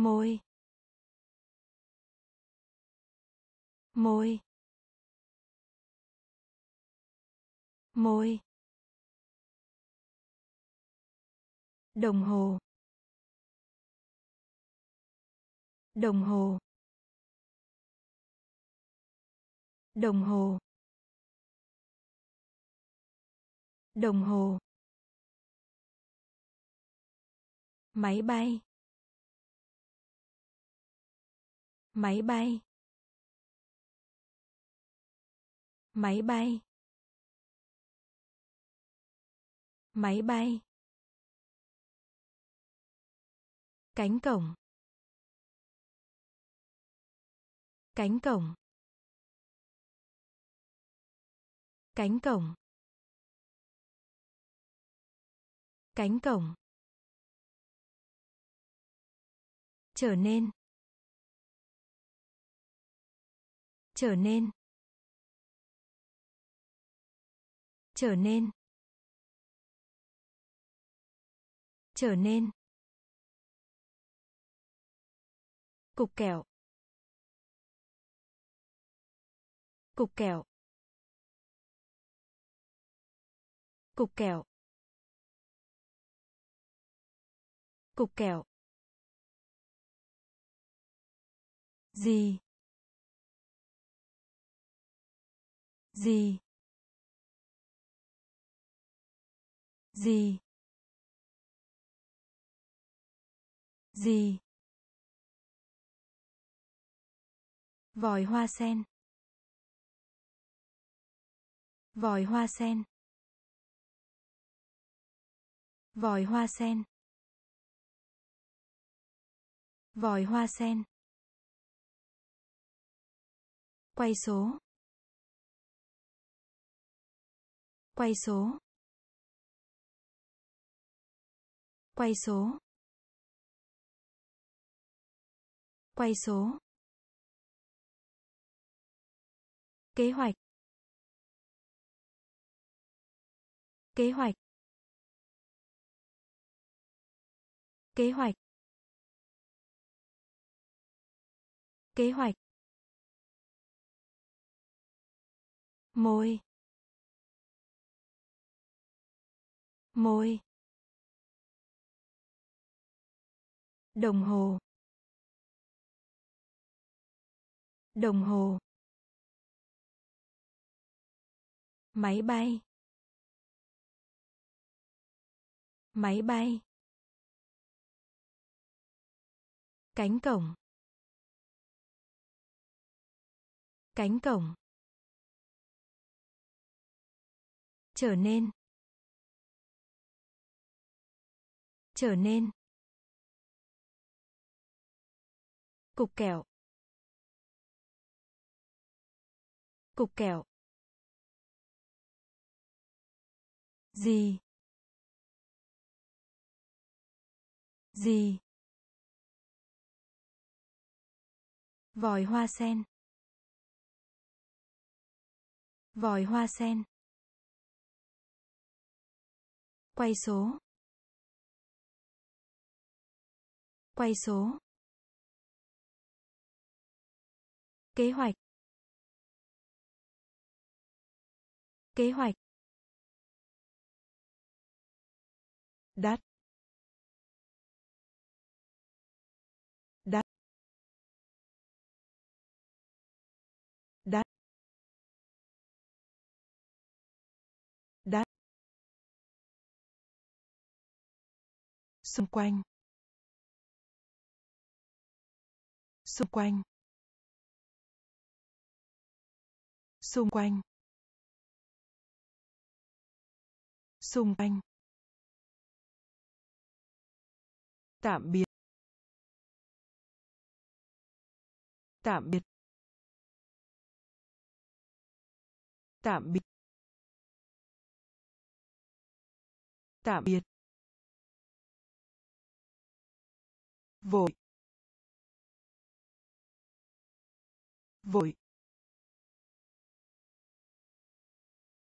môi. Môi. Môi. Đồng hồ. Đồng hồ. Đồng hồ. Đồng hồ. Máy bay. Máy bay. Máy bay. Máy bay. Cánh cổng. Cánh cổng. Cánh cổng. Cánh cổng. Trở nên. Trở nên. Trở nên. Trở nên. Cục kẹo. Cục kẹo. Cục kẹo. Cục kẹo. Gì? Gì? Gì? Gì? Vòi hoa sen. Vòi hoa sen. Vòi hoa sen. Vòi hoa sen. Quay số. Quay số. Quay số. Quay số. Kế hoạch. Kế hoạch. Kế hoạch. Kế hoạch. Môi. Môi. Đồng hồ. Đồng hồ. Máy bay. Máy bay. Cánh cổng. Cánh cổng. Trở nên. Trở nên. Cục kẹo. Cục kẹo. Gì? Gì? Vòi hoa sen. Vòi hoa sen. Quay số. Quay số. Kế hoạch. Kế hoạch. Đắt. Đắt. Đắt. Đắt. Xung quanh. Xung quanh. Xung quanh. Xung quanh. Tạm biệt. Tạm biệt. Tạm biệt. Tạm biệt. Vội. Vội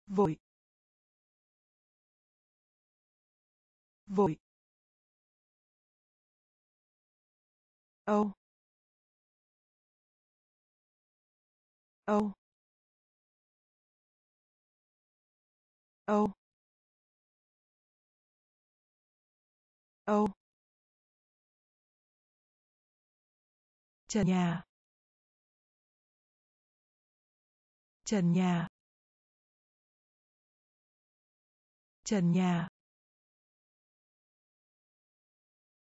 vội vội Âu. Âu. Âu. Âu. Trần nhà. Trần nhà. Trần nhà.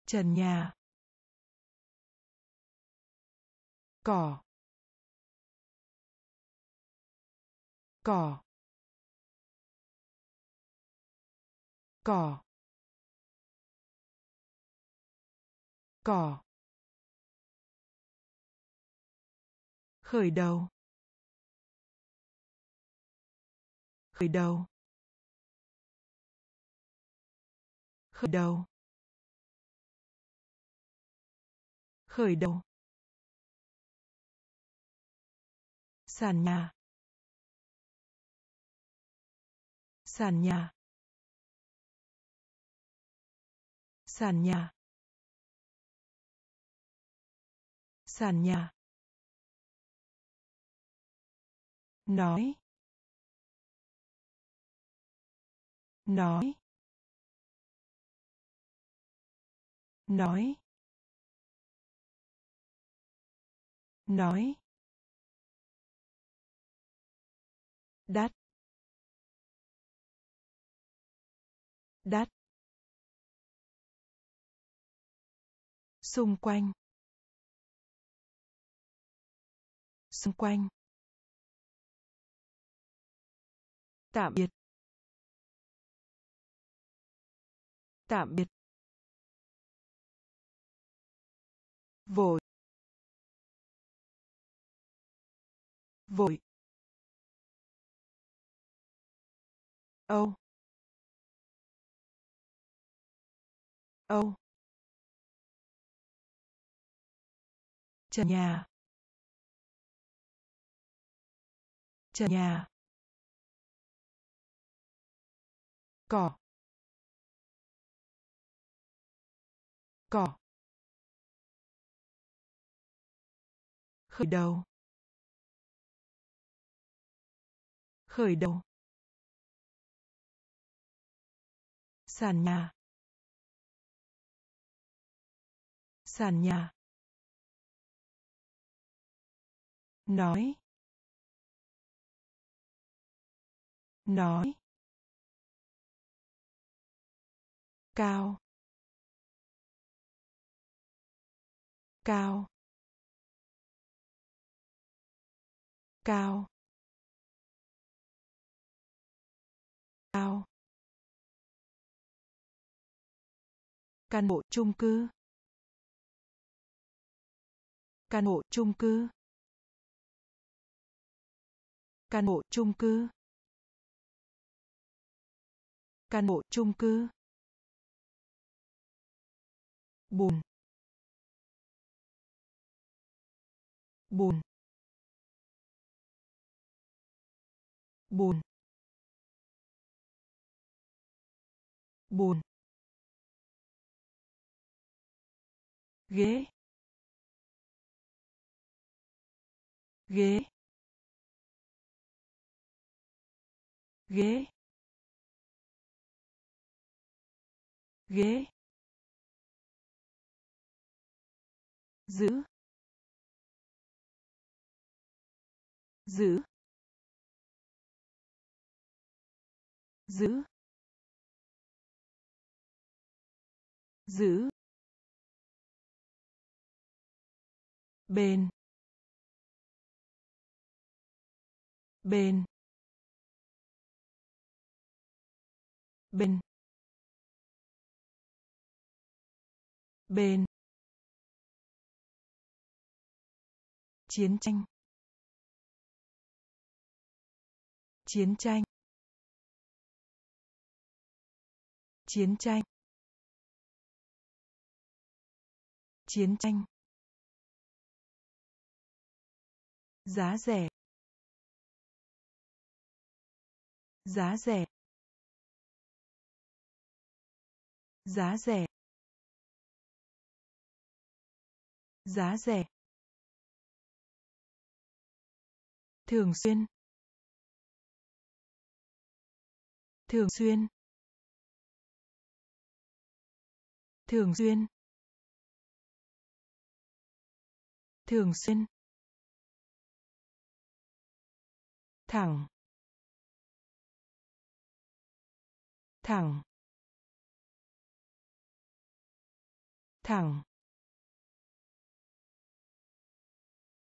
Trần nhà. Cỏ. Cỏ. Cỏ. Cỏ. Khởi đầu. Khởi đầu. Khởi đầu. Khởi đầu. Sàn nhà. Sàn nhà. Sàn nhà. Sàn nhà. Nói. Nói. Nói. Nói. đắt đắt xung quanh xung quanh tạm biệt tạm biệt vội vội Âu. Âu. Trần nhà. Trần nhà. Cỏ. Cỏ. Khởi đầu. Khởi đầu. sàn nhà sàn nhà nói nói cao cao. Cao. Cao. Căn hộ chung cư. Căn hộ chung cư. Căn hộ chung cư. Căn hộ chung cư. Bùn. Bùn bùn bùn ghế. Ghế. Ghế. Ghế. Giữ. Giữ. Giữ. Giữ. Bên bên bên bên chiến tranh. Chiến tranh. Chiến tranh. Chiến tranh. Giá rẻ. Giá rẻ. Giá rẻ. Giá rẻ. Thường xuyên. Thường xuyên. Thường xuyên. Thường xuyên. Thẳng. Thẳng. Thẳng.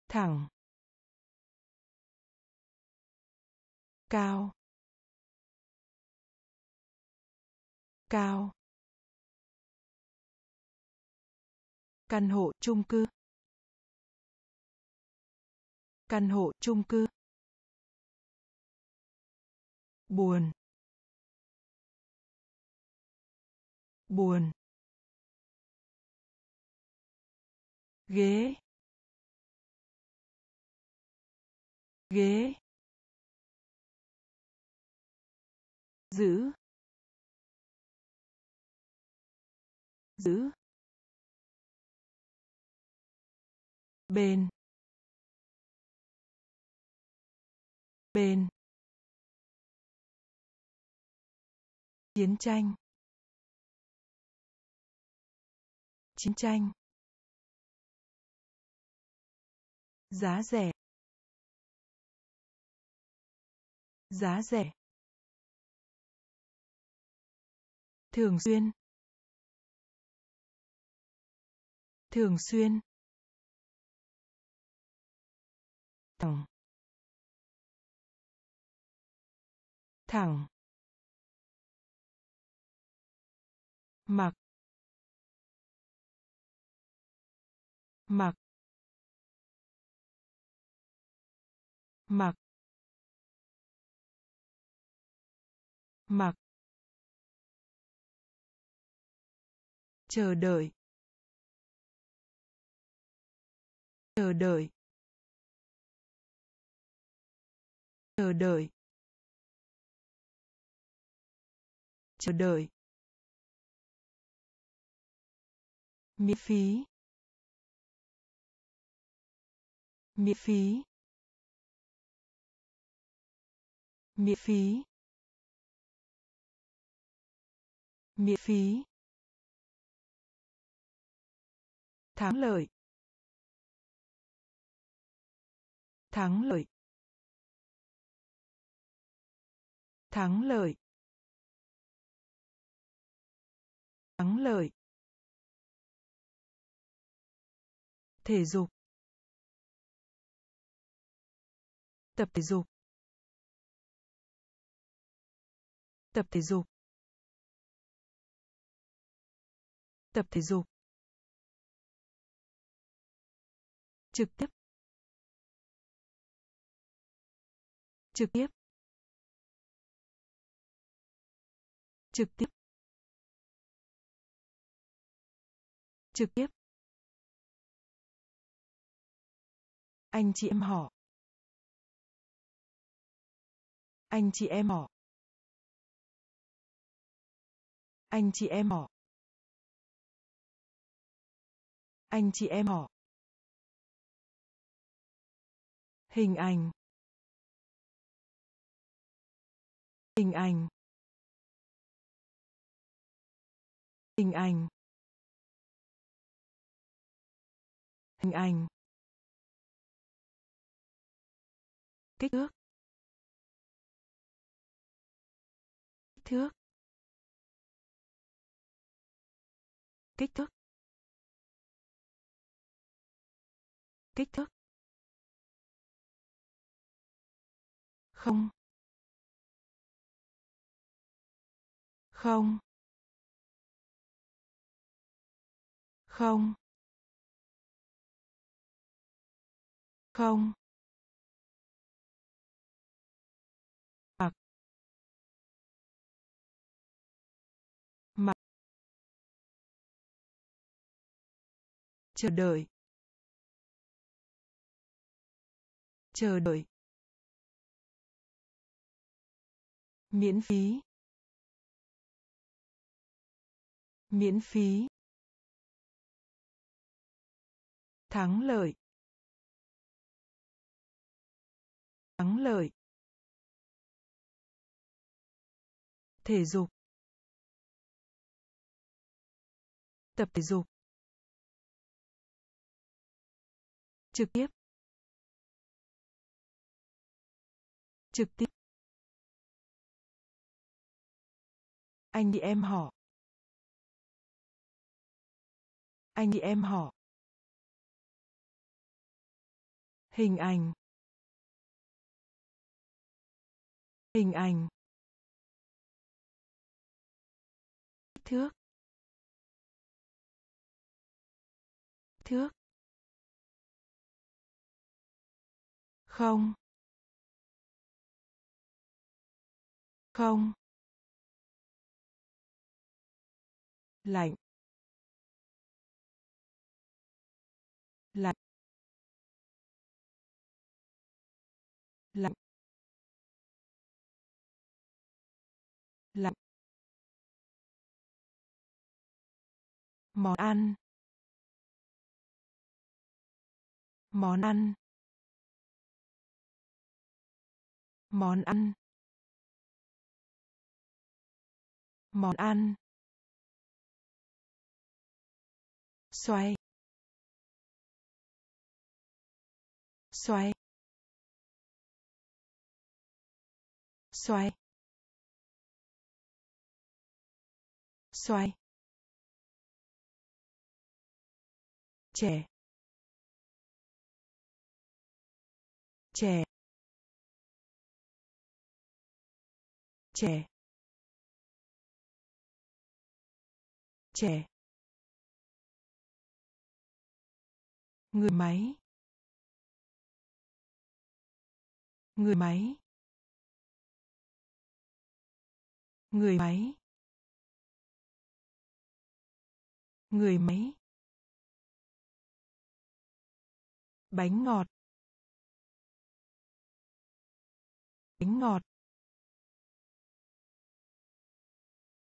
Thẳng. Cao. Cao. Căn hộ chung cư. Căn hộ chung cư. Buồn. Buồn. Ghế. Ghế. Giữ. Giữ. Bên bên chiến tranh. Chiến tranh. Giá rẻ. Giá rẻ. Thường xuyên. Thường xuyên. Thẳng. Thẳng. Mặc. Mặc. Mặc. Mặc. Chờ đợi. Chờ đợi. Chờ đợi. Chờ đợi. Miễn phí. Miễn phí. Miễn phí. Miễn phí. Thắng lợi. Thắng lợi. Thắng lợi. Thắng lợi. Thể dục. Tập thể dục. Tập thể dục. Tập thể dục. Trực tiếp. Trực tiếp. Trực tiếp. Trực tiếp. Anh chị em họ. Anh chị em họ. Anh chị em họ. Anh chị em họ. Hình ảnh. Hình ảnh. Hình ảnh. Hình ảnh. Kích thước. Kích thước. Kích thước. Kích thước. Không. Không. Không. Không. Mặc. Mặc. Chờ đợi. Chờ đợi. Miễn phí. Miễn phí. Thắng lợi. Thắng lợi. Thể dục. Tập thể dục. Trực tiếp. Trực tiếp. Anh chị em họ. Anh em họ. Hình ảnh. Hình ảnh. Thước. Thước. Không. Không. Lạnh. Lạnh. Lạnh. Lạnh. Món ăn. Món ăn. Món ăn. Món ăn. Xoay. Xoay. Xoay. Xoay. Trẻ. Trẻ. Trẻ. Trẻ. Người máy. Người máy. Người máy. Người máy. Bánh ngọt. Bánh ngọt.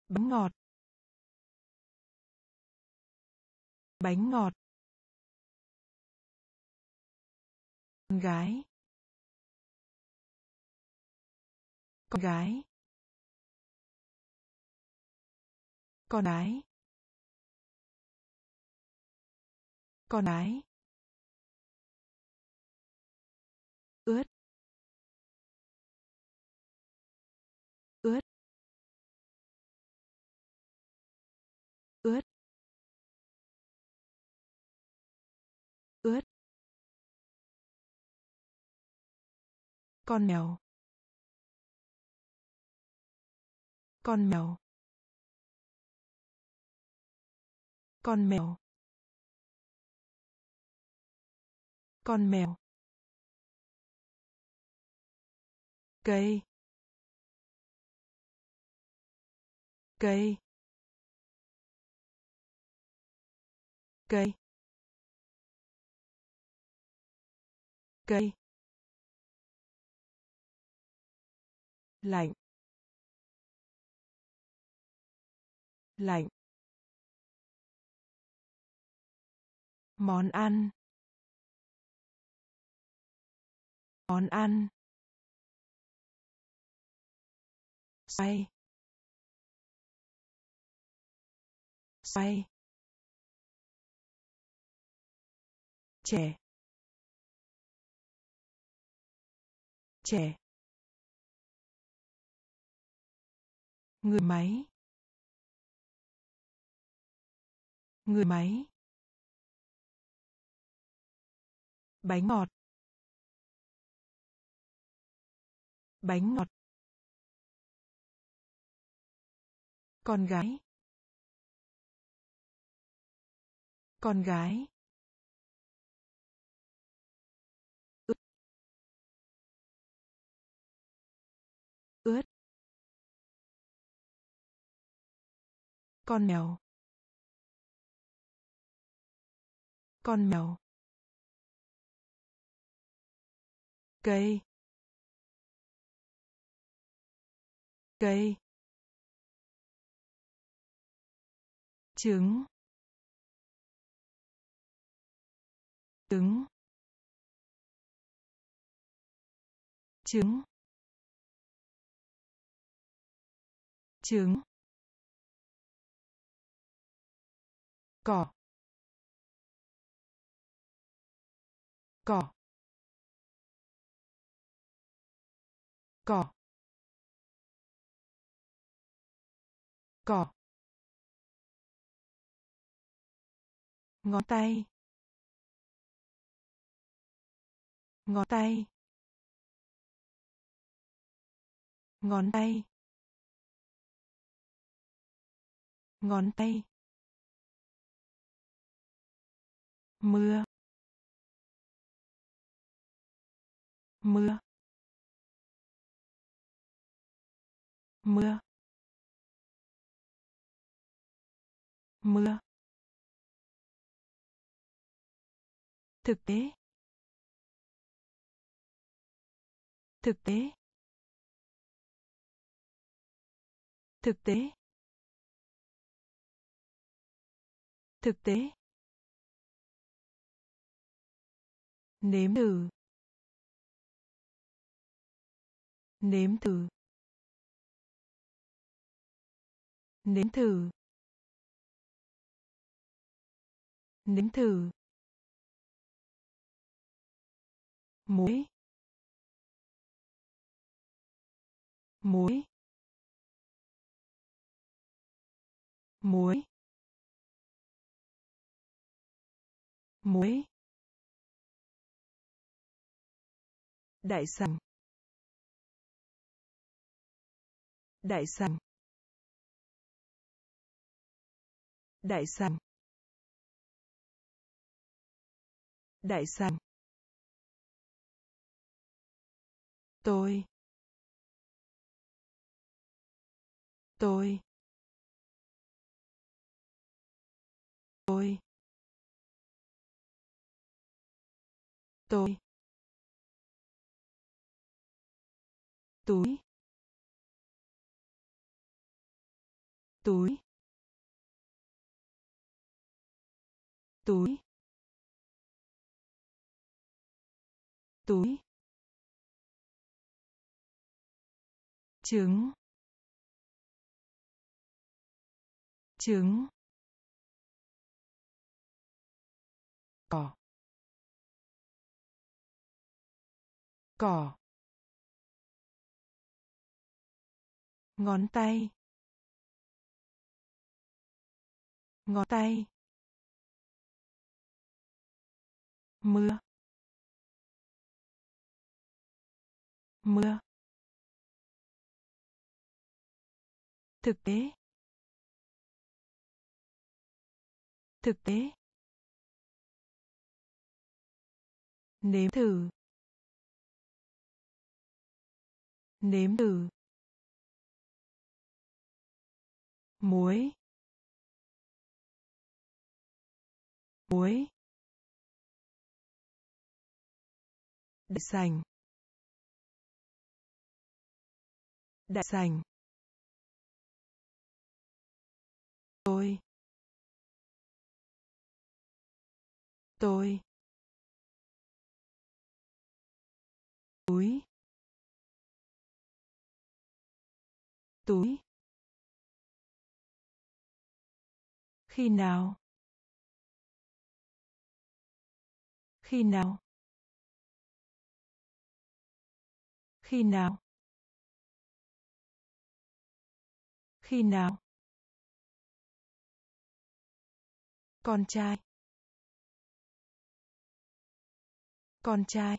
Bánh ngọt. Bánh ngọt. Con gái. Con gái. Con gái con gái ướt. Ướt. Ướt. Ướt. Con mèo. Con mèo. Con mèo. Con mèo. Cây. Cây. Cây. Cây. Lạnh. Lạnh. Món ăn. Món ăn. Xoay. Xoay. Trẻ trẻ người máy. Người máy. Bánh ngọt. Bánh ngọt. Con gái. Con gái. Ướt. Ướt. Con mèo. Con mèo. Cây. Cây. Trứng. Trứng. Trứng. Trứng. Cỏ. Cỏ. Cỏ. Cỏ. Ngón tay. Ngón tay. Ngón tay. Ngón tay. Mưa. Mưa. Mưa. Mưa. Thực tế. Thực tế. Thực tế. Thực tế. Nếm thử. Nếm thử. Nếm thử. Nếm thử. Muối. Muối. Muối. Muối. Đại sảnh. Đại sảnh. Đại sảnh. Đại sảnh. Tôi. Tôi. Tôi. Tôi. Túi. Túi. Túi. Túi. Trứng. Trứng. Cỏ. Cỏ. Ngón tay. Ngón tay. Mưa. Mưa. Thực tế. Thực tế. Nếm thử. Nếm thử. Muối. Muối. Đại sành. Đại sành. Tôi. Tôi. Túi. Túi. Khi nào? Khi nào? Khi nào? Khi nào? Con trai. Con trai.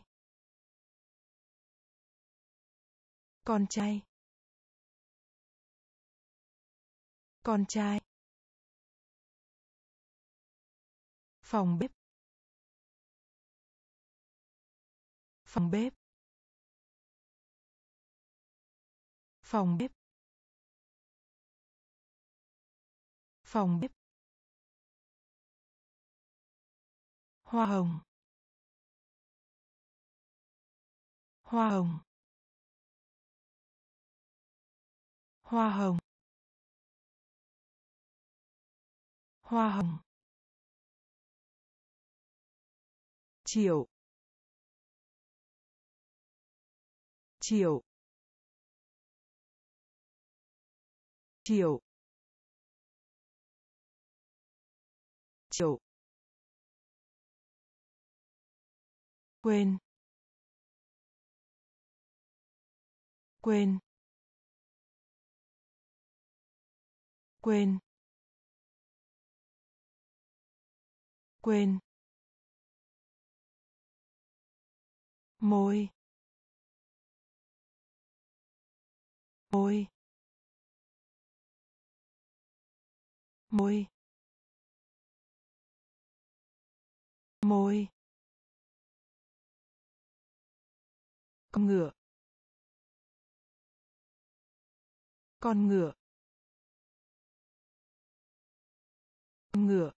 Con trai. Con trai. Phòng bếp. Phòng bếp. Phòng bếp. Phòng bếp. Hoa hồng. Hoa hồng. Hoa hồng. Hoa hồng. Triệu triệu triệu triệu quên. Quên. Quên. Quên. Môi. Môi. Môi. Môi. Con ngựa. Con ngựa. Con ngựa.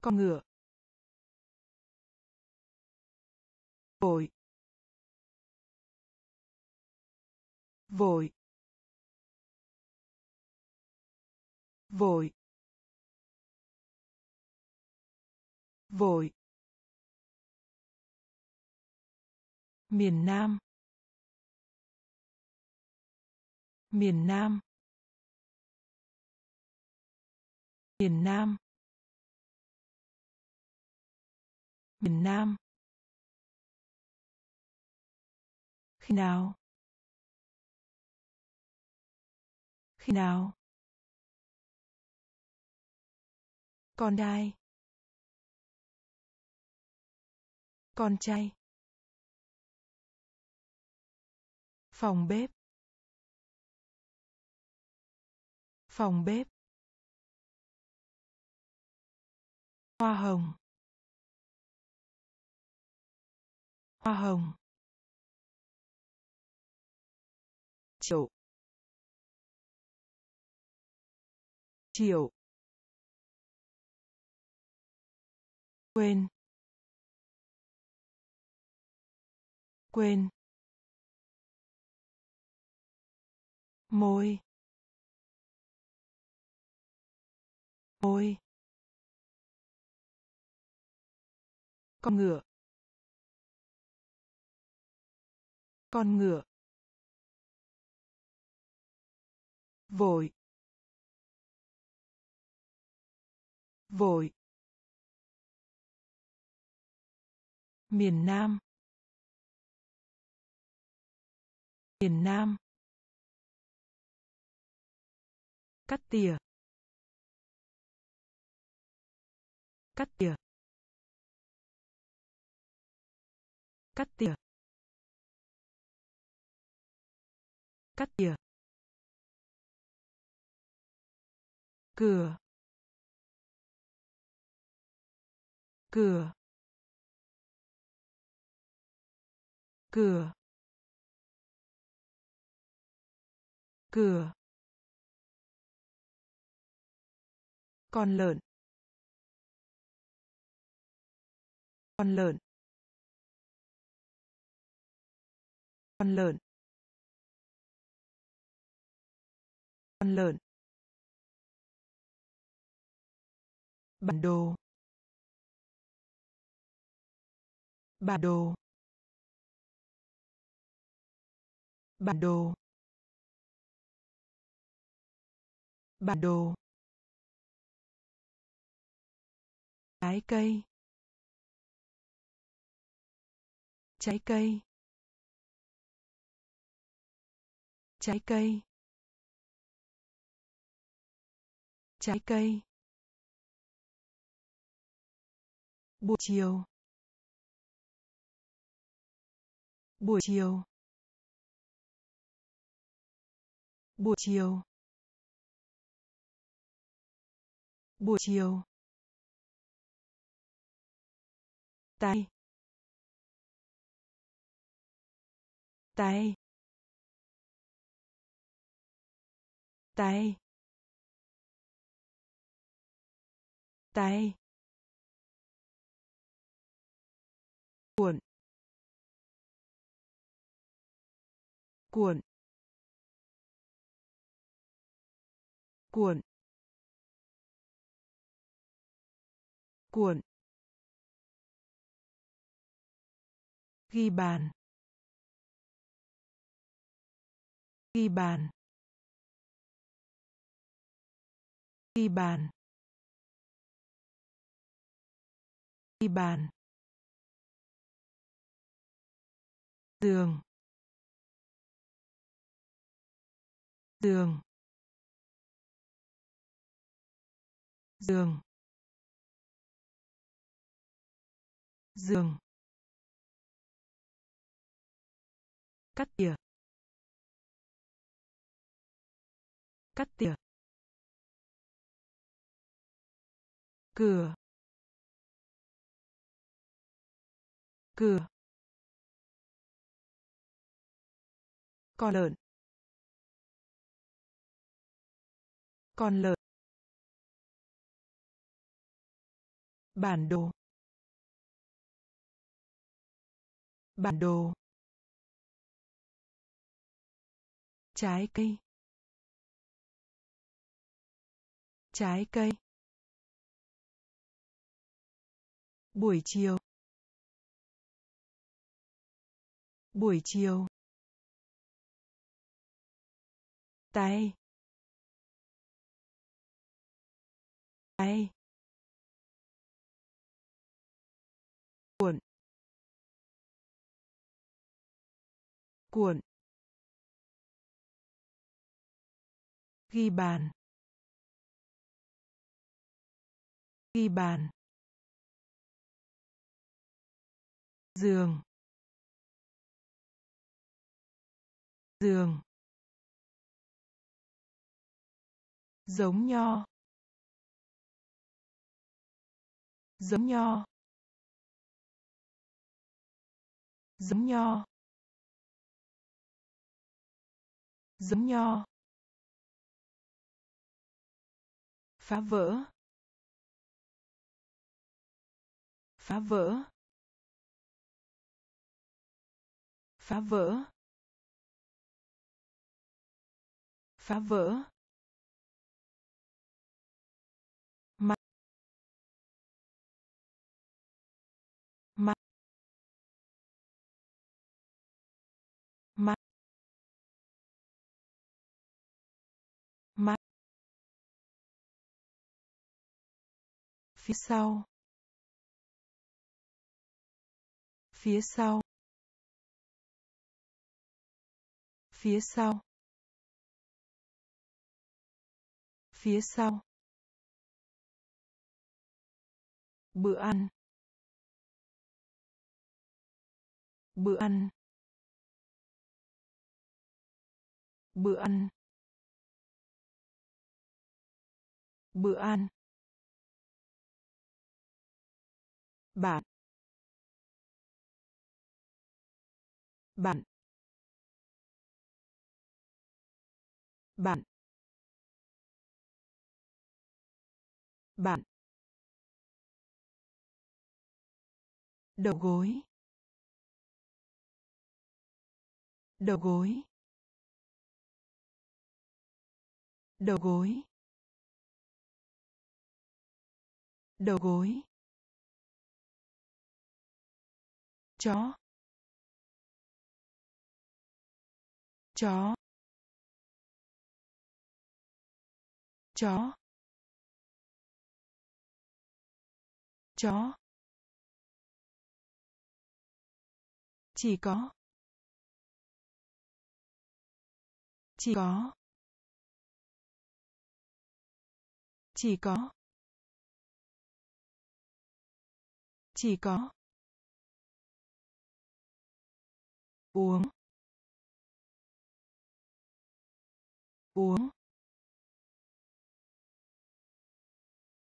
Con ngựa. Vội. Vội. Vội. Vội. Miền Nam. Miền Nam. Miền Nam. Miền Nam. Khi nào? Khi nào? Con đai con trai. Phòng bếp. Phòng bếp. Hoa hồng. Hoa hồng. Triệu triệu quên. Quên. Môi. Môi. Con ngựa. Con ngựa. Vội. Vội. Miền Nam. Miền Nam. Cắt tỉa cắt tỉa cắt tỉa cắt tỉa cửa. Cửa. Cửa. Cửa. Con lợn. Con lợn. Con lợn. Con lợn. Bản đồ. Bản đồ. Bản đồ. Bản đồ. Trái cây. Trái cây. Trái cây. Trái cây. Buổi chiều. Buổi chiều. Buổi chiều. Buổi chiều. Tay. Tay. Tay. Tay. Cuộn. Cuộn. Cuộn. Cuộn. Ghi bàn. Ghi bàn. Ghi bàn. Ghi bàn. Giường. Giường giường. Giường. Cắt tỉa. Cắt tỉa. Cửa. Cửa. Con lợn. Con lợn. Bản đồ. Bản đồ. Trái cây. Trái cây. Buổi chiều. Buổi chiều. Tay. Ai cuộn. Cuộn. Ghi bàn. Ghi bàn. Giường. Giường. Giống nho. Giống nho. Giống nho. Giống nho. Phá vỡ. Phá vỡ. Phá vỡ. Phá vỡ. Phía sau. Phía sau. Phía sau. Phía sau. Bữa ăn. Bữa ăn. Bữa ăn. Bữa ăn. Bạn bạn bạn bạn. Đầu gối đầu gối đầu gối. Đầu gối. Chó. Chó. Chó. Chó. Chỉ có. Chỉ có. Chỉ có. Chỉ có. Uống. Uống.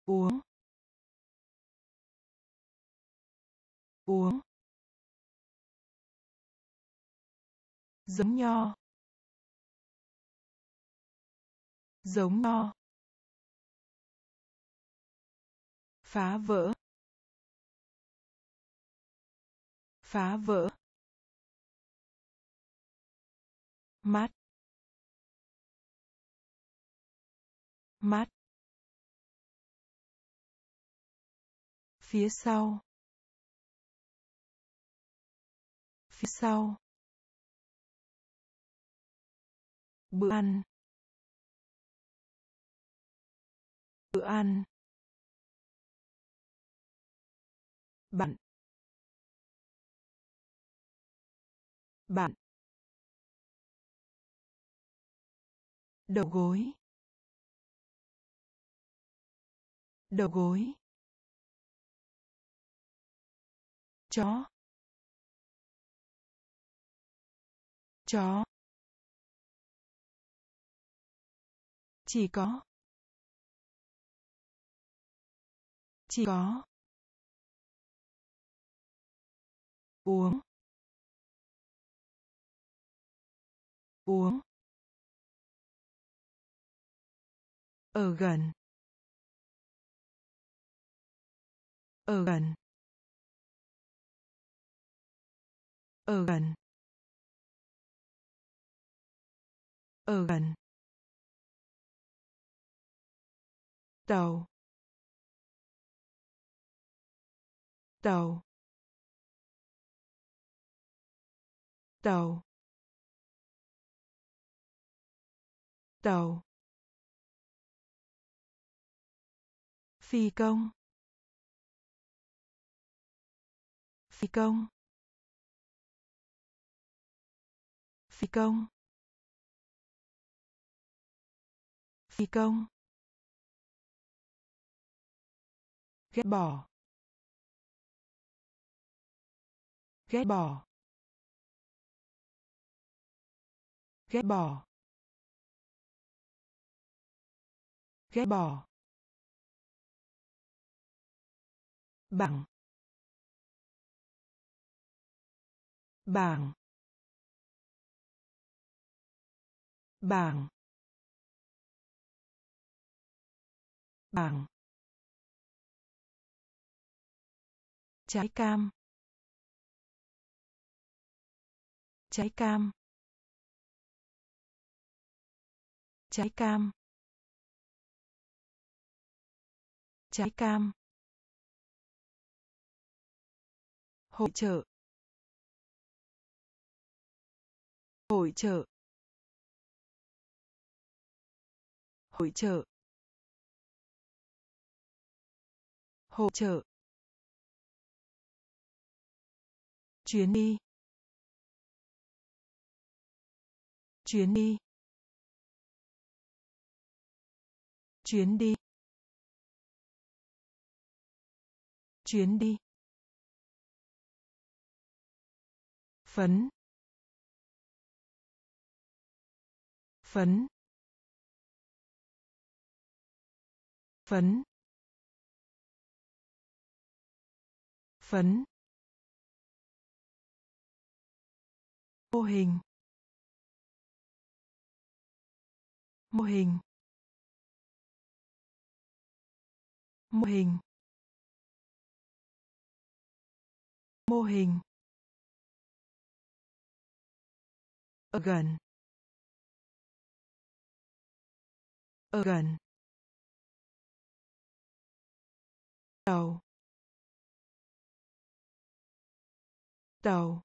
Uống. Uống. Giống nho. Giống nho. Phá vỡ. Phá vỡ. Mắt mắt phía sau. Phía sau. Bữa ăn. Bữa ăn. Bạn. Bạn. Đầu gối đầu gối chó chó chỉ có chỉ có uống uống ở gần. Ở gần. Ở gần. Ở gần. Tàu. Tàu. Tàu. Tàu. Phi công. Phi công. Phi công. Phi công. Ghét bỏ. Ghét bỏ. Ghét bỏ. Ghét bỏ. Bằng. Bảng bảng bảng trái cam. Trái cam. Trái cam. Trái cam. Hội trợ. Hội trợ. Hội trợ. Hội trợ. Chuyến đi. Chuyến đi. Chuyến đi. Chuyến đi. Phấn. Phấn. Phấn. Phấn. Mô hình. Mô hình. Mô hình. Mô hình. Ở gần ở gần tàu tàu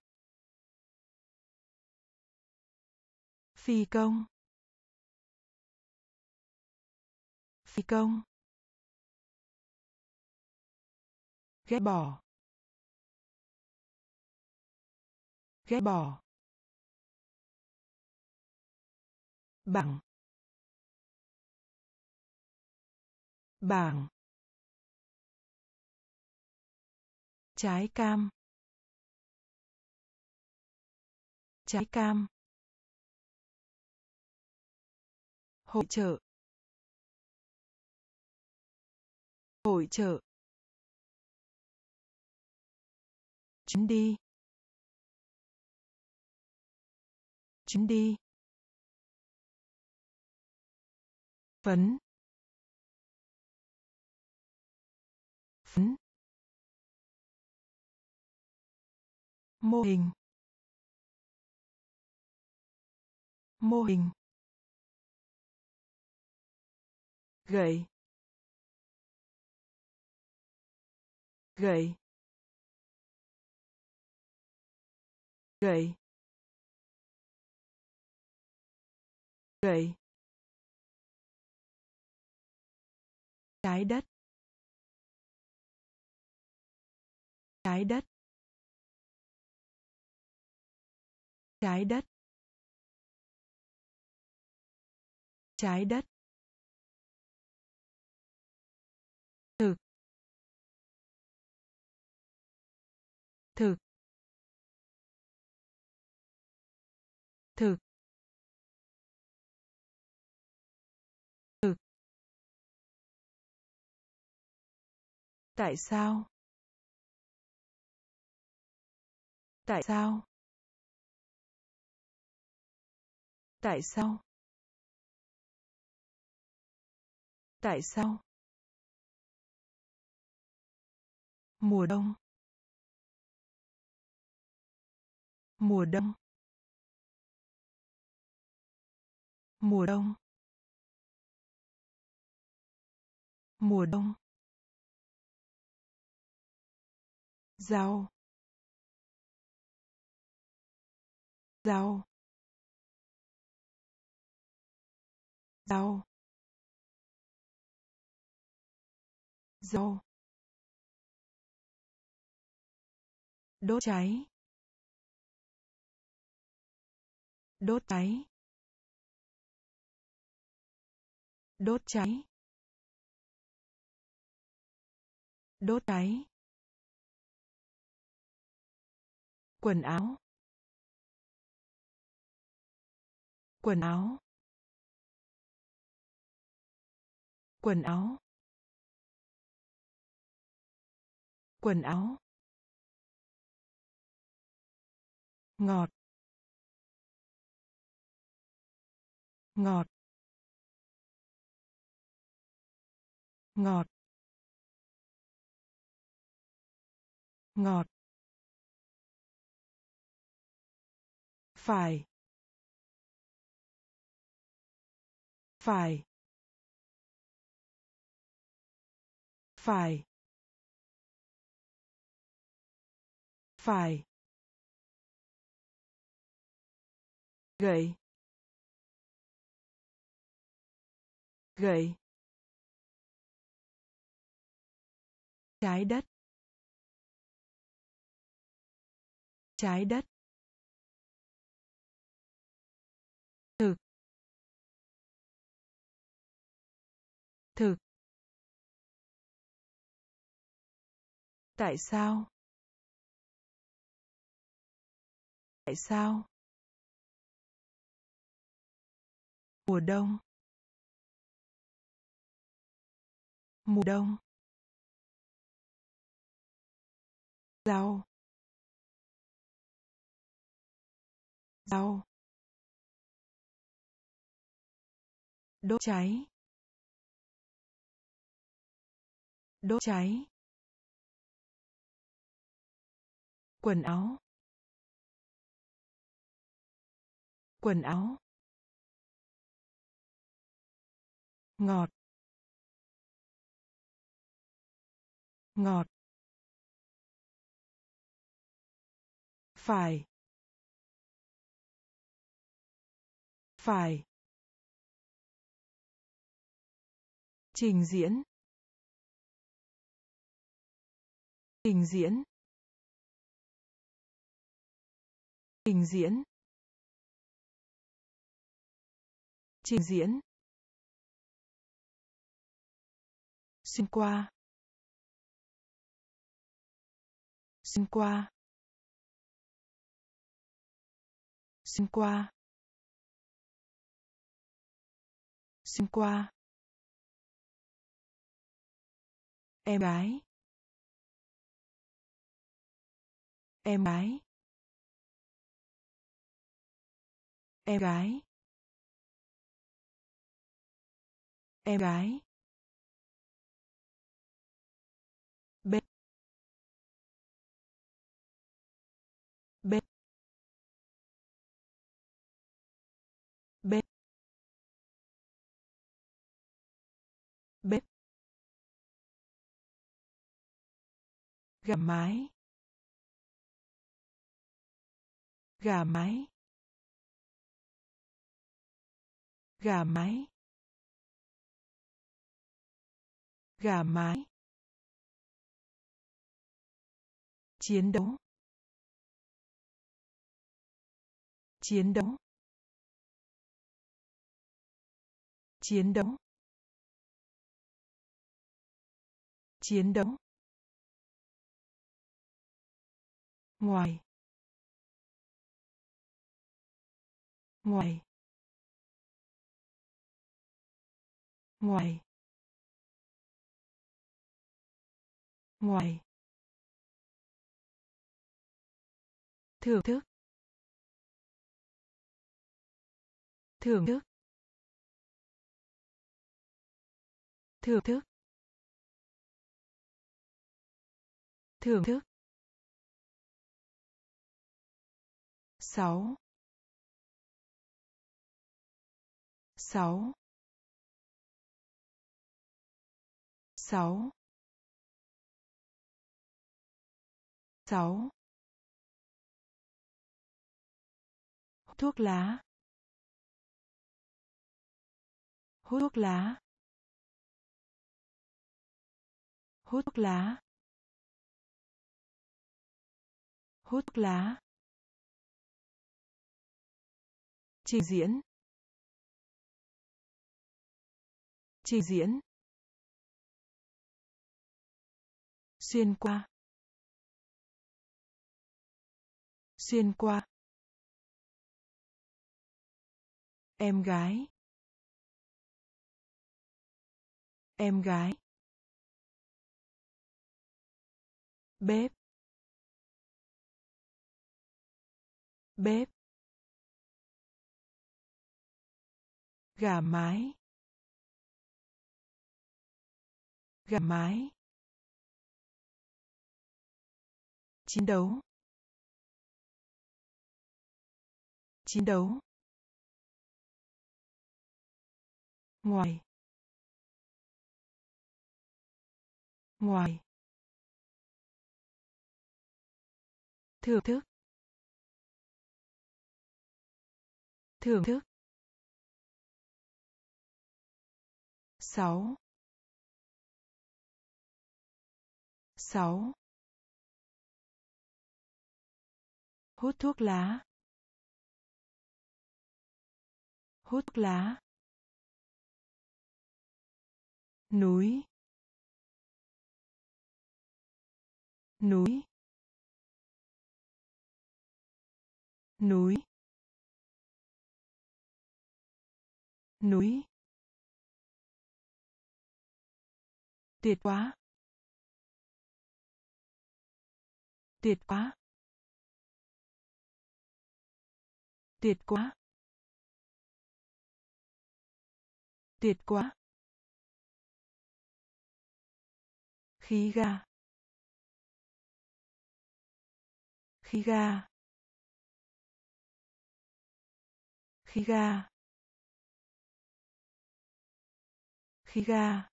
phi công. Phi công. Ghét bỏ. Ghét bỏ. Bằng. Bảng trái cam. Trái cam. Hội trợ. Hội trợ. Chuyến đi. Chuyến đi. Phấn. Phấn. Mô hình. Mô hình. Gậy gậy gậy gậy trái đất. Trái đất. Trái đất. Trái đất. Thực. Thực. Thực. Tại sao? Tại sao? Tại sao? Tại sao? Mùa đông. Mùa đông. Mùa đông. Mùa đông. Rau rau rau rau đốt cháy. Đốt cháy. Đốt cháy. Đốt cháy. Quần áo. Quần áo. Quần áo. Quần áo. Ngọt. Ngọt. Ngọt. Ngọt. Phải. Phải. Phải. Phải. Gậy. Gậy. Trái đất. Trái đất. Thực. Tại sao? Tại sao? Mùa đông. Mùa đông. Rau. Rau. Đốt cháy. Đốt cháy. Quần áo. Quần áo. Ngọt. Ngọt. Phải. Phải. Trình diễn. Trình diễn. Trình diễn. Trình diễn. Xuyên qua. Xuyên qua. Xuyên qua. Xuyên qua. Em gái. Em gái. Em gái. Em gái. Bếp bếp bếp bếp gà mái. Gà mái. Gà mái. Gà mái. Chiến đấu. Chiến đấu. Chiến đấu. Chiến đấu. Ngoài. Ngoài. Ngoài. Ngoài. Thưởng thức. Thưởng thức. Thưởng thức. Thưởng thức. Sáu. Sáu. Sáu. Sáu. Thuốc lá. Hút thuốc lá. Hút thuốc lá. Hút thuốc lá. Trình diễn. Trình diễn. Xuyên qua. Xuyên qua. Em gái. Em gái. Bếp. Bếp. Gà mái. Gà mái. Chiến đấu. Chiến đấu. Ngoài. Ngoài. Thưởng thức. Thưởng thức. Sáu. 6. hút thuốc lá. Hút thuốc lá. Núi. Núi. Núi. Núi. Tuyệt quá. Tuyệt quá. Tuyệt quá. Tuyệt quá. Khí ga. Khí ga. Khí ga. Khí ga.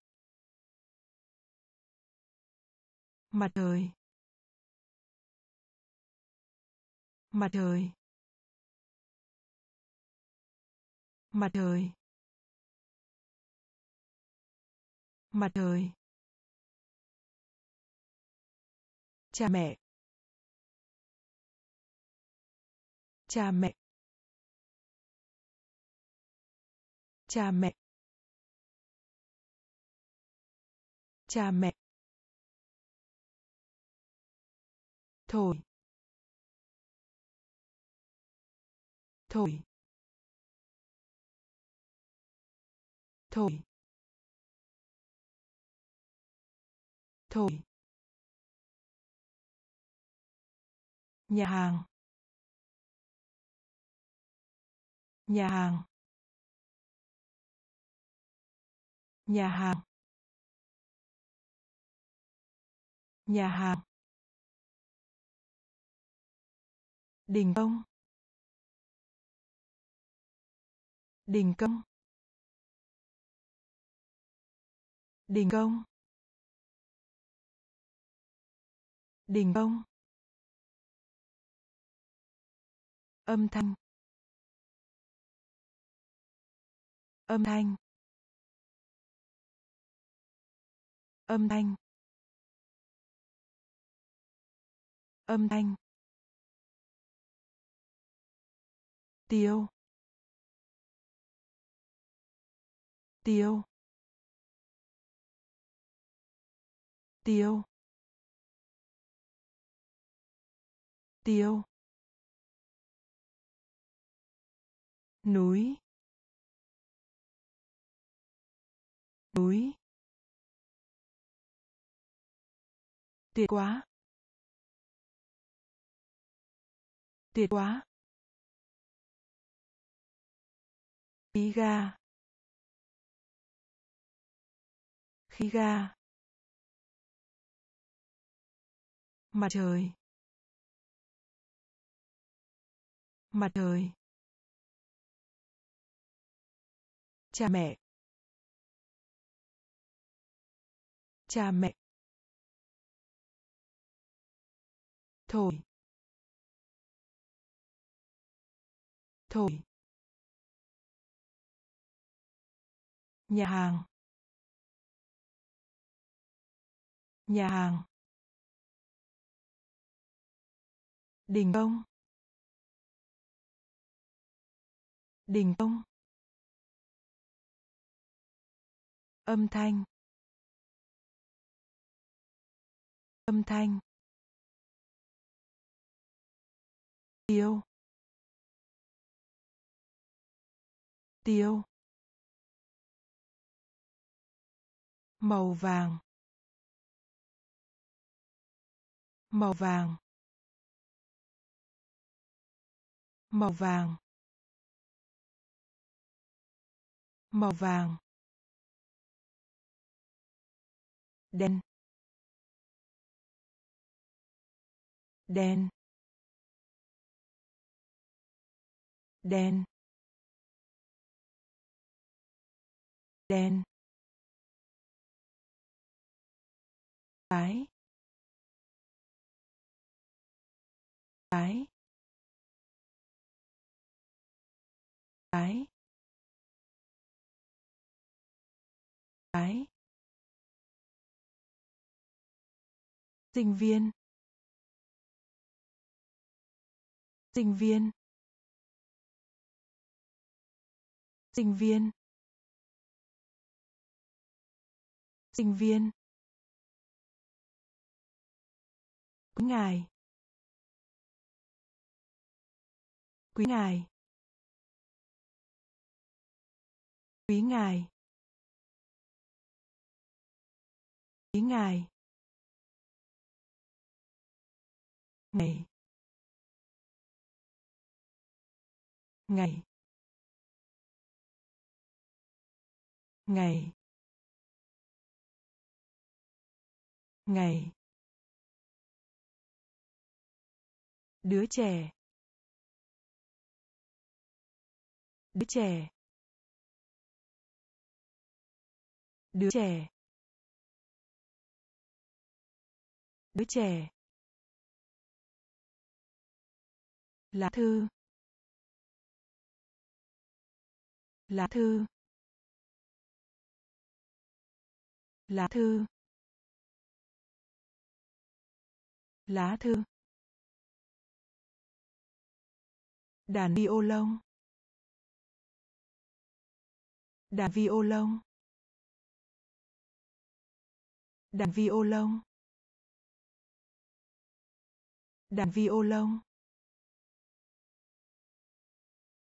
Mặt trời. Mặt trời. Mặt trời. Mặt trời. Cha mẹ. Cha mẹ. Cha mẹ. Cha mẹ. Thổi thổi thổi thổi nhà hàng. Nhà hàng. Nhà hàng. Nhà hàng. Đình công đình công. Đình công. Đình công. Âm thanh. Âm thanh. Âm thanh. Âm thanh. Tiêu. Tiêu. Tiêu. Tiêu. Núi. Núi. Tuyệt quá. Tuyệt quá. Khí ga. Khí ga. Mặt trời. Mặt trời. Cha mẹ. Cha mẹ. Thổi thổi nhà hàng. Nhà hàng. Đình công. Đình công. Âm thanh. Âm thanh. Tiêu. Tiêu. Màu vàng. Màu vàng. Màu vàng. Màu vàng. Đen. Đen. Đen. Đen. Cái. Cái. Cái. Cái. Sinh viên. Sinh viên. Sinh viên. Sinh viên. Quý ngài quý ngài. Quý ngài. Quý ngài. Ngày. Ngày. Ngày. Ngày. Đứa trẻ. Đứa trẻ. Đứa trẻ. Đứa trẻ. Lá thư. Lá thư. Lá thư. Lá thư. Đàn violon đàn vi ô lông đàn vi ô lông đàn vi ô lông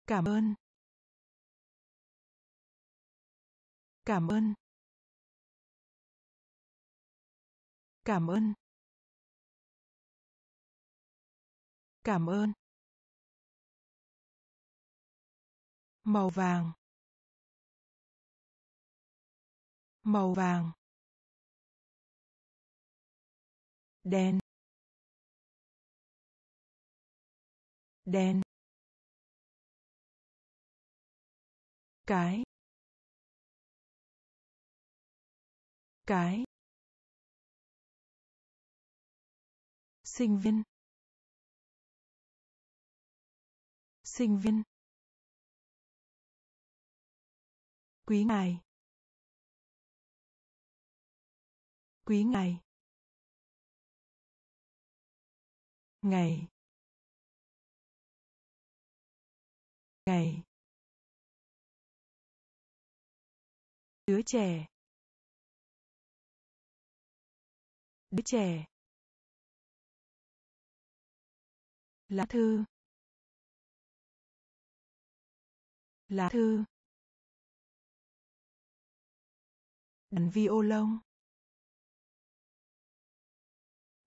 cảm ơn. Cảm ơn. Cảm ơn. Cảm ơn. Màu vàng. Màu vàng. Đen. Đen. Cái. Cái. Sinh viên. Sinh viên. Quý ngài. Quý ngài. Ngày. Ngày. Đứa trẻ. Đứa trẻ. Lá thư. Lá thư. Đàn vi ô lông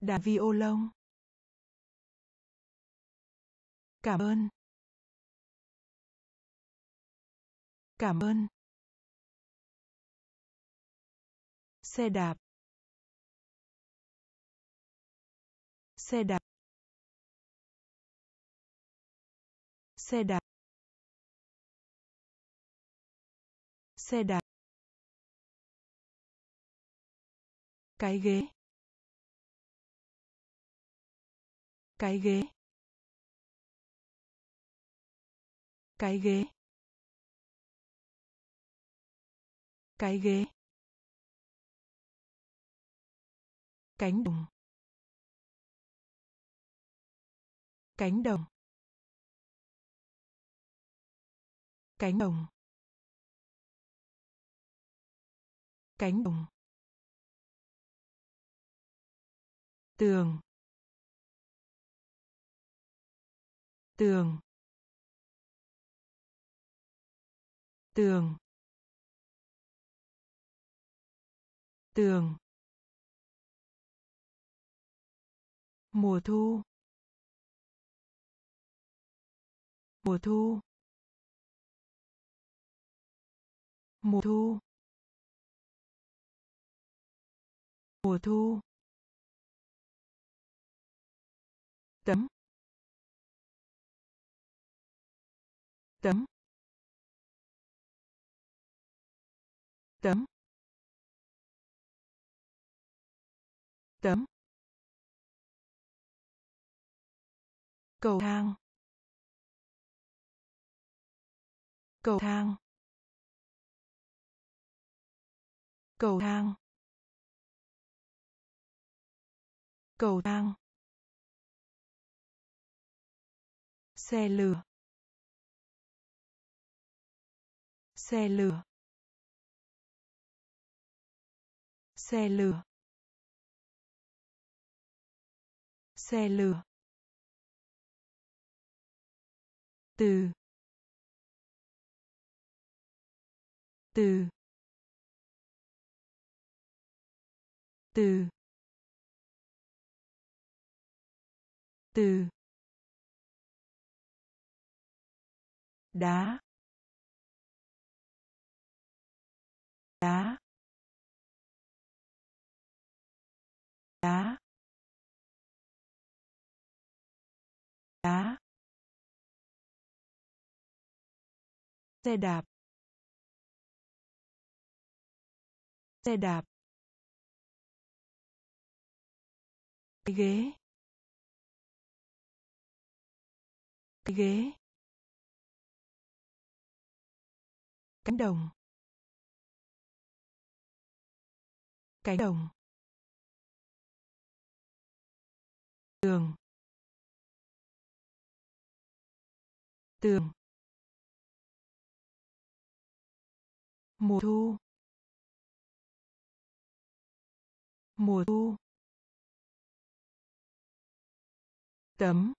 đàn vi ô lông cảm ơn. Cảm ơn. Xe đạp. Xe đạp. Xe đạp. Xe đạp. Cái ghế. Cái ghế. Cái ghế. Cái ghế. Cánh đồng. Cánh đồng. Cánh đồng. Cánh đồng. Tường. Tường tường tường mùa thu mùa thu mùa thu mùa thu tấm tấm. Tấm. Tấm. Cầu thang. Cầu thang. Cầu thang. Cầu thang. Xe lửa. Xe lửa. Xe lửa. Xe lửa. Từ. Từ. Từ. Từ. Đá. Đá. Đá. Đá. Xe đạp. Xe đạp. Cái ghế. Cái ghế. Cánh đồng. Cánh đồng. Tường. Tường. Mùa thu. Mùa thu. Tấm.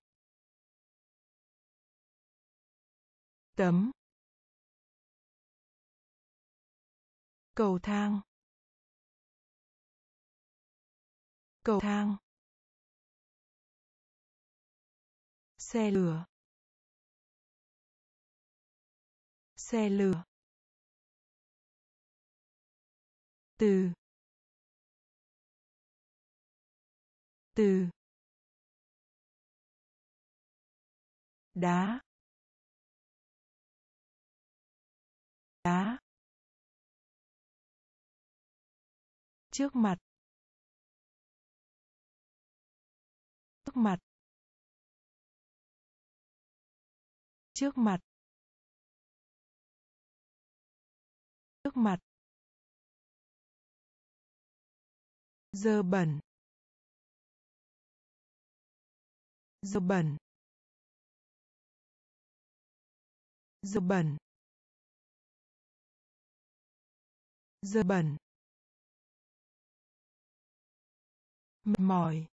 Tấm. Cầu thang. Cầu thang. Xe lửa. Xe lửa. Từ. Từ. Đá. Đá. Trước mặt. Trước mặt. Trước mặt. Trước mặt. Dơ bẩn. Dơ bẩn. Dơ bẩn. Dơ bẩn. Mệt mỏi.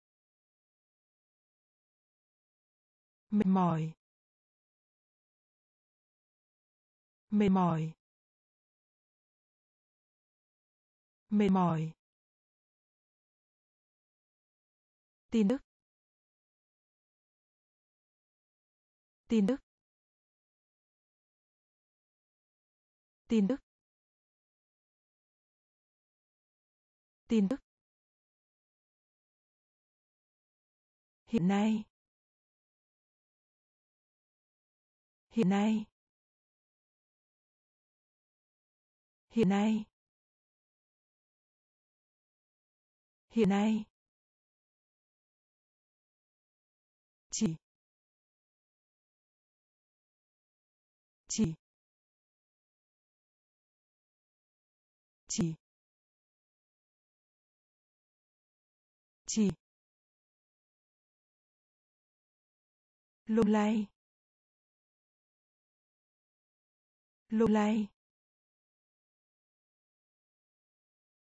Mệt mỏi. Mệt mỏi. Mệt mỏi. Tin tức. Tin tức. Tin tức. Tin tức. Hiện nay. Hiện nay. Hiện nay. Hiện nay. Chỉ. Chỉ. Chỉ. Chỉ. Lung lay. Lung lay.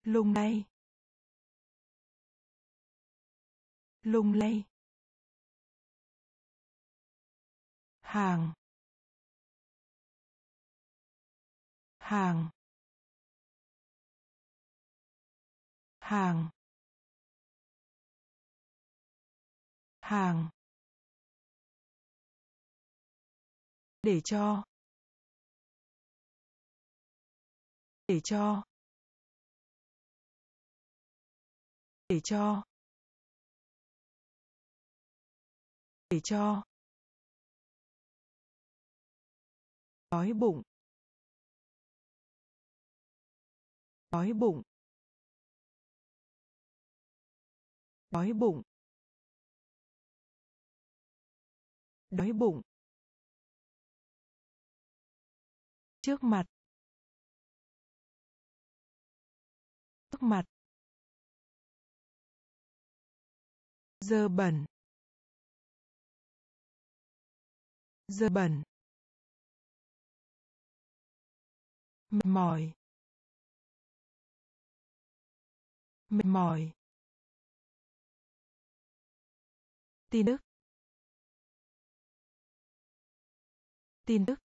Lung lay. Lung lay. Hàng. Hàng. Hàng. Hàng. Để cho. Để cho. Để cho. Để cho. Đói bụng. Đói bụng. Đói bụng. Đói bụng. Trước mặt. Mặt. Dơ bẩn. Dơ bẩn. Mệt mỏi. Mệt mỏi. Tin tức. Tin tức.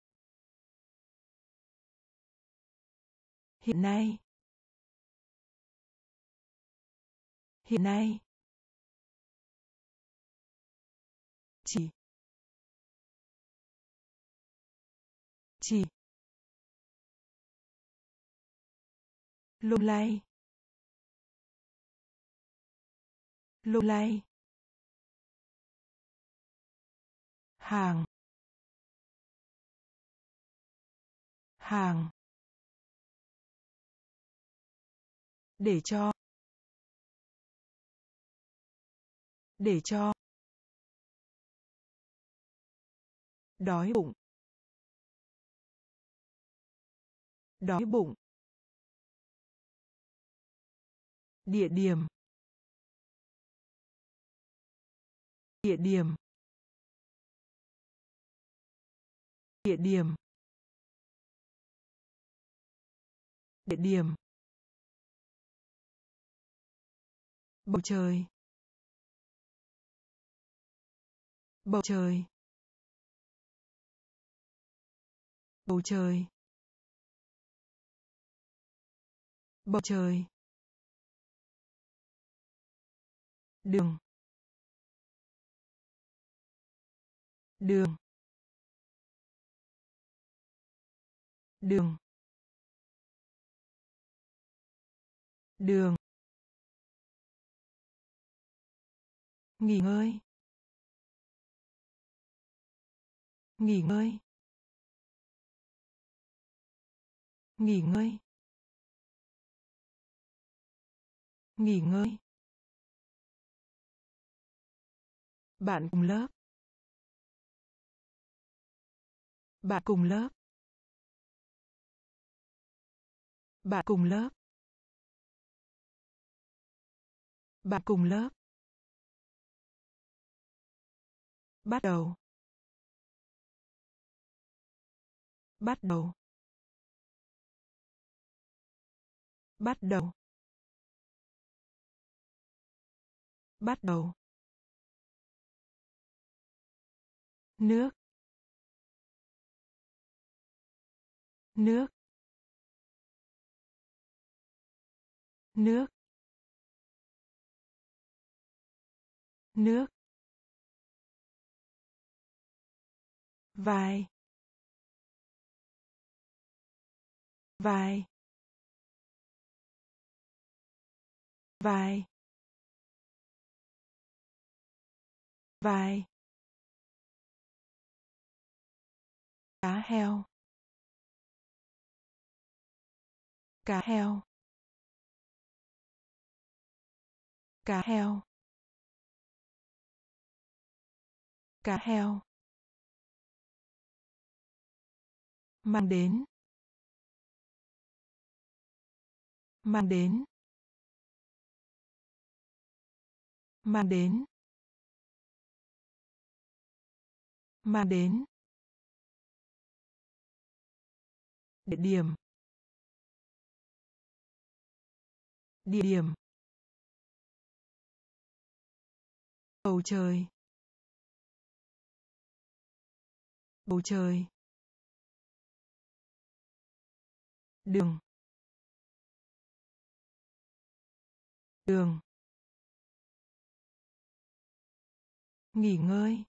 Hiện nay. Hiện nay. Chỉ. Chỉ. Lung lay. Lung lay. Hàng. Hàng. Để cho. Để cho. đói bụng. đói bụng. địa điểm. địa điểm. địa điểm. địa điểm. bầu trời. Bầu trời. Bầu trời. Bầu trời. Đường. Đường. Đường. Đường. Nghỉ ngơi. Nghỉ ngơi. Nghỉ ngơi. Nghỉ ngơi. Bạn cùng lớp. Bạn cùng lớp. Bạn cùng lớp. Bạn cùng lớp. Bắt đầu. Bắt đầu. Bắt đầu. Bắt đầu. Nước. Nước. Nước. Nước. Vai vai. Vai. Vai. Cá heo. Cá heo. Cá heo. Cá heo. Mang đến. Mang đến. Mang đến. Mang đến. Địa điểm. Địa điểm. Bầu trời. Bầu trời. Đường. Đường nghỉ ngơi.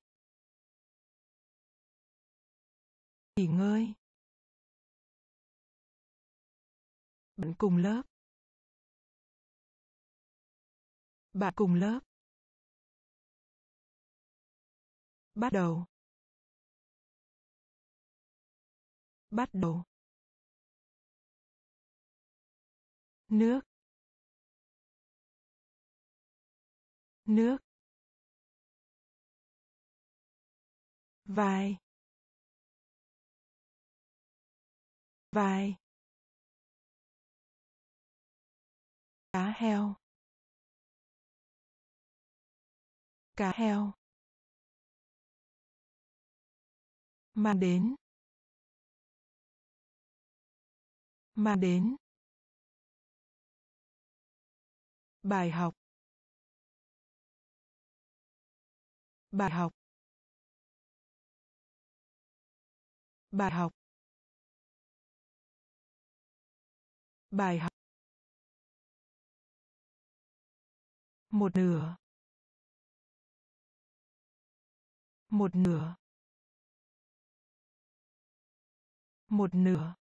Nghỉ ngơi. Bạn cùng lớp. Bạn cùng lớp. Bắt đầu. Bắt đầu. Nước. Nước. Vai. Vai. Cá heo. Cá heo. Mang đến. Mang đến. Bài học. Bài học. Bài học. Bài học. Một nửa. Một nửa. Một nửa.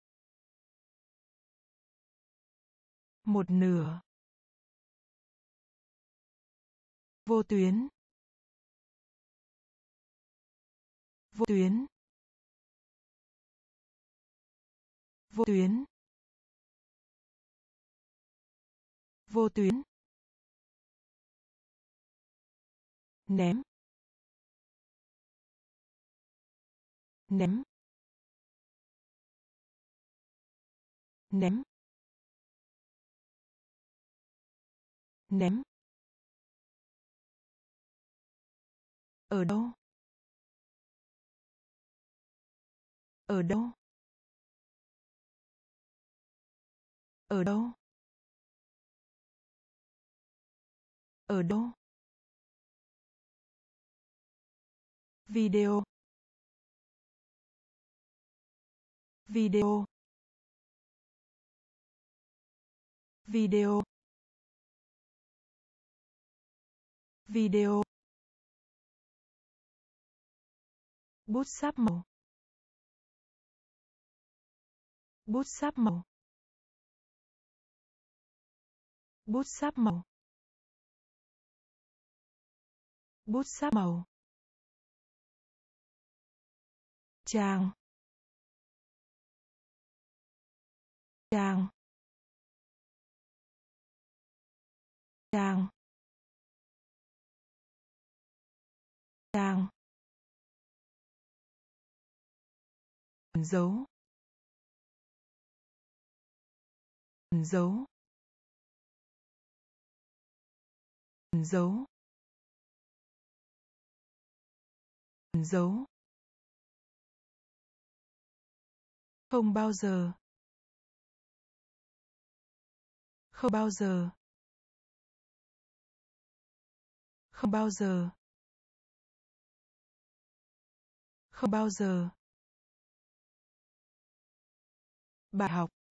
Một nửa. Vô tuyến. Vô tuyến. Vô tuyến. Vô tuyến. Ném. Ném. Ném. Ném. Ở đâu? Ở đâu? Ở đâu? Ở đâu? Video. Video. Video. Video. Bút sáp màu. Bút sáp màu. Bút sáp màu. Bút sáp màu. Trang trang trang trang ẩn dấu. Dấu. Ẩn dấu. Ẩn dấu. Không bao giờ. Không bao giờ. Không bao giờ. Không bao giờ. Bài học.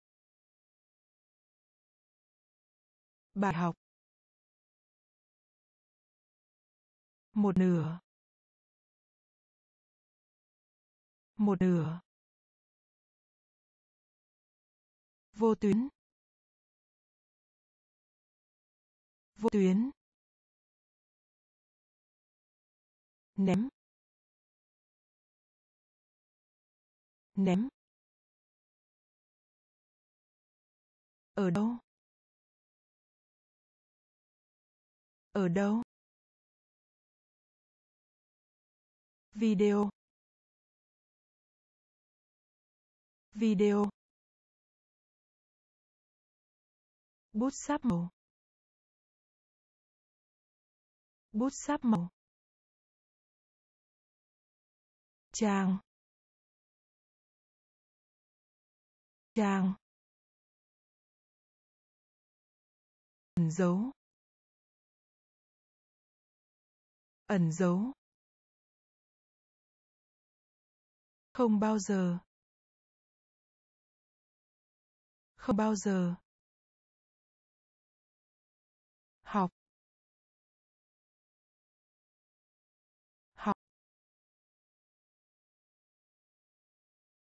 Bài học. Một nửa. Một nửa. Vô tuyến. Vô tuyến. Ném. Ném. Ở đâu? Ở đâu? Video. Video. Bút sáp màu. Bút sáp màu. Trang trang ẩn dấu. Ẩn giấu, không bao giờ. Không bao giờ. Học. Học.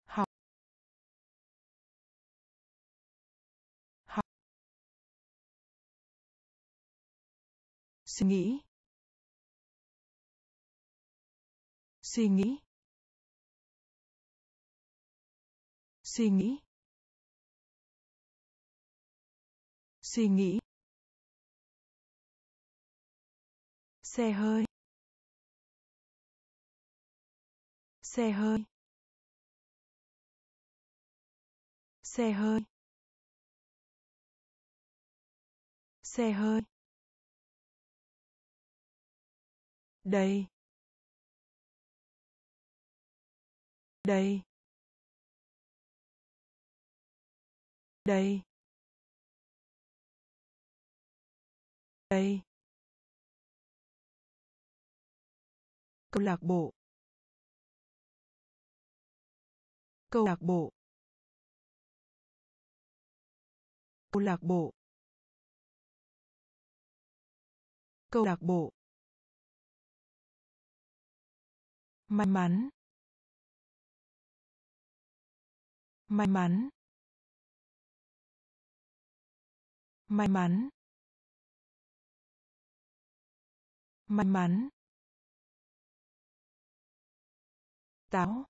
Học. Học. Suy nghĩ. Suy nghĩ. Suy nghĩ. Suy nghĩ. Xe hơi. Xe hơi. Xe hơi. Xe hơi. Đây. Đây. Đây. Đây. Câu lạc bộ. Câu lạc bộ. Câu lạc bộ. Câu lạc bộ. May mắn. May mắn. May mắn. May mắn. Táo.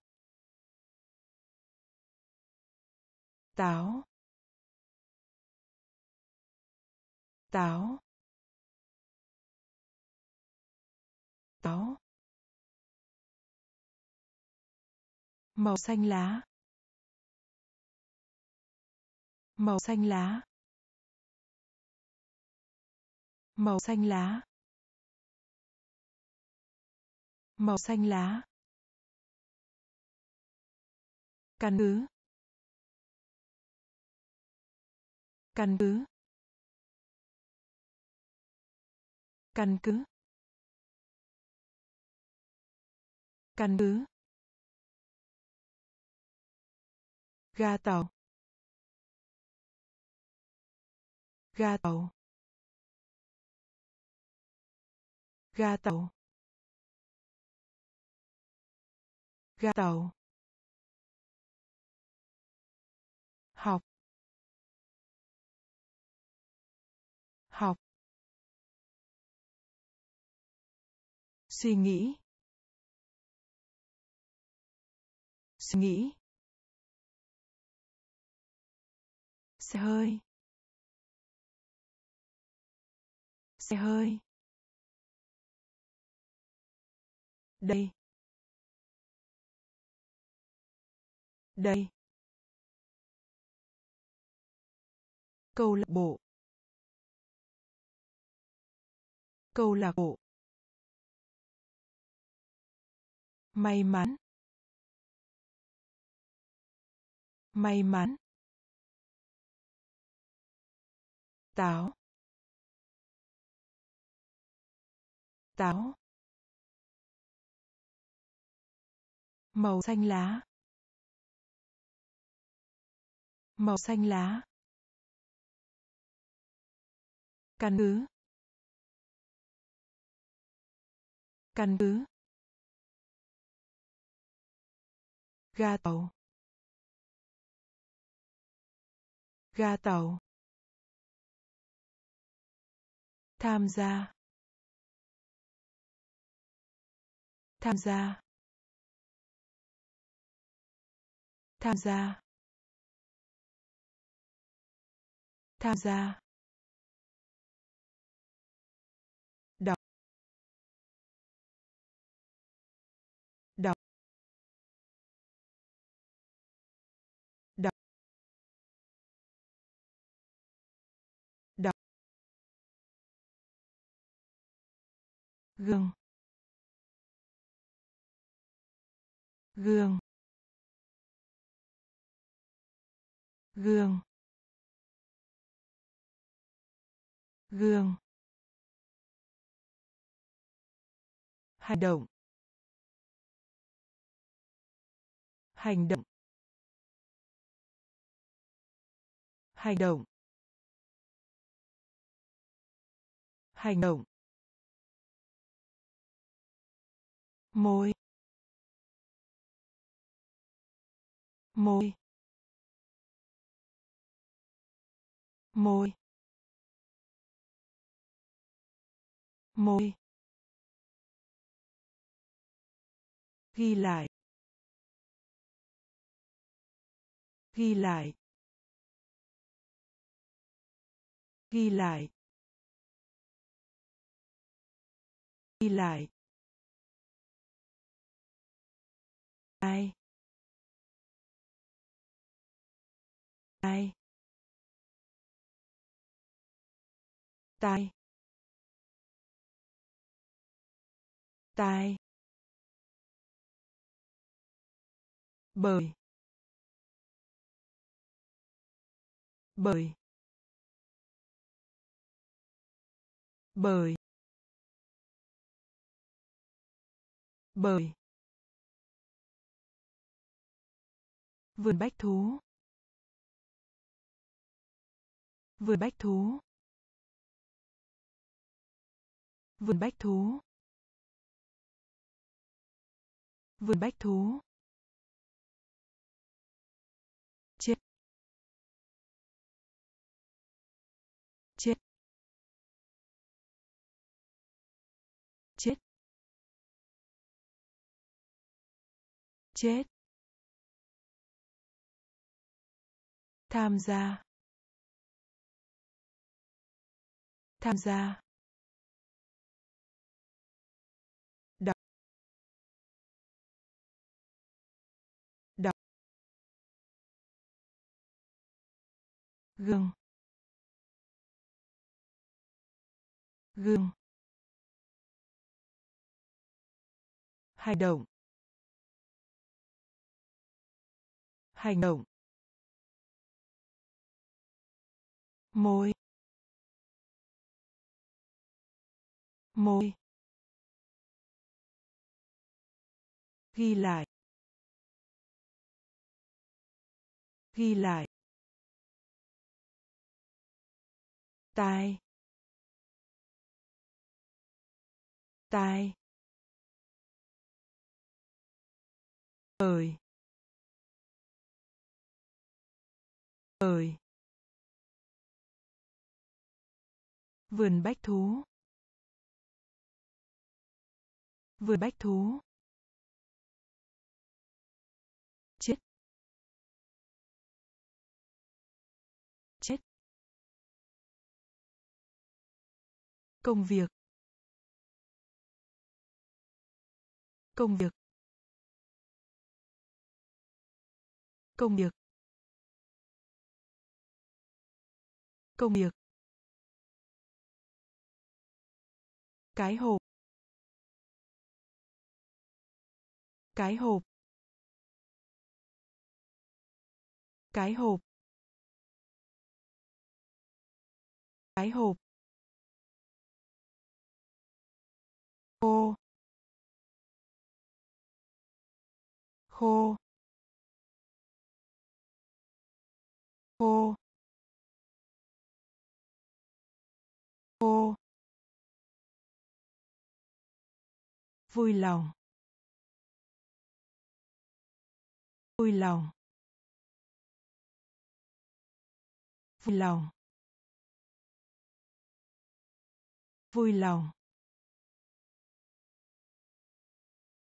Táo. Táo. Táo. Màu xanh lá màu xanh lá. Màu xanh lá. Màu xanh lá. Căn cứ. Căn cứ. Căn cứ. Căn cứ. Ga tàu. Ga tàu. Ga tàu. Ga tàu. Học. Học. Suy nghĩ. Suy nghĩ. Xe hơi. Xe hơi. Đây. Đây. Câu lạc bộ. Câu lạc bộ. May mắn. May mắn. Táo. Táo. Màu xanh lá. Màu xanh lá. Căn cứ. Căn cứ. Ga tàu. Ga tàu. Tham gia. Tham gia. Tham gia. Tham gia. Đọc. Đọc. Đọc. Đọc. Gương gương. Gương. Gương. Hành động. Hành động. Hành động. Hành động. Môi. Môi môi môi ghi lại. Ghi lại. Ghi lại. Ghi lại. Ai? Tai tai tai bởi bởi bởi bởi vườn bách thú. Vườn bách thú. Vườn bách thú. Vườn bách thú. Chết. Chết. Chết. Chết. Tham gia. Tham gia. Đọc. Đọc. Gương gương hành động. Hành động. Môi. Môi. Ghi lại. Ghi lại. Tai. Tai. Ơi ơi vườn bách thú. Vườn bách thú. Chết. Chết. Công việc. Công việc. Công việc. Công việc. Cái hộp cái hộp. Cái hộp. Cái hộp. Khô. Khô. Khô. Khô. Vui lòng. Vui lòng. Vui lòng. Vui lòng.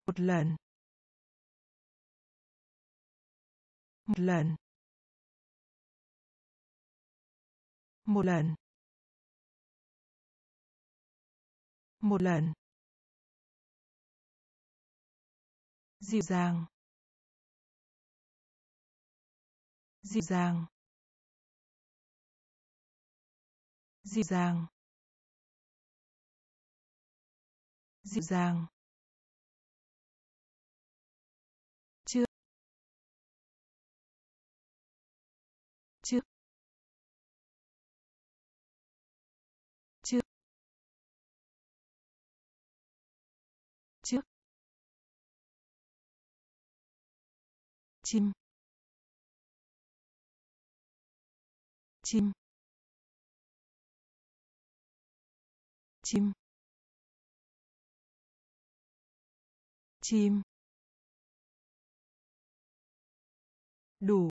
Một lần. Một lần. Một lần. Một lần. Dịu dàng. Dịu dàng. Dịu dàng. Dịu dàng. Chưa. Chưa. Chưa. Trước chim. Chim. Chim. Chim. Đủ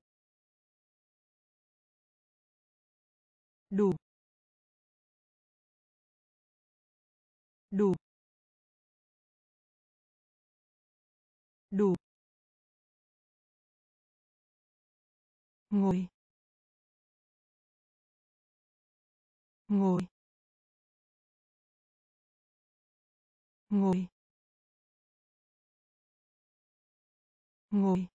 đủ đủ đủ ngồi. Ngồi. Ngồi. Ngồi.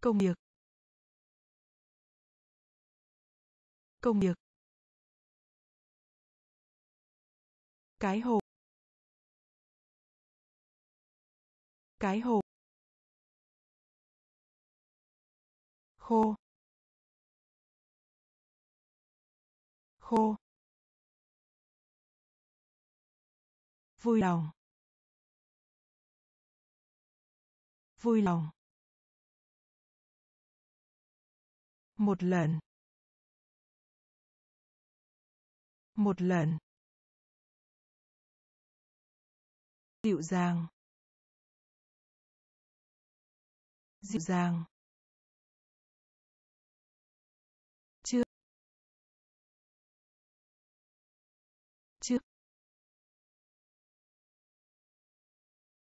Công việc. Công việc. Cái hộp. Cái hộp. Khô. Khô. Vui lòng. Vui lòng. Một lần. Một lần. Dịu dàng. Dịu dàng.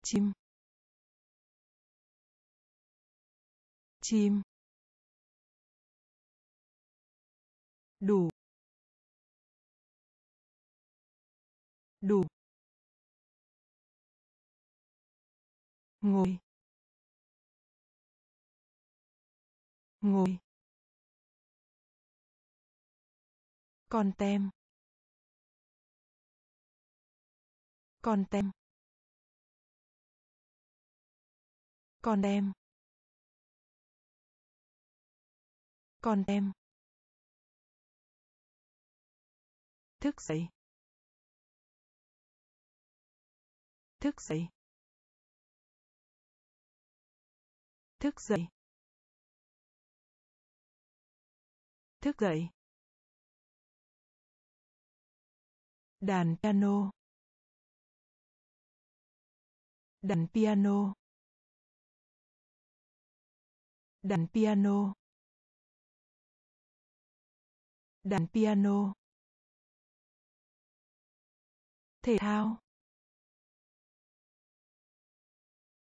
Chim. Chim. Đủ đủ ngồi. Ngồi. Con tem. Con tem. Con đem. Con đem. Thức dậy. Thức dậy. Thức dậy. Thức dậy. Đàn piano. Đàn piano đàn piano. Đàn piano. Thể thao.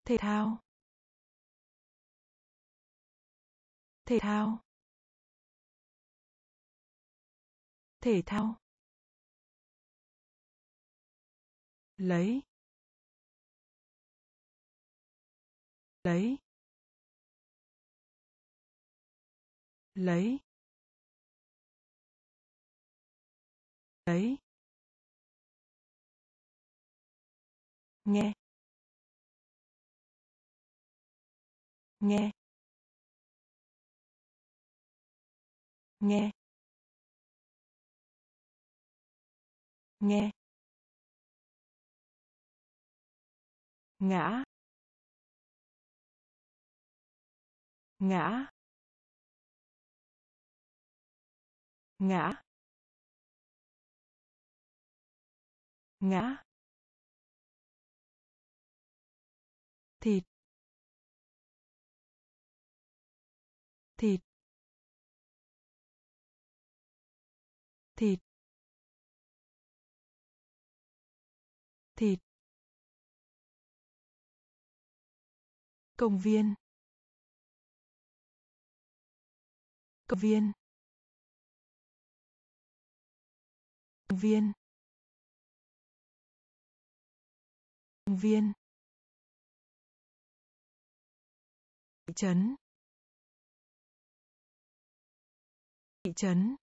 Thể thao. Thể thao. Thể thao. Lấy. Lấy. Lấy. Lấy. Nghe. Nghe. Nghe. Nghe. Ngã. Ngã. Ngã. Ngã. Thịt. Thịt. Thịt. Thịt. Công viên. Công viên. Viên. Viên. Thị trấn. Thị trấn.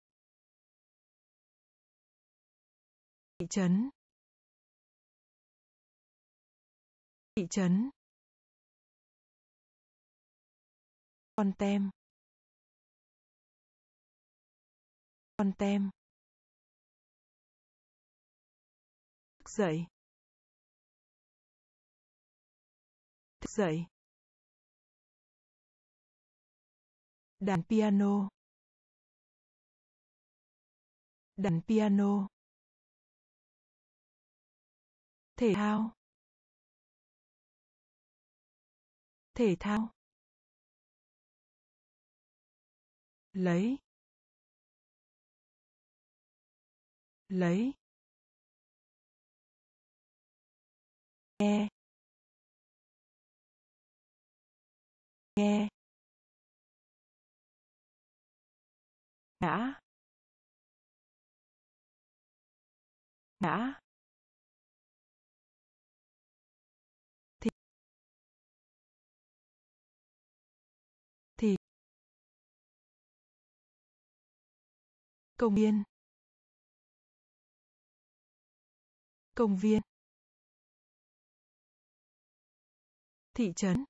Thị trấn. Thị trấn. Con tem. Con tem. Dậy. Thức dậy. Đàn piano. Đàn piano. Thể thao. Thể thao. Lấy. Lấy. Nghe. Nghe. Ngã. Ngã. Thì. Thì. Công viên. Công viên. Thị trấn.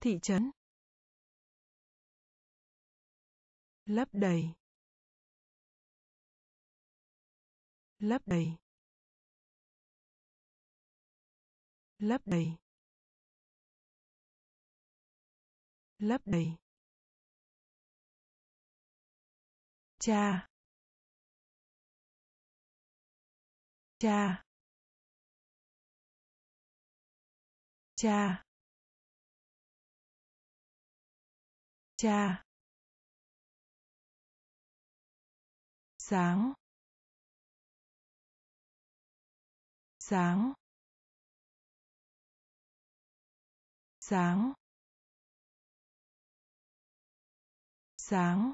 Thị trấn. Lấp đầy. Lấp đầy. Lấp đầy. Lấp đầy. Cha. Cha. Cha. Cha. Sáng. Sáng. Sáng. Sáng.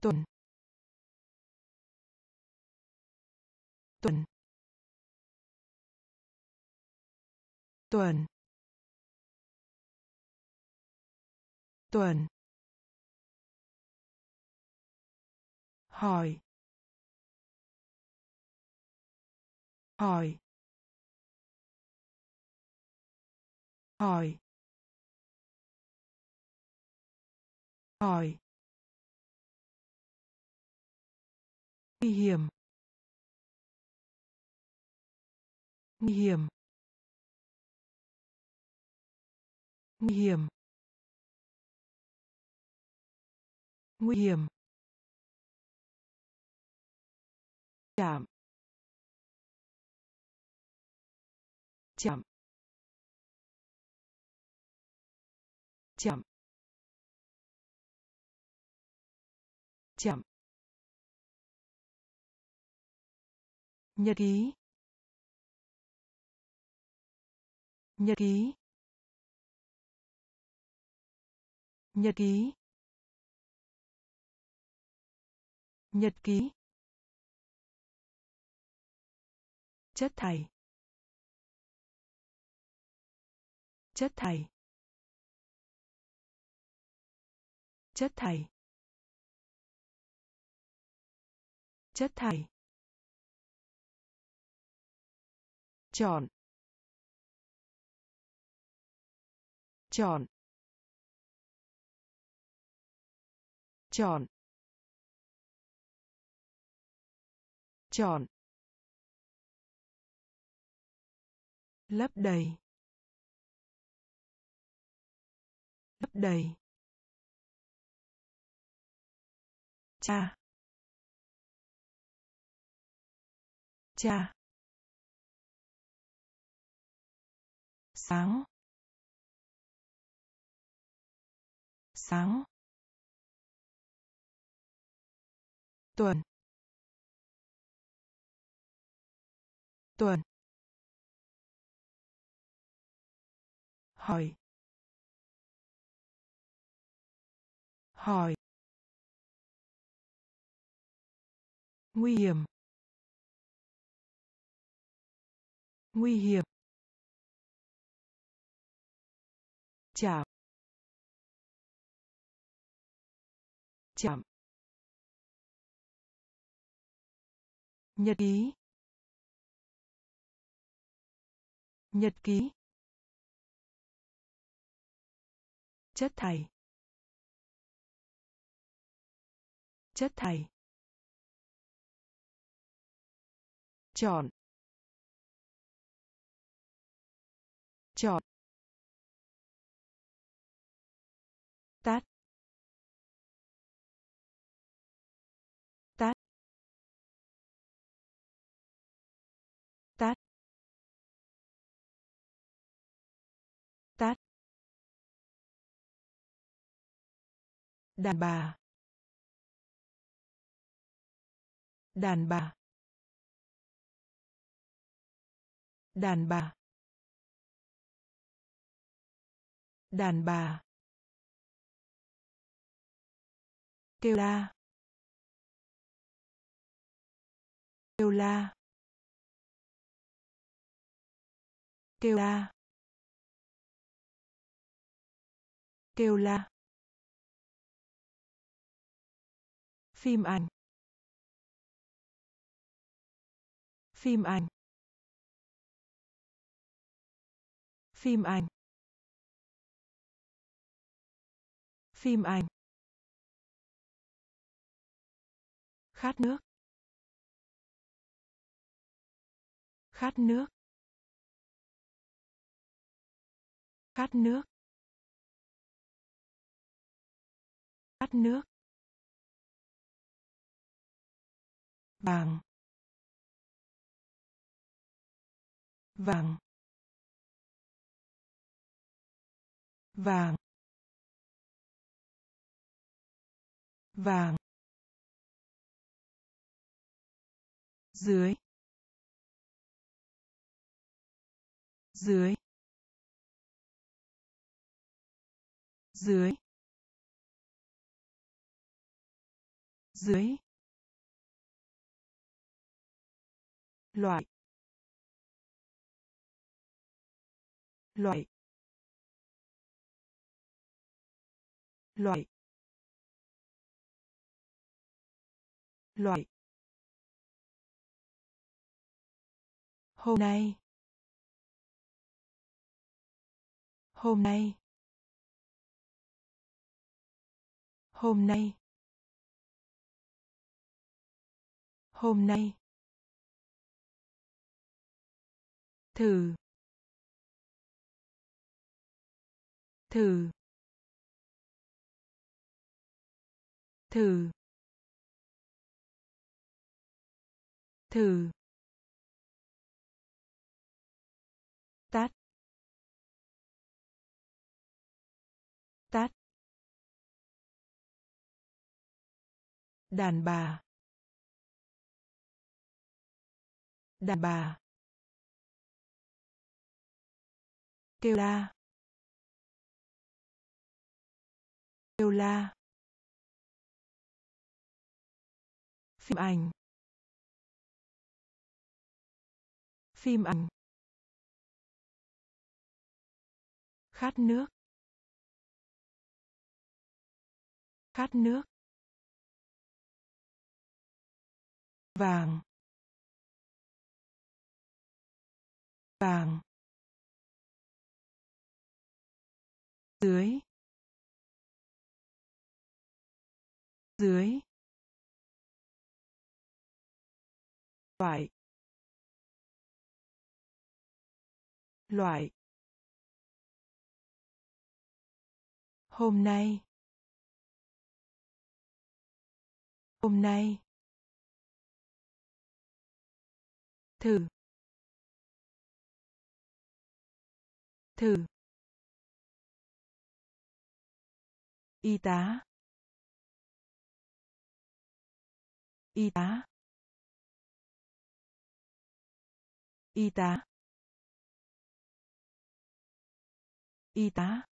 Tuần. Tuần. Tuần. Tuần. Hỏi. Hỏi. Hỏi. Hỏi. Nguy hiểm. Nguy hiểm. Nguy hiểm. Nguy hiểm. Chạm. Chạm. Chạm. Chạm. Nhật ký. Nhật ký. Nhật ký. Nhật ký. Chất thải. Chất thải. Chất thải. Chất thải. Chọn. Chọn. Chọn. Chọn. Lấp đầy. Lấp đầy. Cha. Cha. Sáng. Sáng. Tuần. Tuần. Hỏi. Hỏi. Nguy hiểm. Nguy hiểm. Chạm. Chạm. Nhật ký. Nhật ký. Chất thải. Chất thải. Chọn. Chọn. Đàn bà. Đàn bà. Đàn bà. Đàn bà. Kêu la. Kêu la. Kêu la. Kêu la. Phim ảnh. Phim ảnh. Phim ảnh. Phim ảnh. Khát nước. Khát nước. Khát nước. Khát nước. Vàng vàng vàng vàng dưới. Dưới. Dưới. Dưới. Loại. Loại. Loại. Loại. Hôm nay. Hôm nay. Hôm nay. Hôm nay. Thử. Thử. Thử. Thử. Tắt, tắt, đàn bà. Đàn bà. Kêu la. Kêu la. Phim ảnh. Phim ảnh. Khát nước. Khát nước. Vàng. Vàng. Dưới dưới loại loại. Hôm nay hôm nay. Thử. Thử. Y tá. Y tá. Y tá. Y tá.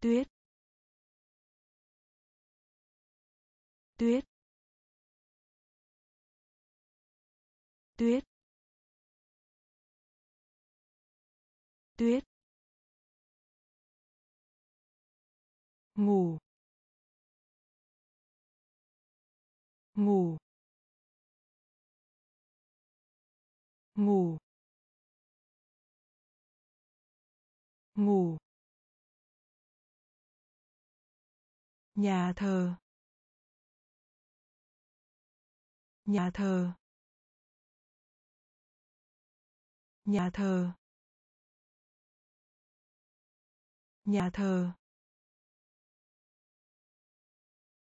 Tuyết. Tuyết. Tuyết. Tuyết. Ngủ. Ngủ. Ngủ. Ngủ. Nhà thờ. Nhà thờ. Nhà thờ. Nhà thờ.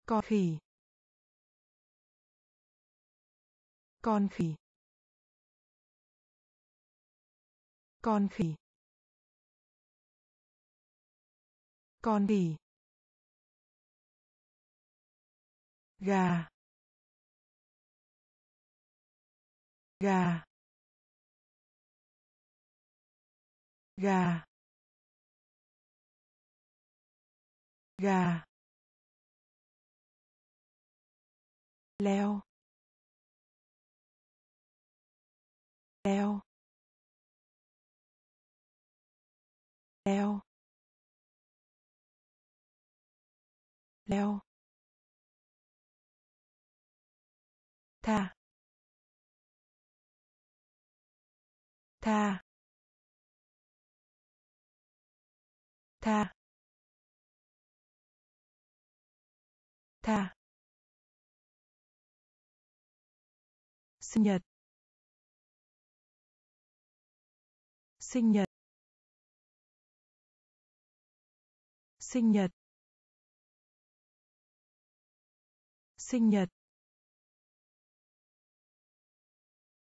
Con khỉ. Con khỉ. Con khỉ. Con khỉ gà. Gà. Gà. Gà. Leo. Leo. Leo. Leo. Tha. Tha. Tha. Tha. Sinh nhật. Sinh nhật. Sinh nhật. Sinh nhật.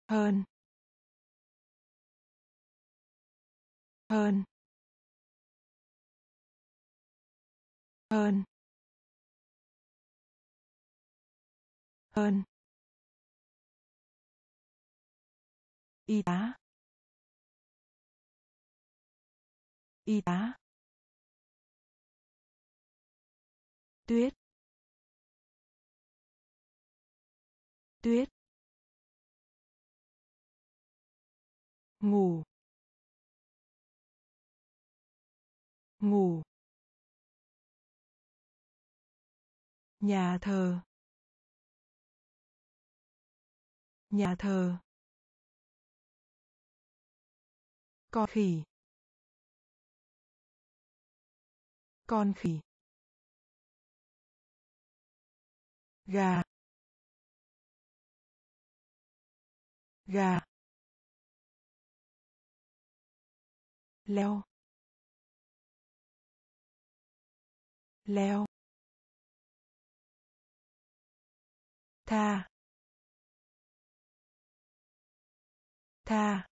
Hơn. Hơn. Hơn. Hơn. Y tá y tá tuyết tuyết ngủ ngủ nhà thờ nhà thờ. Con khỉ. Con khỉ. Gà. Gà. Leo. Leo. Tha. Tha.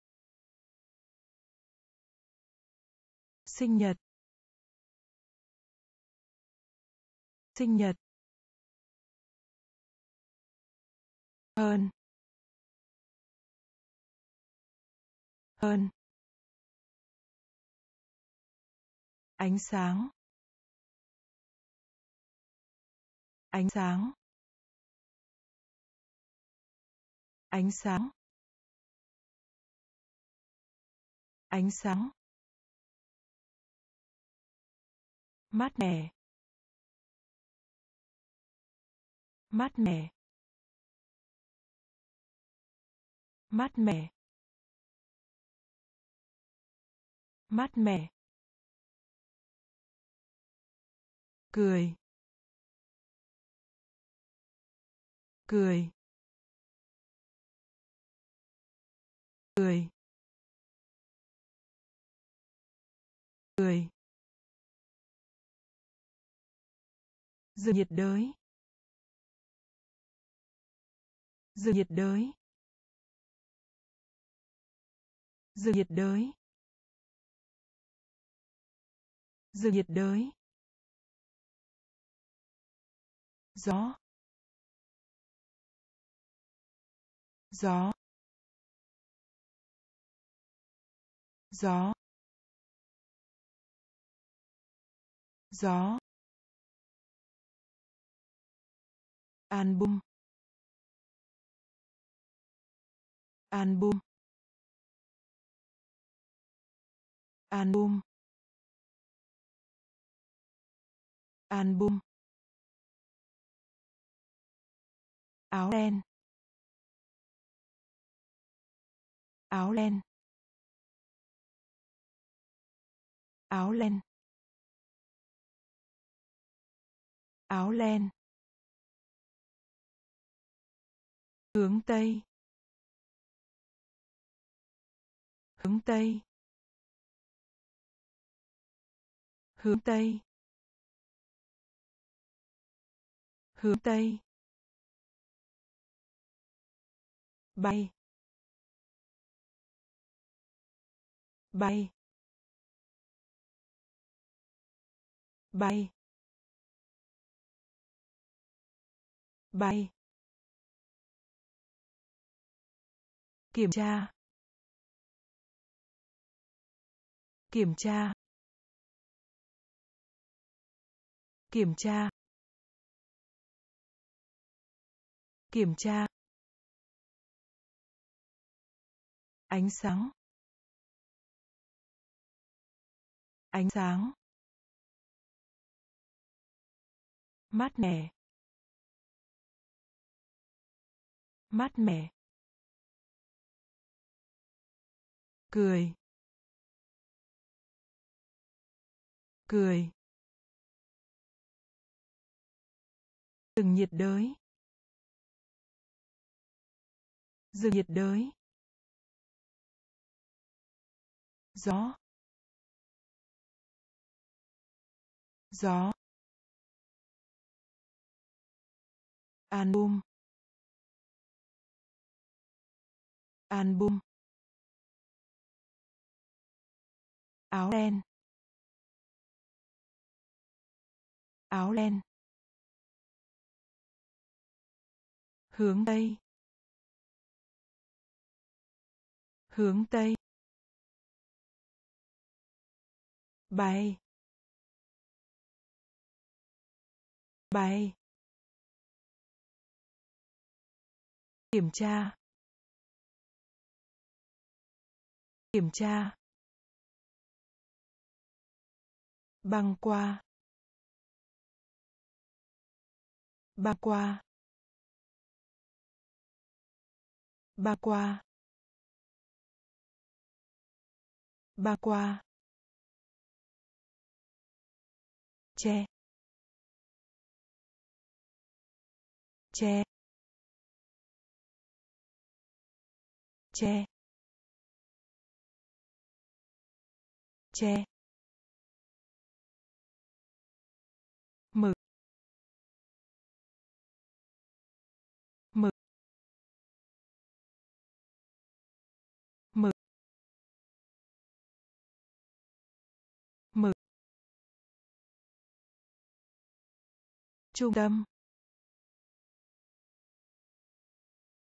Sinh nhật. Sinh nhật. Hơn. Hơn. Ánh sáng. Ánh sáng. Ánh sáng. Ánh sáng. Mát mẻ. Mát mẻ. Mát mẻ. Mát mẻ. Cười. Cười. Cười. Cười. Rừng nhiệt đới. Rừng nhiệt đới. Rừng nhiệt đới. Rừng nhiệt đới. Gió. Gió. Gió. Gió. Album. Album. Album. Album. Áo len áo len áo len áo len hướng tây. Hướng tây. Hướng tây. Hướng tây. Bay. Bay. Bay. Bay. Kiểm tra. Kiểm tra. Kiểm tra. Kiểm tra. Ánh sáng. Ánh sáng. Mát mẻ. Mát mẻ. Cười. Cười. Rừng nhiệt đới. Rừng nhiệt đới. Gió. Gió. Album. Album. Áo đen, áo đen, hướng tây. Hướng tây. Bay. Bay. Kiểm tra. Kiểm tra. Băng qua. Băng qua. Băng qua. Băng qua. Che. Che. Che. Che. Trung tâm.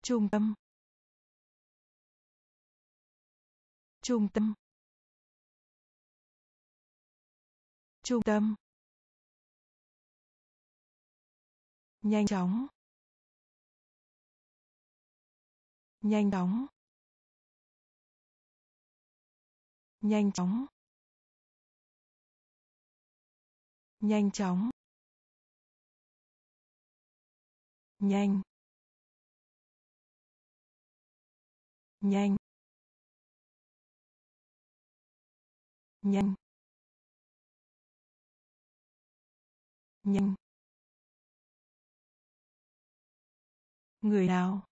Trung tâm. Trung tâm. Trung tâm. Nhanh chóng. Nhanh chóng. Nhanh chóng. Nhanh chóng. Nhanh. Nhanh. Nhanh. Nhanh. Người nào?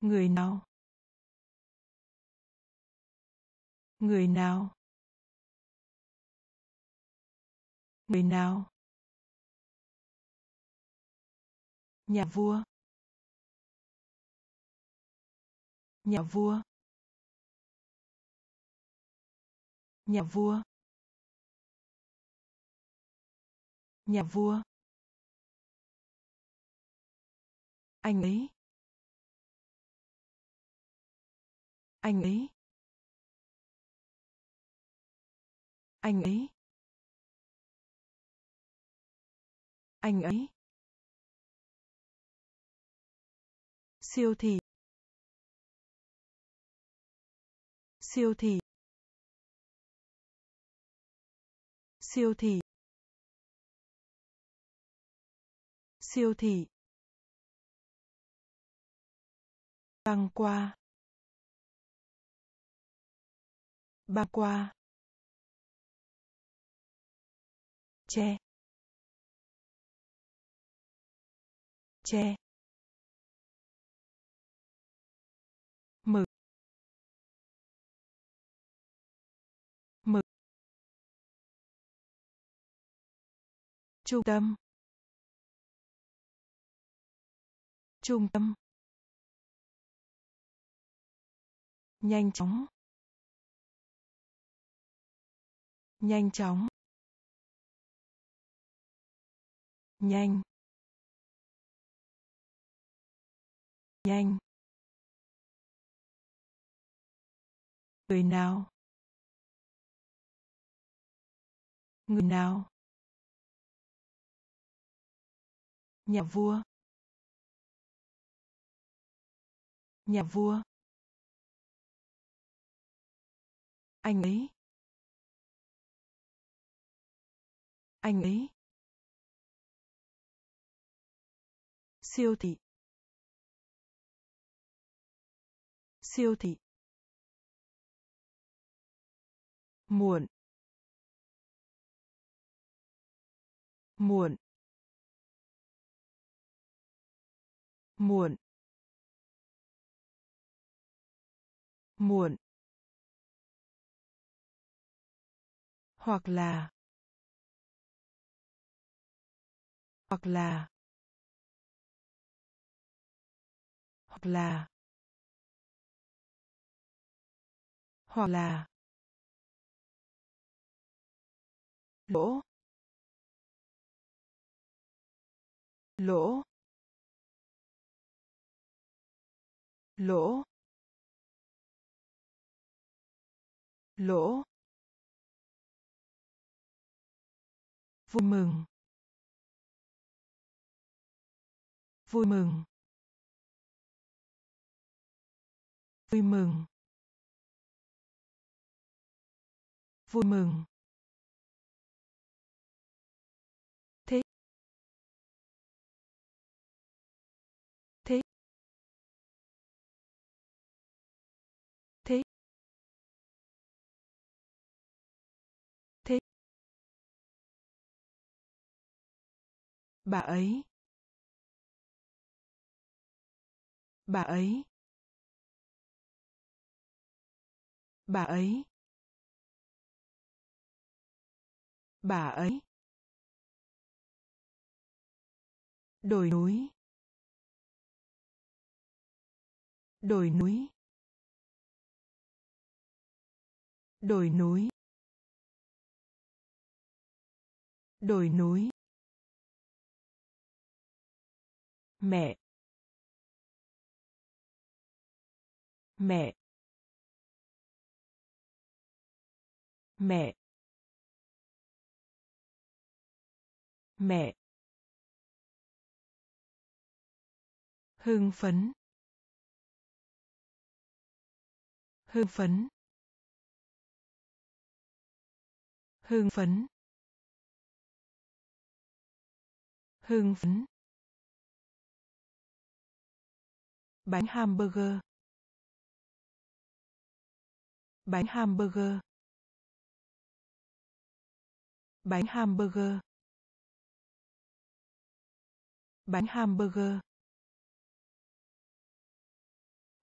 Người nào? Người nào? Người nào? Nhà vua. Nhà vua. Nhà vua. Nhà vua. Anh ấy. Anh ấy. Anh ấy. Anh ấy. Siêu thị. Siêu thị. Siêu thị. Siêu thị. Băng qua. Băng qua. Che. Che. Trung tâm. Trung tâm. Nhanh chóng. Nhanh chóng. Nhanh. Nhanh. Người nào? Người nào? Nhà vua. Nhà vua. Anh ấy. Anh ấy. Siêu thị. Siêu thị. Muộn. Muộn. Muộn. Muộn. Hoặc là. Hoặc là. Hoặc là. Hoặc là. Lỗ. Lỗ. Lỗ lỗ vui mừng vui mừng vui mừng vui mừng. Bà ấy. Bà ấy. Bà ấy. Bà ấy. Đồi núi. Đồi núi. Đồi núi. Đồi núi. Mẹ. Mẹ. Mẹ. Mẹ. Hưng phấn. Hưng phấn. Hưng phấn. Hưng phấn. Bánh hamburger. Bánh hamburger. Bánh hamburger. Bánh hamburger.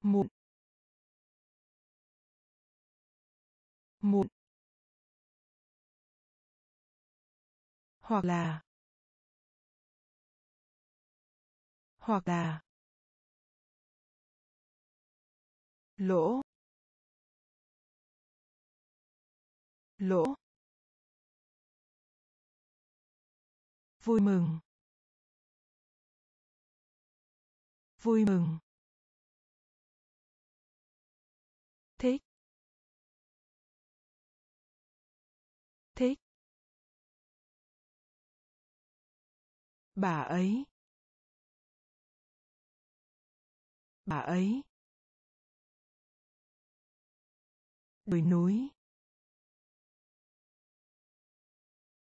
Muộn muộn hoặc là. Hoặc là. Lỗ lỗ vui mừng vui mừng thích thích bà ấy bà ấy đồi núi.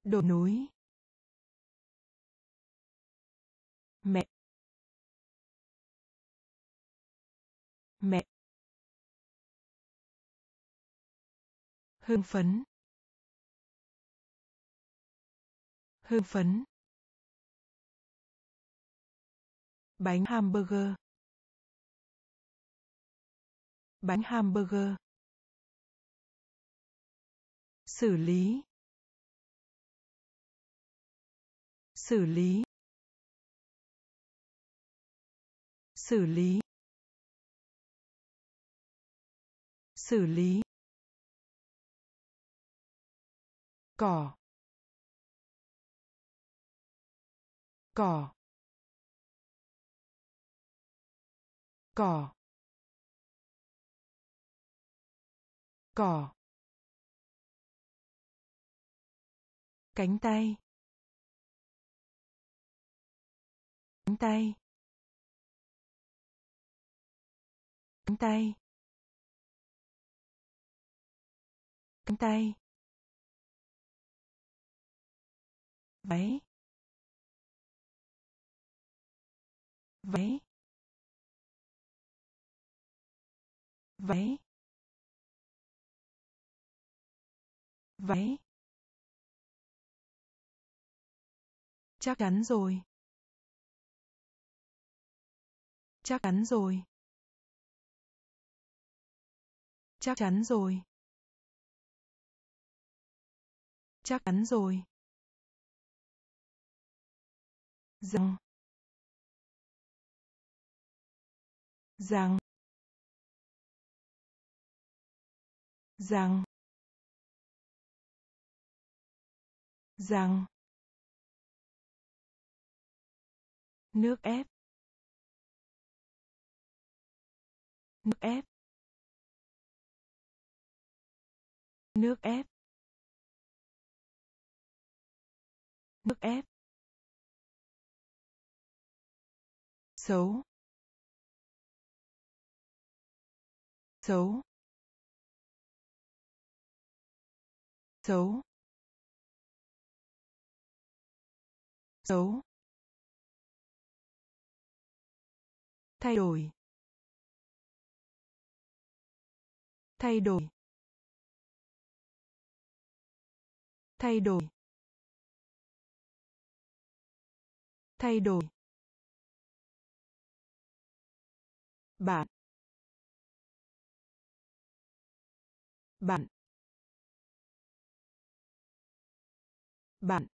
Đồi núi. Mẹ. Mẹ. Hưng phấn. Hưng phấn. Bánh hamburger. Bánh hamburger xử lý. Xử lý. Xử lý. Xử lý. Cỏ. Cỏ. Cỏ. Cỏ. Cánh tay. Cánh tay. Cánh tay. Cánh tay. Váy. Váy. Váy. Váy. Chắc chắn rồi. Chắc chắn rồi. Chắc chắn rồi. Chắc chắn rồi. Rằng. Rằng. Rằng. Rằng. Nước ép. Nước ép. Nước ép. Nước ép. Xấu. Xấu. Xấu. Xấu. Thay đổi. Thay đổi. Thay đổi. Thay đổi. Bạn. Bạn. Bạn.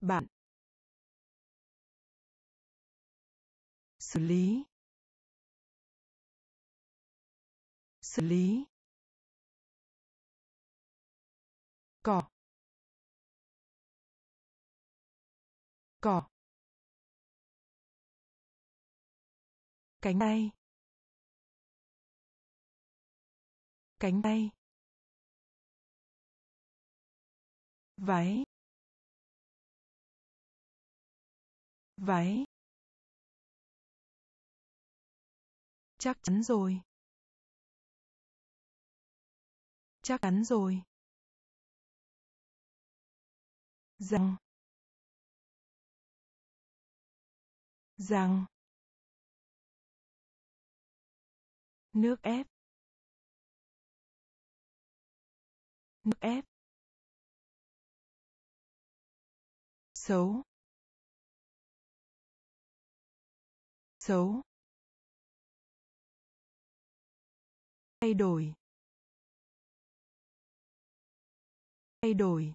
Bạn. Xử lý. Xử lý. Cỏ cỏ cánh tay. Cánh tay. Váy. Váy. Chắc chắn rồi. Chắc chắn rồi. Rằng. Rằng. Nước ép. Nước ép. Xấu. Xấu. Thay đổi. Thay đổi.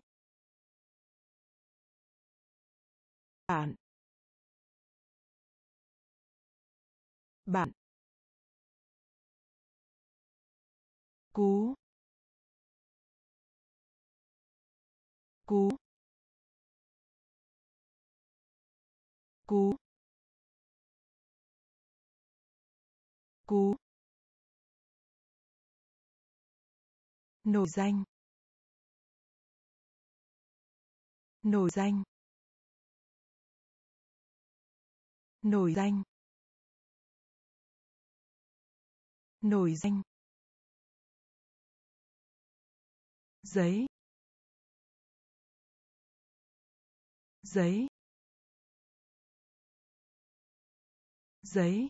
Bạn. Bạn. Cú. Cú. Cú. Cú. Nổi danh. Nổi danh. Nổi danh. Nổi danh. Giấy. Giấy. Giấy.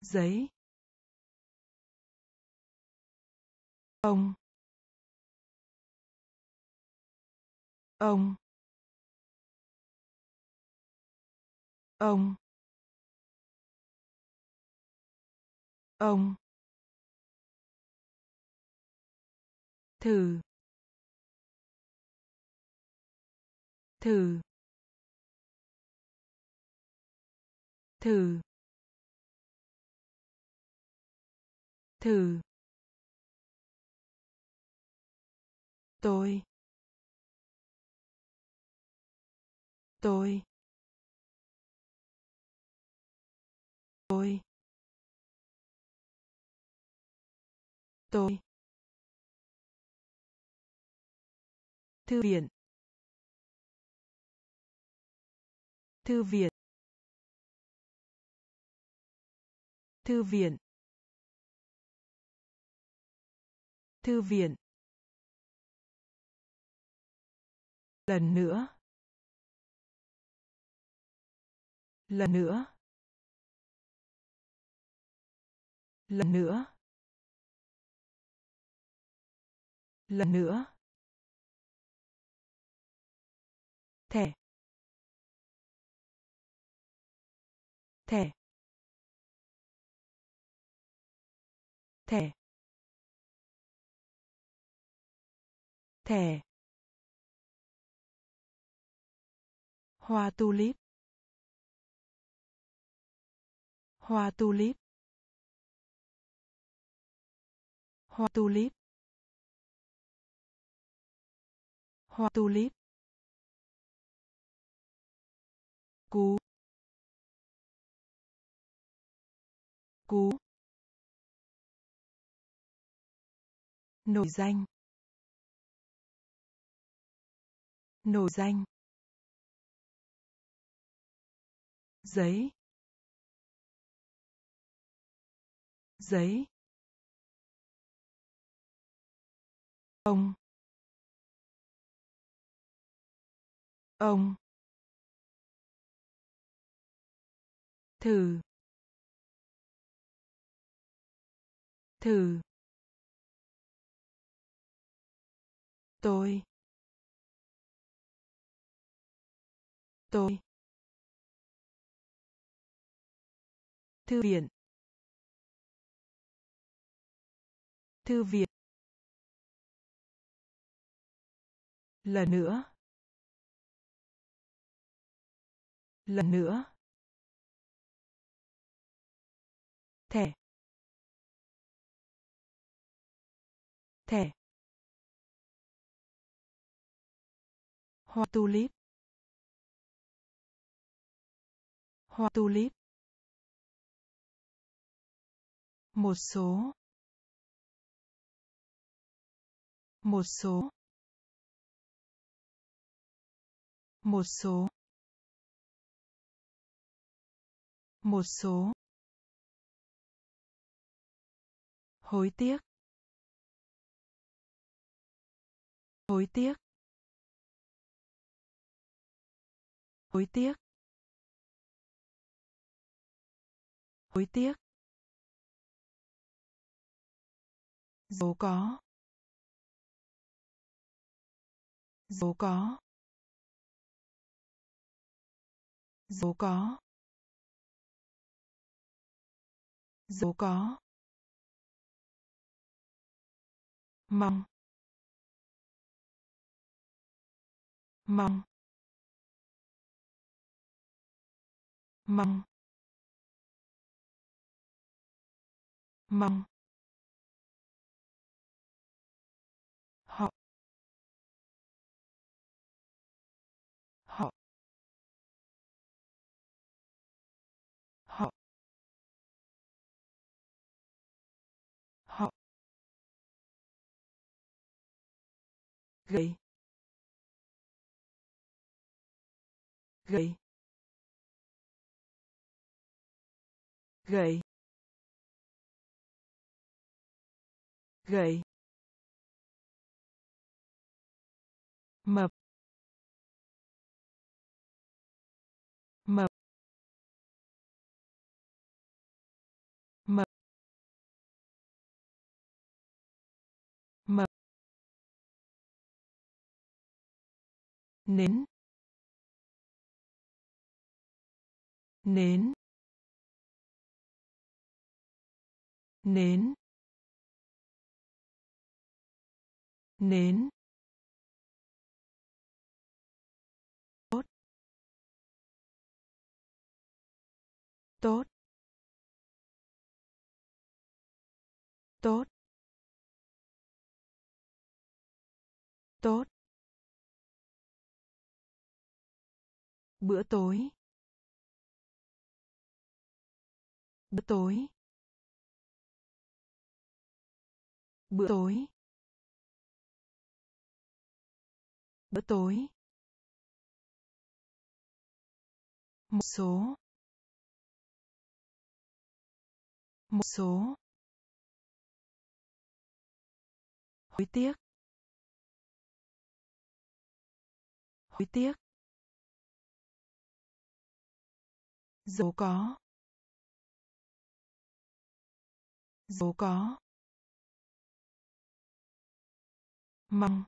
Giấy. Ông. Ông. Ông. Ông. Thử. Thử. Thử. Thử. Tôi. Tôi. Tôi. Tôi. Thư viện. Thư viện. Thư viện. Thư viện. Lần nữa. Lần nữa. Lần nữa. Lần nữa. Thẻ. Thẻ. Thẻ. Thẻ. Hoa tulip. Hoa tulip. Hoa tulip. Hoa tulip. Cú. Cú. Nổi danh. Nổi danh. Giấy. Giấy. Ông. Ông. Thử. Thử. Tôi. Tôi. Thư viện. Thư viện. Lần nữa. Lần nữa. Thẻ. Thẻ. Hoa tulip. Hoa tulip. Một số. Một số. Một số. Một số. Hối tiếc. Hối tiếc. Hối tiếc. Hối tiếc. Dấu có. Dấu có. Dấu có. Dấu có. Mong. Mong. Mong. Mong. Gầy. Gầy. Gầy. Gầy. Mập. mập nến. Nến. Nến. Nến. Tốt. Tốt. Tốt. Tốt. Bữa tối. Bữa tối. Bữa tối. Bữa tối. Một số. Một số. Hối tiếc. Hối tiếc. Dấu có. Dấu có. Mong.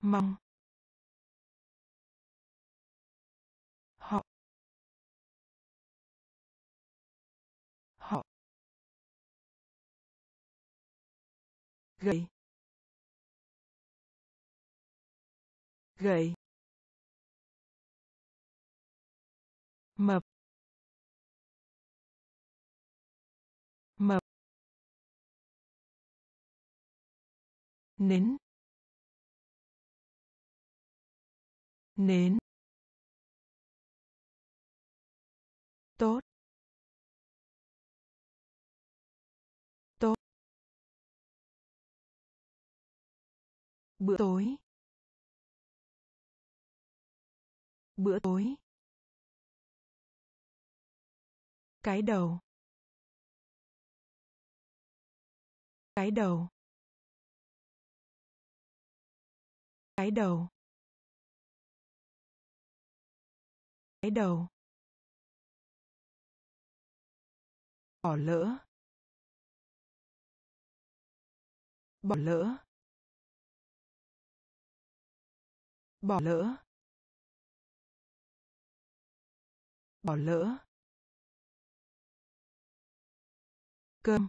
Mong. Họ. Họ. Gầy. Gầy. Mập. Mập. Nến nến tốt. Tốt. Bữa tối. Bữa tối. Cái đầu. Cái đầu. Cái đầu. Cái đầu. Bỏ lỡ. Bỏ lỡ. Bỏ lỡ. Bỏ lỡ. Cơm.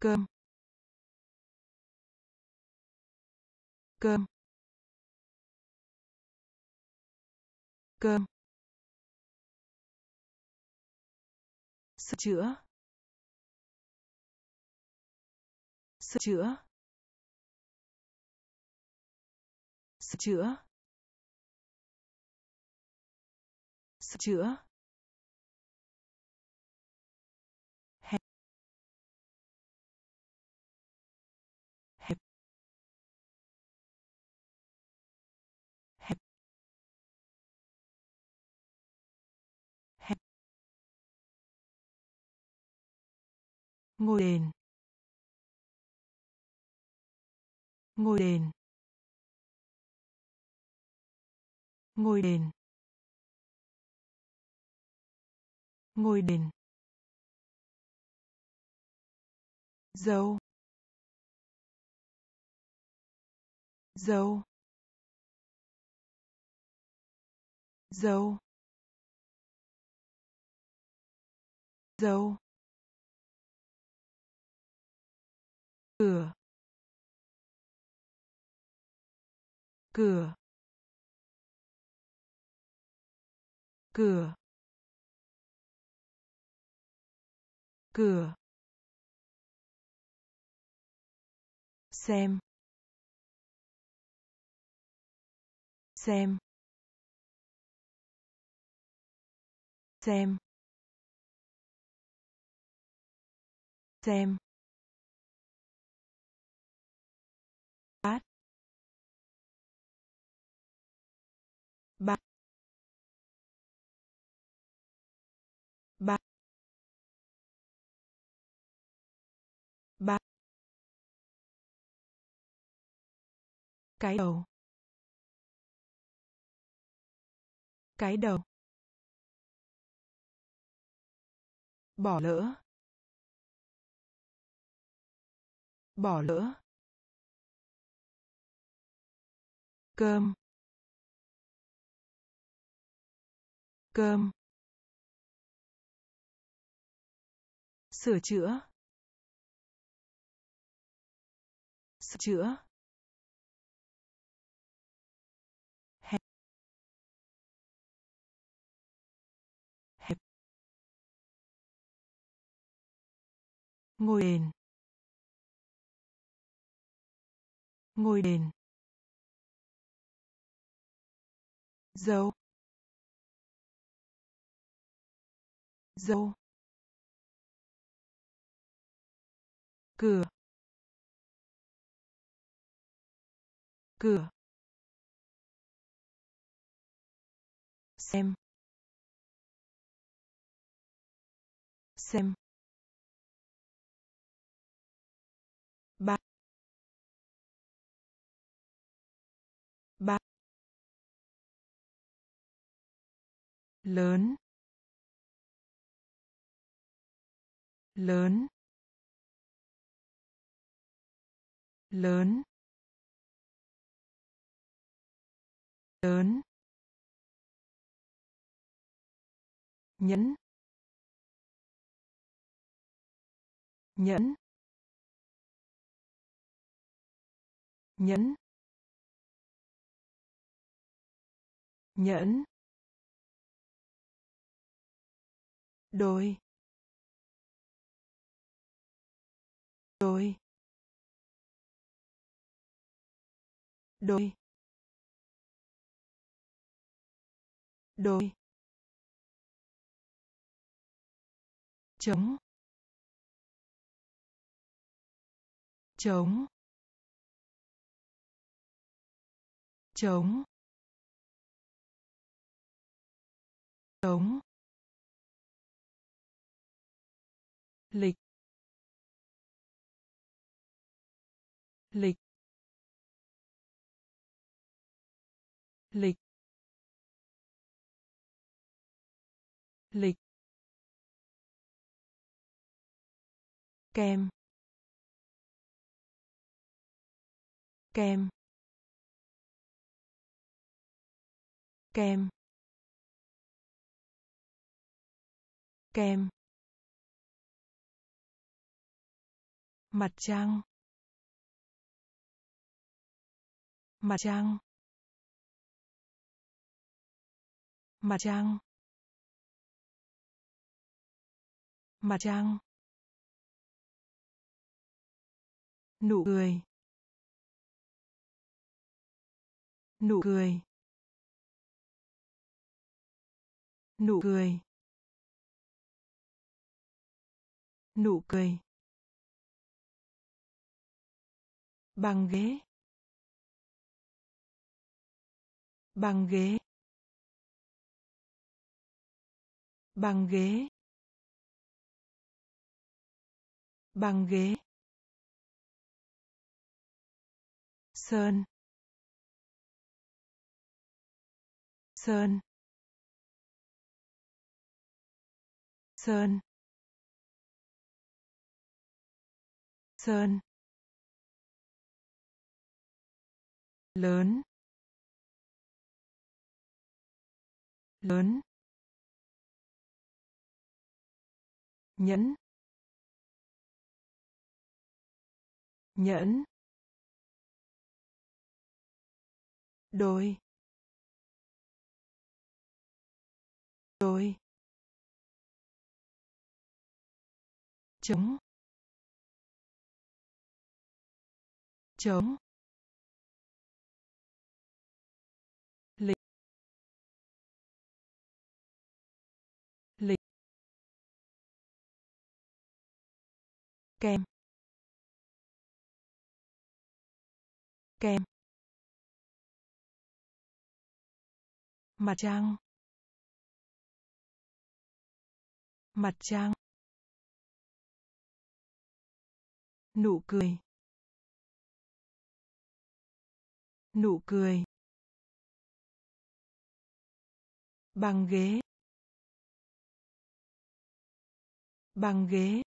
Cơm. Cơm. Cơm. Sửa chữa. Sửa chữa. Sửa chữa. Sửa chữa. Ngôi đền. Ngôi đền. Ngôi đền. Ngôi đền. Dâu dâu dâu dâu cửa cửa cửa cửa. Xem. Xem. Xem. Xem. Bát bát bát cái đầu. Cái đầu. Bỏ lỡ. Bỏ lỡ. Cơm. Cơm. Sửa chữa. Sửa chữa. Hẹp. Hẹp. Ngôi đền. Ngôi đền. Dấu. Dâu cửa. Cửa. Xem. Xem. Ba. Ba. Lớn. Lớn lớn lớn nhẫn nhẫn nhẫn nhẫn. Đôi. Đôi. Đôi. Đôi. Chống chống chống chống lịch. Lịch. Lịch. Lịch. Kem. Kem. Kem. Kem. Mặt trăng. Mặt trăng mặt trăng mặt trăng nụ cười. Nụ cười. Nụ cười. Nụ cười. Bằng ghế. Bằng ghế. Bằng ghế. Bằng ghế. Sơn. Sơn. Sơn. Sơn. Lớn. Lớn. nhẫn. nhẫn. đôi. đôi. chống chống kem. Kem. Mặt trăng. Mặt trăng. Nụ cười. Nụ cười. Băng ghế. Băng ghế.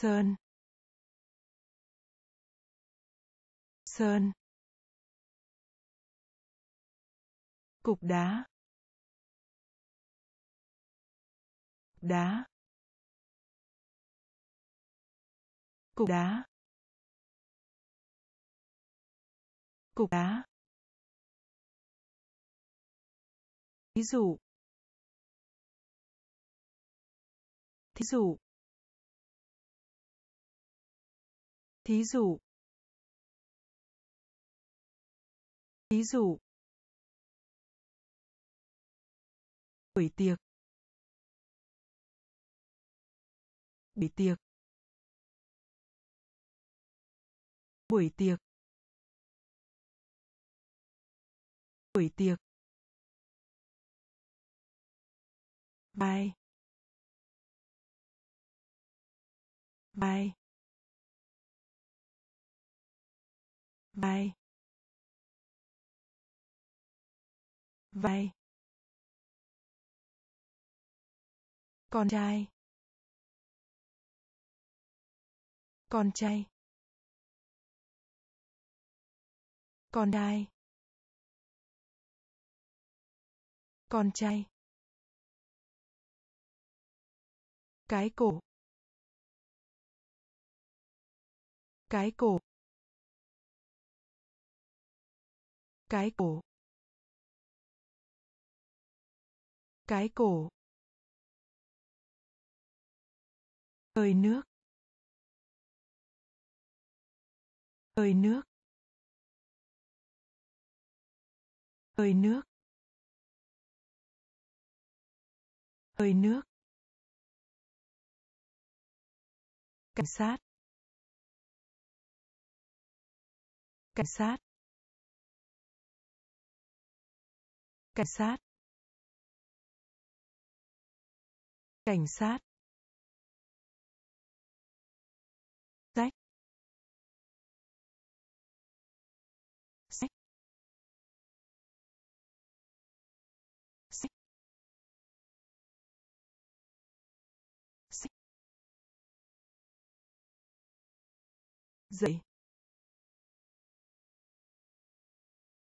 Sơn. Sơn. Cục đá. Đá. Cục đá. Cục đá. Ví dụ. Thí dụ. Thí dụ. Thí dụ. Buổi tiệc. Buổi tiệc. Buổi tiệc. Buổi tiệc. Vai vai vai. Vai. Con trai. Con trai. Con trai. Con trai. Cái cổ. Cái cổ. Cái cổ. Cái cổ. Hơi nước. Hơi nước. Hơi nước. Hơi nước. Cảnh sát. Cảnh sát. Cảnh sát. Cảnh sát. Sách. Sách. Sách. Sách. Dậy.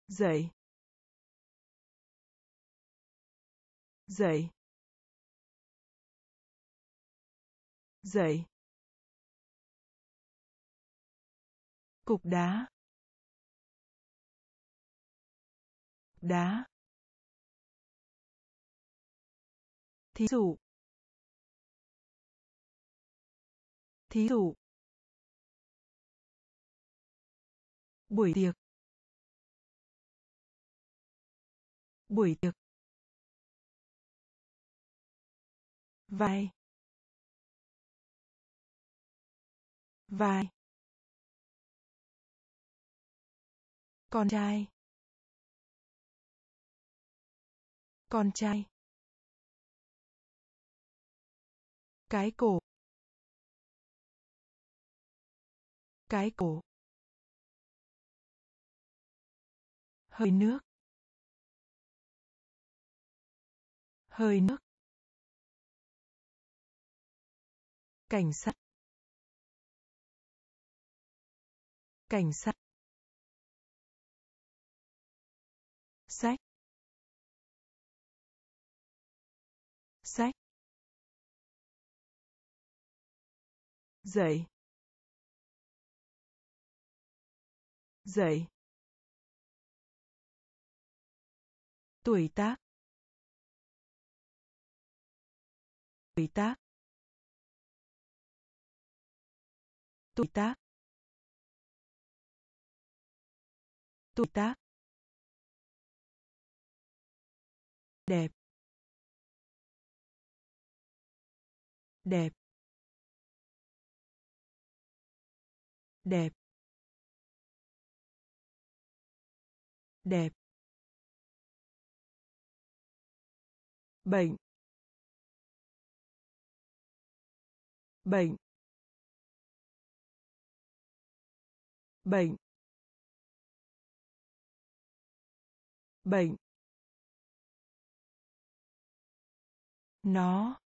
Dậy. Dậy. Dậy. Cục đá. Đá. Thí dụ. Thí dụ. Buổi tiệc. Buổi tiệc. Vai. Vai. Con trai. Con trai. Cái cổ. Cái cổ. Hơi nước. Hơi nước. Cảnh sát. Cảnh sát. Sách. Sách. Dậy dậy tuổi tác. Tuổi tác. Tuổi tác. Tuổi tác. Đẹp. Đẹp. Đẹp. Đẹp. Bệnh. Bệnh. Bệnh. Bệnh. Nó.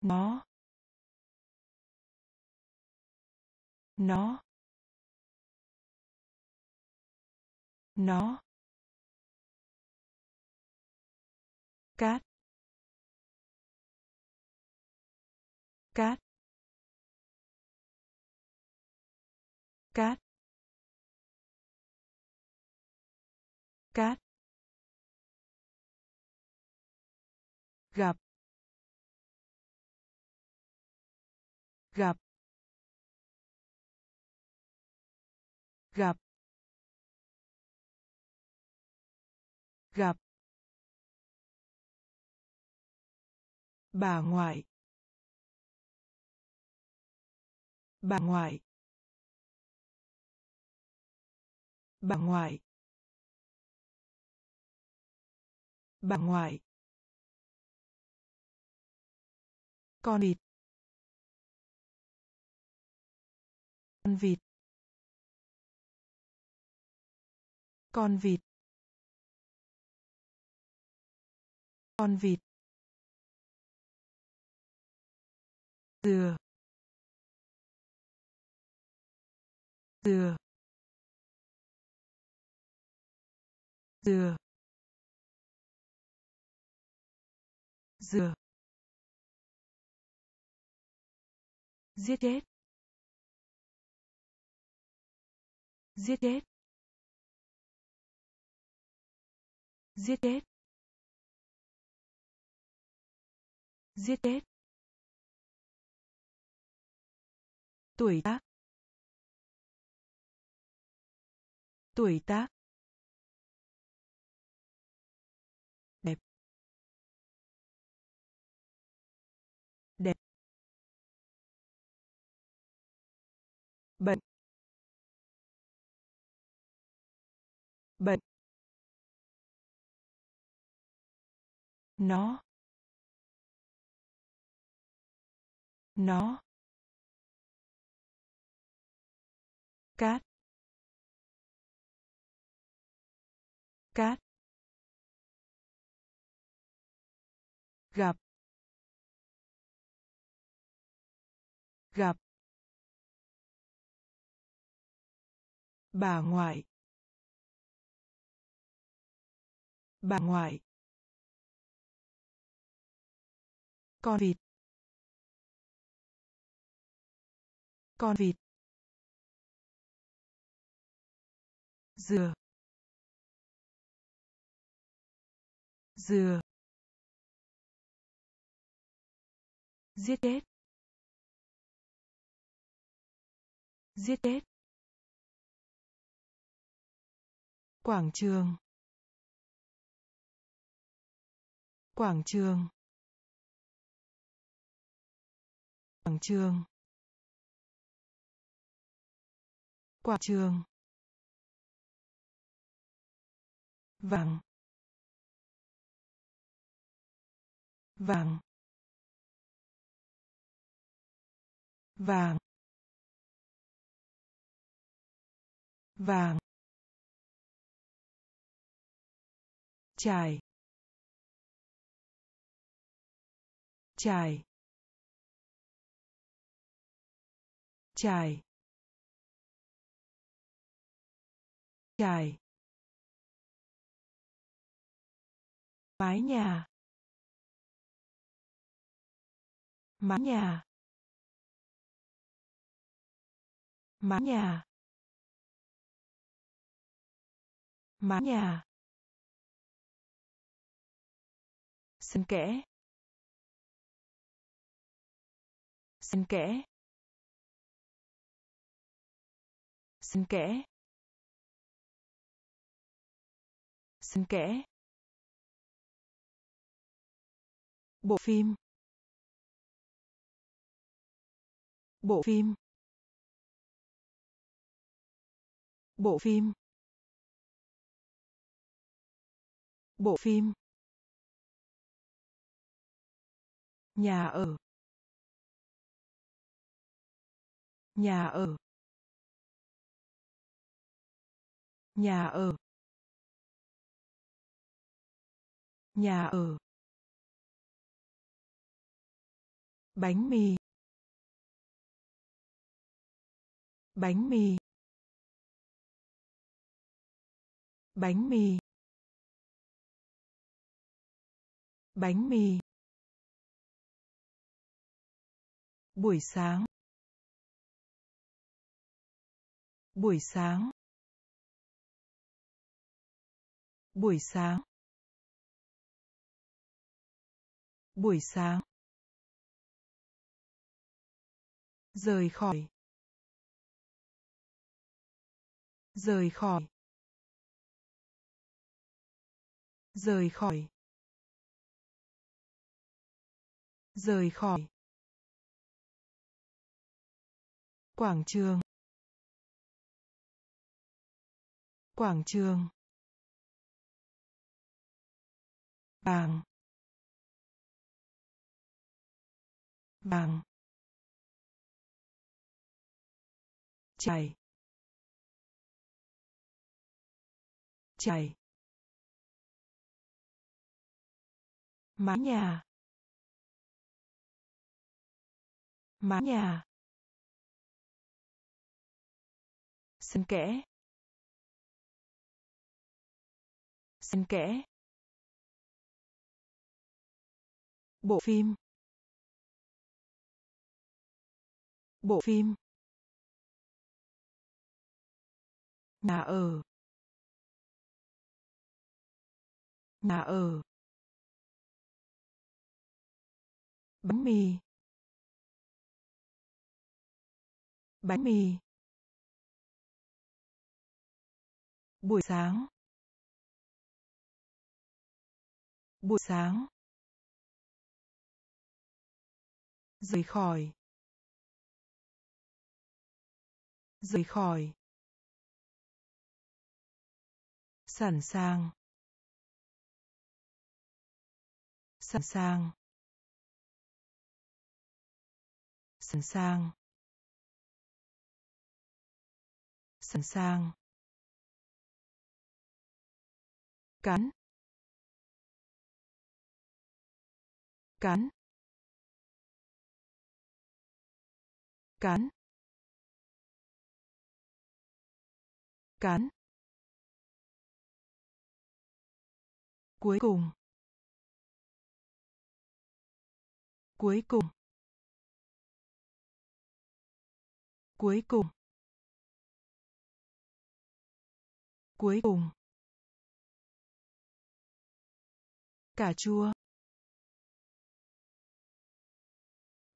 Nó. Nó. Nó. Cát. Cát. Cát. Cát. Gặp. Gặp. Gặp. Gặp. Bà ngoại. Bà ngoại. Bà ngoại. Bà ngoại. Con vịt. Con vịt. Con vịt. Con vịt. Dừa. Dừa. Dừa. Dừa. Giết chết. Giết chết. Giết chết. Giết chết. Tuổi tác. Tuổi tác. Bệnh. Bệnh. Nó. Nó. Cát. Cát. Gặp. Gặp. Bà ngoại. Bà ngoại. Con vịt. Con vịt. Dừa. Dừa. Giết chết. Giết chết. Quảng trường. Quảng trường. Quảng trường. Quảng trường. Vàng. Vàng. Vàng. Vàng. Trải trải trải trải mái nhà. Mái nhà. Mái nhà. Mái nhà. Xen kẽ xen kẽ xen kẽ xen kẽ bộ phim. Bộ phim. Bộ phim. Bộ phim. Nhà ở. Nhà ở. Nhà ở. Nhà ở. Bánh mì. Bánh mì. Bánh mì. Bánh mì. Buổi sáng. Buổi sáng. Buổi sáng. Buổi sáng. Rời khỏi. Rời khỏi. Rời khỏi. Rời khỏi. Quảng trường. Quảng trường. Bảng. Bảng. Chảy. Chảy. Mái nhà. Mái nhà. Xen kẽ xen kẽ bộ phim. Bộ phim. Nhà ở. Nhà ở. Bánh mì. Bánh mì. Buổi sáng. Buổi sáng. Rời khỏi. Rời khỏi. Sẵn sàng. Sẵn sàng. Sẵn sàng. Sẵn sàng. Cán. Cán. Cán. Cán. Cuối cùng. Cuối cùng. Cuối cùng. Cuối cùng. Cà chua.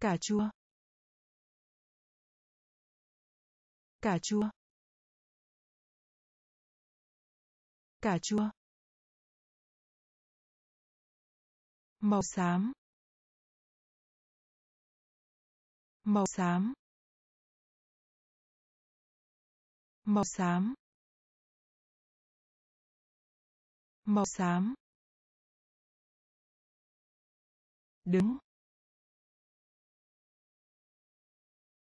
Cà chua. Cà chua. Cà chua. Màu xám. Màu xám. Màu xám. Màu xám. Đứng.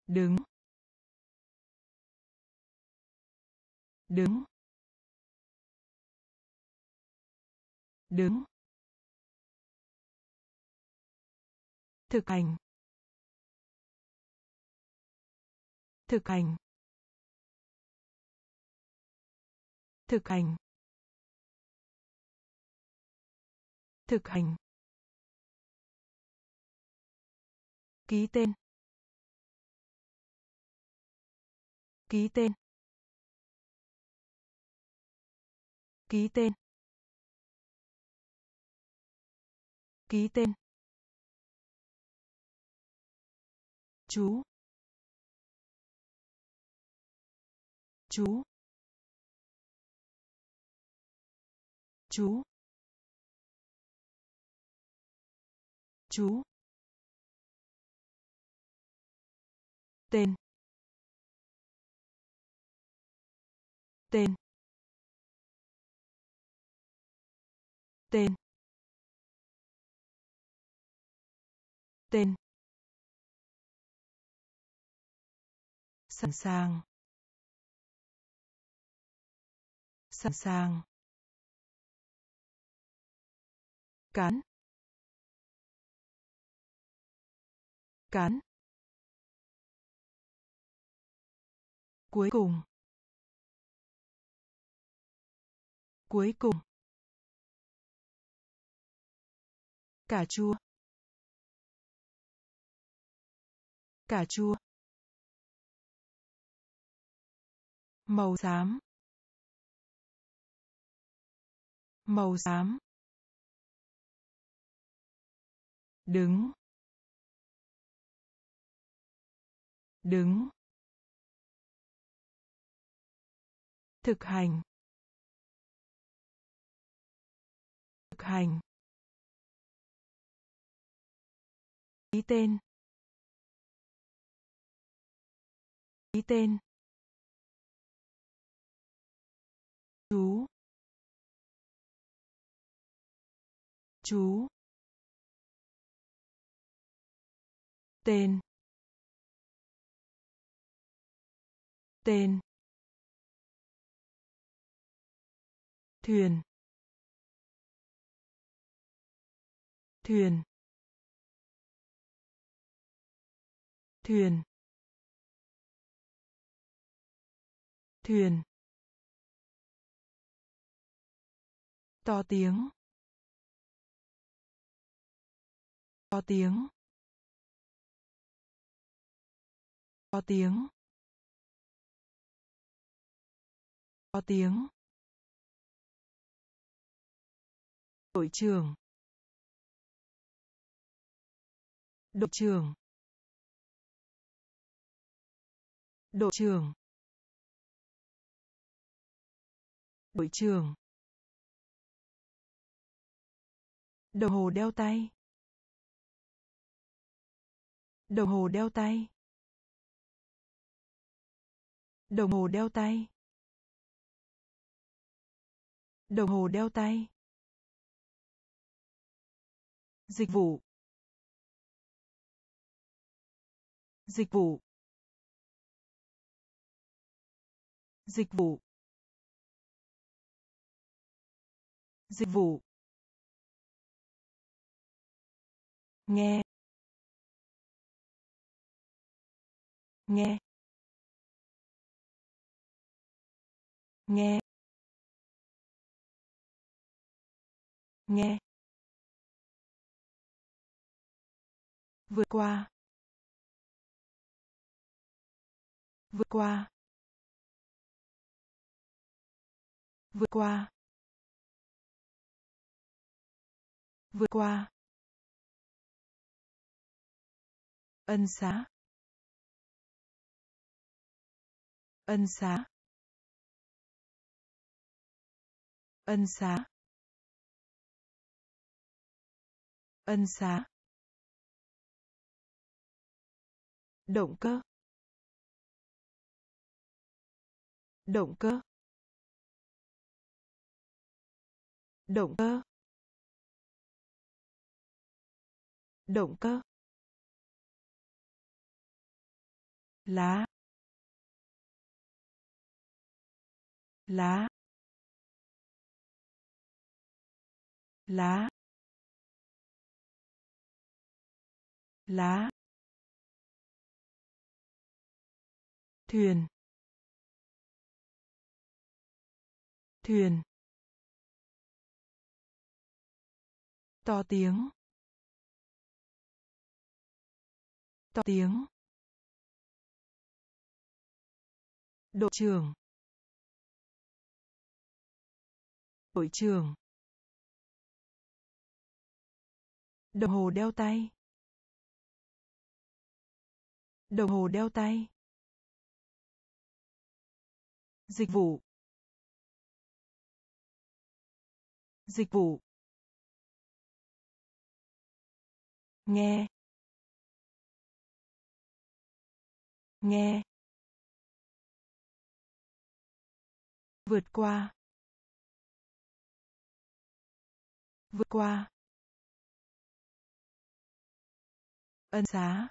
Đứng. Đứng. Đứng. Thực hành. Thực hành. Thực hành. Thực hành. Ký tên. Ký tên. Ký tên. Ký tên. Chú. Chú. Chú. Chú. Tên tên tên tên. Sẵn sàng. Sẵn sàng. Cán. Cán. Cuối cùng. Cuối cùng. Cà chua. Cà chua. Màu xám. Màu xám. Đứng. Đứng. Thực hành. Thực hành. Ký tên. Ký tên. Chú. Chú. Tên. Tên. Thuyền. Thuyền. Thuyền. Thuyền. To tiếng. To tiếng. To tiếng. To tiếng. Đội trưởng. Đội trưởng. Đội trưởng. Đội trưởng. Đồng hồ đeo tay. Đồng hồ đeo tay. Đồng hồ đeo tay. Đồng hồ đeo tay dịch vụ. Dịch vụ. Dịch vụ. Dịch vụ. Nghe. Nghe. Nghe. Nghe. Vượt qua. Vượt qua. Vượt qua. Vượt qua. Ân xá. Ân xá. Ân xá. Ân xá. Động cơ. Động cơ. Động cơ. Động cơ. Lá. Lá. Lá. Lá. Thuyền. Thuyền. To tiếng. To tiếng. Đội trưởng. Đội trưởng. Đồng hồ đeo tay. Đồng hồ đeo tay dịch vụ. Dịch vụ. Nghe. Nghe. Vượt qua. Vượt qua. Ân xá.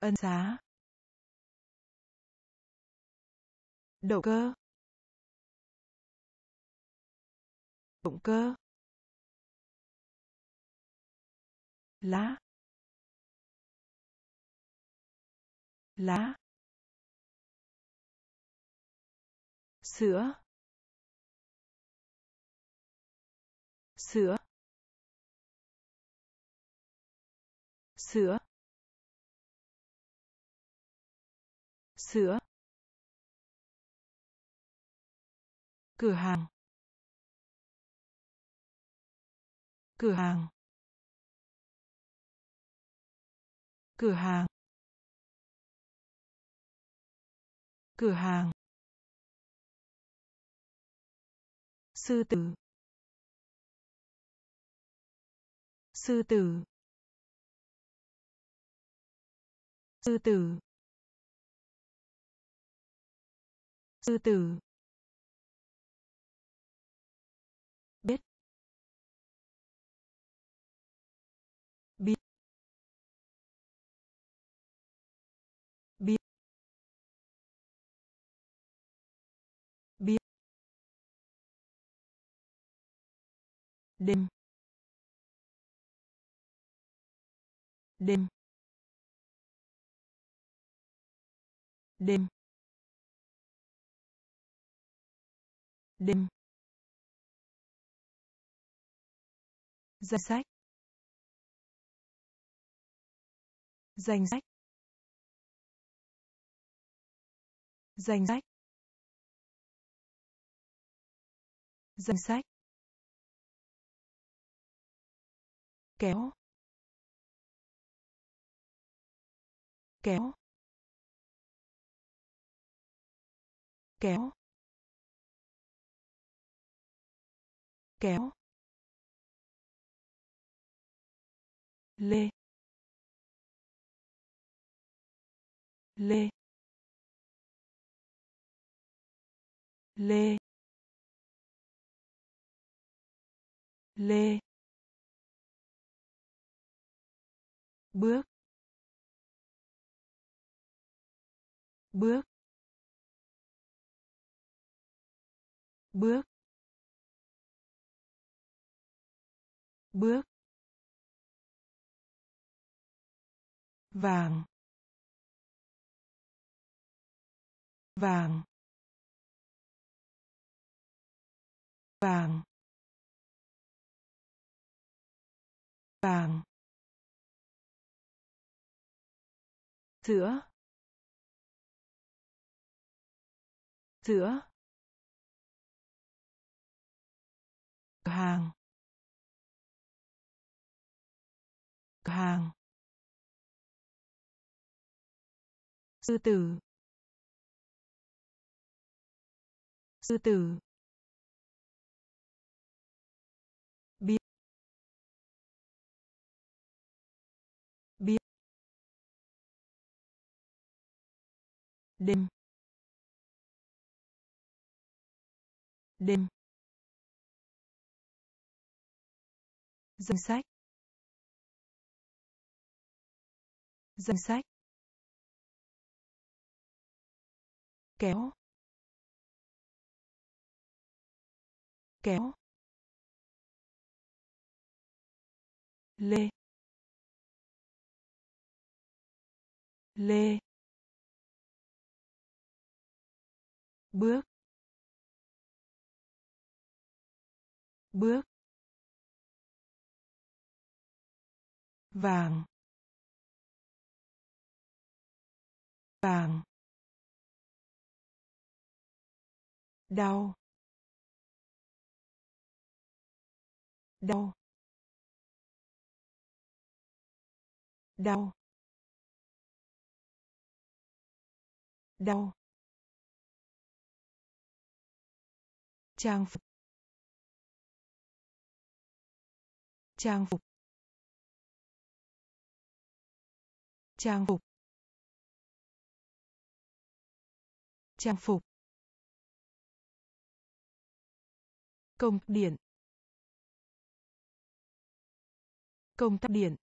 Ân xá. Động cơ. Động cơ. Lá. Lá. Sữa. Sữa. Sữa. Sữa. Cửa hàng. Cửa hàng. Cửa hàng. Cửa hàng. Sư tử. Sư tử. Sư tử. Sư tử. Đêm đêm đêm đêm. Danh sách danh sách danh sách danh sách. Kéo. Kéo. Kéo. Kéo. Lê. Lê. Lê. Lê. Bước. Bước. Bước. Bước. Vàng. Vàng. Vàng. Vàng. Giữa, giữa, cửa hàng. Cửa hàng. Sư tử. Sư tử. Đêm đêm danh sách danh sách kéo kéo lê lê bước. Bước. Vàng. Vàng. Đau. Đau. Đau. Đau. Trang phục. Trang phục. Trang phục. Trang phục. Công điện. Công tắc điện.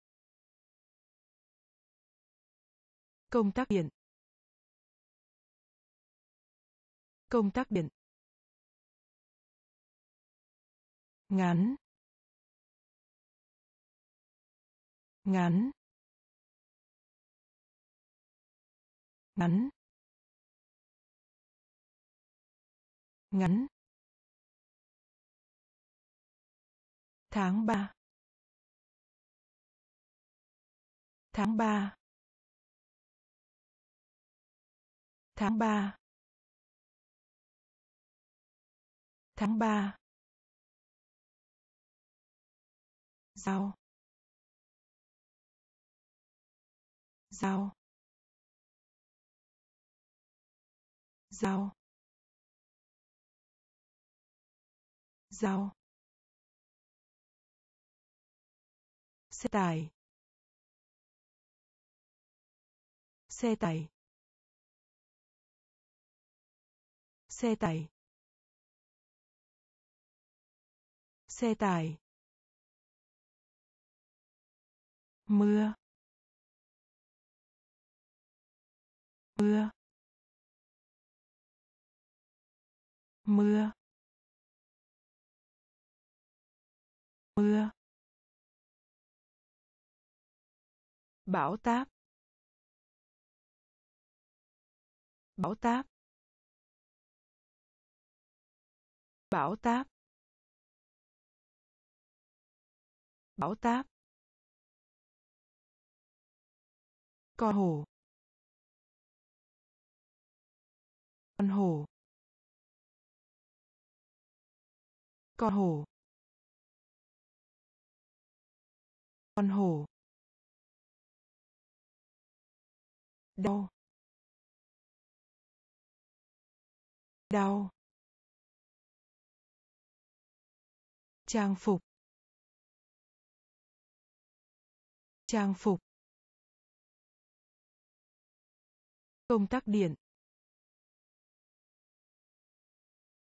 Công tắc điện. Công tắc điện. Ngắn. Ngắn. Ngắn. Ngắn. Tháng ba. Tháng ba. Tháng ba. Tháng ba. Giao giao giao giao xe tải. Xe tải. Xe tải. Xe tải. Mưa. Mưa. Mưa. Mưa. Bão táp. Bão táp. Bão táp. Bão táp. Con hổ. Con hổ. Con hổ. Con hổ. Đau. Đau. Trang phục. Trang phục. Công tắc điện.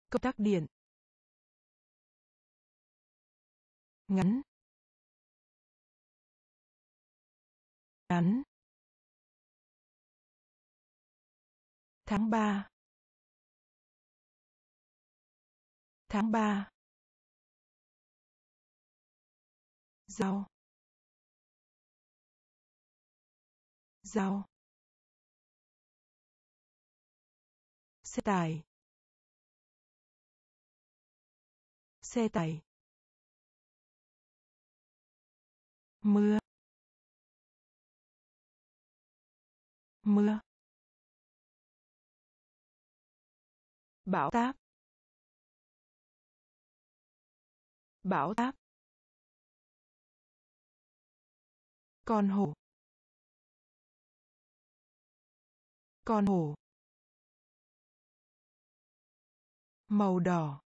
Công tắc điện. Ngắn. Ngắn. Tháng ba. Tháng ba. Rau. Rau. Xe tải. Xe tải. Mưa. Mưa. Bão táp. Bão táp. Con hổ. Con hổ. Màu đỏ.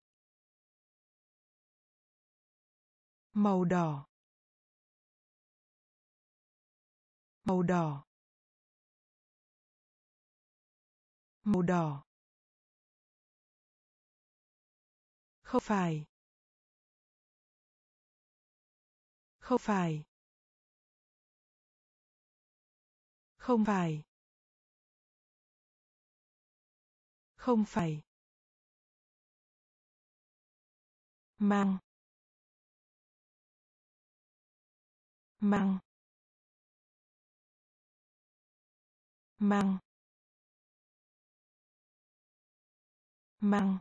Màu đỏ. Màu đỏ. Màu đỏ. Không phải. Không phải. Không phải. Không phải. Mang. Mang. Mang. Mang.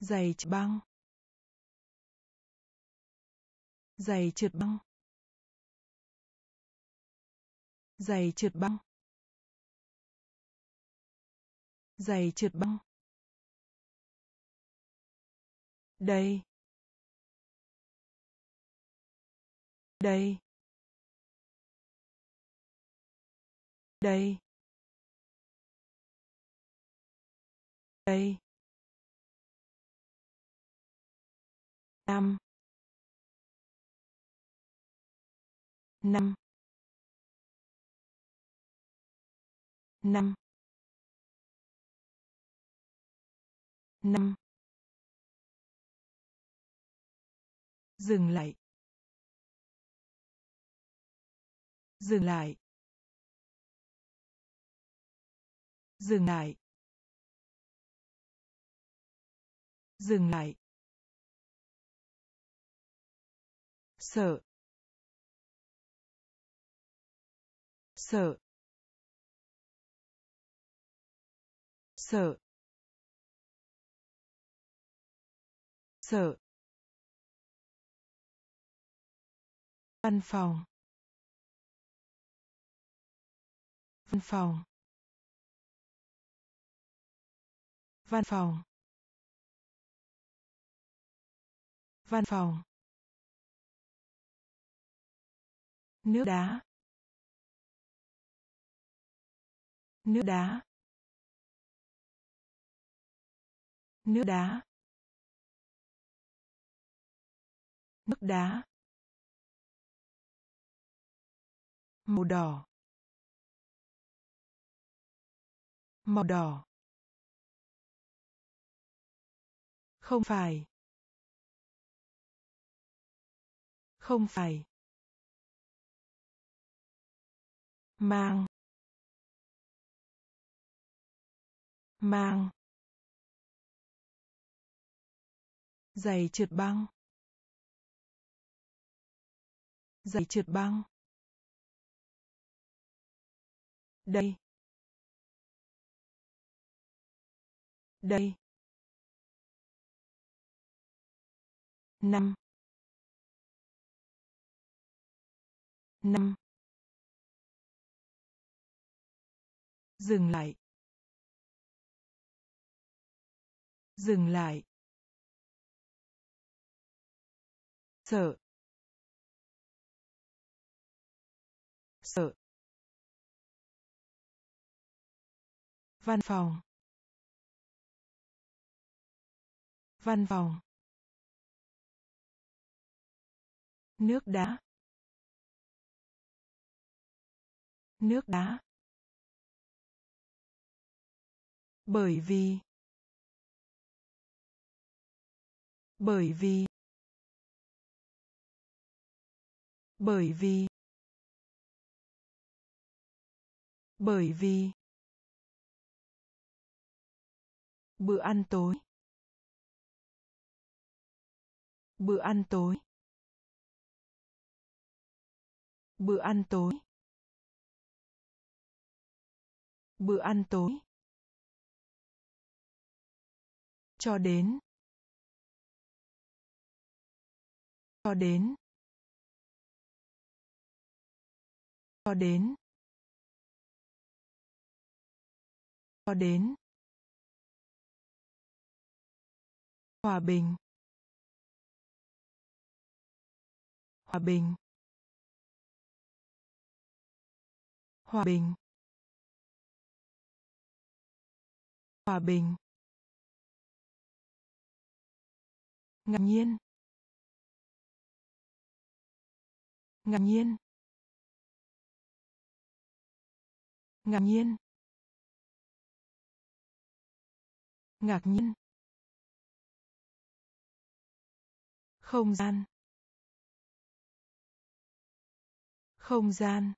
Giày trượt băng. Giày trượt băng. Giày trượt băng. Giày trượt băng. Đây. Đây. Đây. Đây. Năm. Năm. Năm. Năm. Dừng lại. Dừng lại. Dừng lại. Dừng lại. Sợ. Sợ. Sợ. Sợ. Văn phòng. Văn phòng. Văn phòng. Văn phòng. Nước đá. Nước đá. Nước đá. Nước đá. Màu đỏ. Màu đỏ. Không phải. Không phải. Mang. Mang. Giày trượt băng. Giày trượt băng. Đây. Đây. Năm. Năm. Dừng lại. Dừng lại. Sợ. Văn phòng. Văn phòng. Nước đá. Nước đá. Bởi vì. Bởi vì. Bởi vì. Bởi vì. Bữa ăn tối. Bữa ăn tối. Bữa ăn tối. Bữa ăn tối. Cho đến. Cho đến. Cho đến. Cho đến. Hòa bình. Hòa bình. Hòa bình. Hòa bình. Ngạc nhiên. Ngạc nhiên. Ngạc nhiên. Ngạc nhiên. Không gian. Không gian.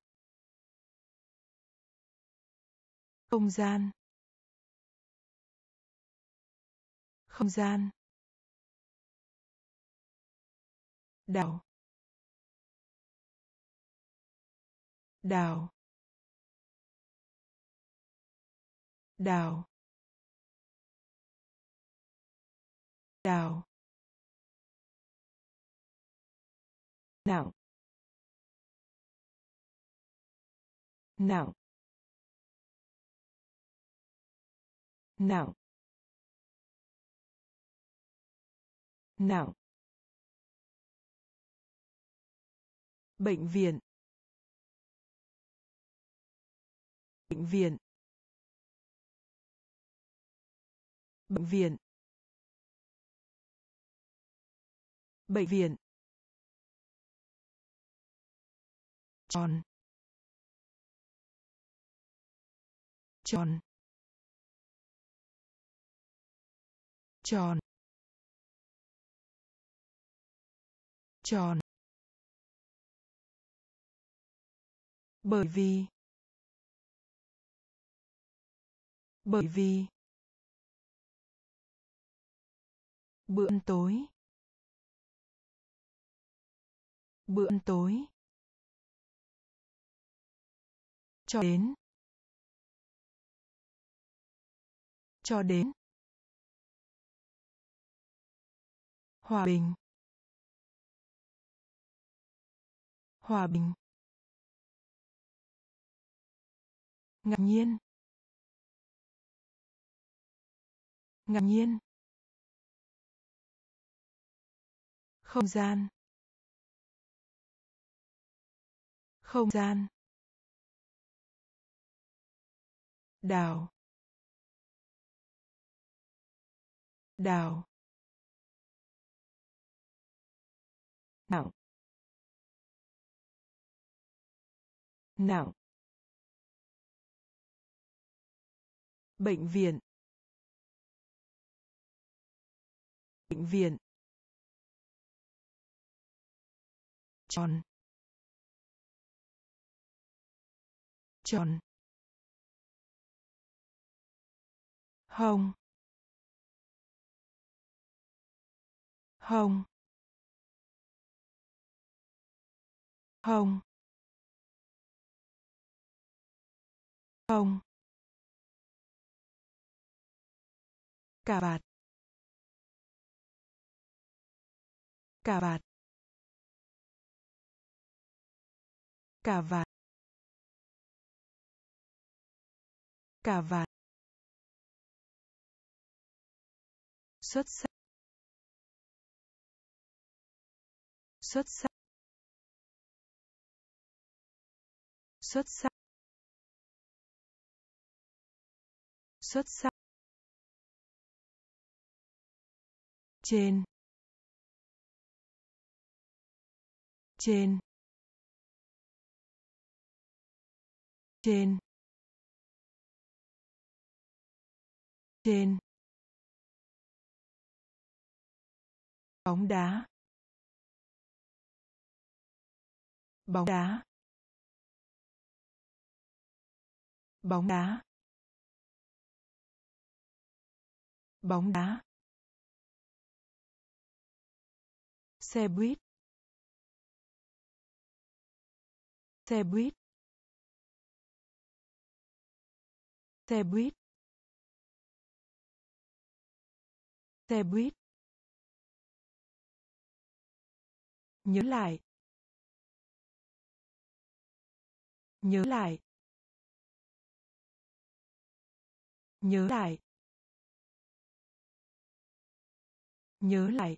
Không gian. Không gian. Đảo. Đảo. Đảo. Đảo. Nào, nào, nào, nào, bệnh viện. Bệnh viện. Bệnh viện. Bệnh viện. Tròn. Tròn. Tròn. Tròn. Bởi vì. Bởi vì. Bữa ăn tối. Bữa ăn tối. Cho đến. Cho đến. Hòa bình. Hòa bình. Ngạc nhiên. Ngạc nhiên. Không gian. Không gian. Đào. Đào. Nặng. Nặng. Bệnh viện. Bệnh viện. Tròn. Tròn. Hồng hồng hồng hồng cà vạt. Cà vạt. Cà vạt. Cà vạt. Xuất sắc. Xuất sắc. Xuất sắc. Xuất sắc. Trên. Trên. Trên. Trên. Bóng đá. Bóng đá. Bóng đá. Bóng đá. Xe buýt. Xe buýt. Xe buýt. Xe buýt. Nhớ lại. Nhớ lại. Nhớ lại. Nhớ lại.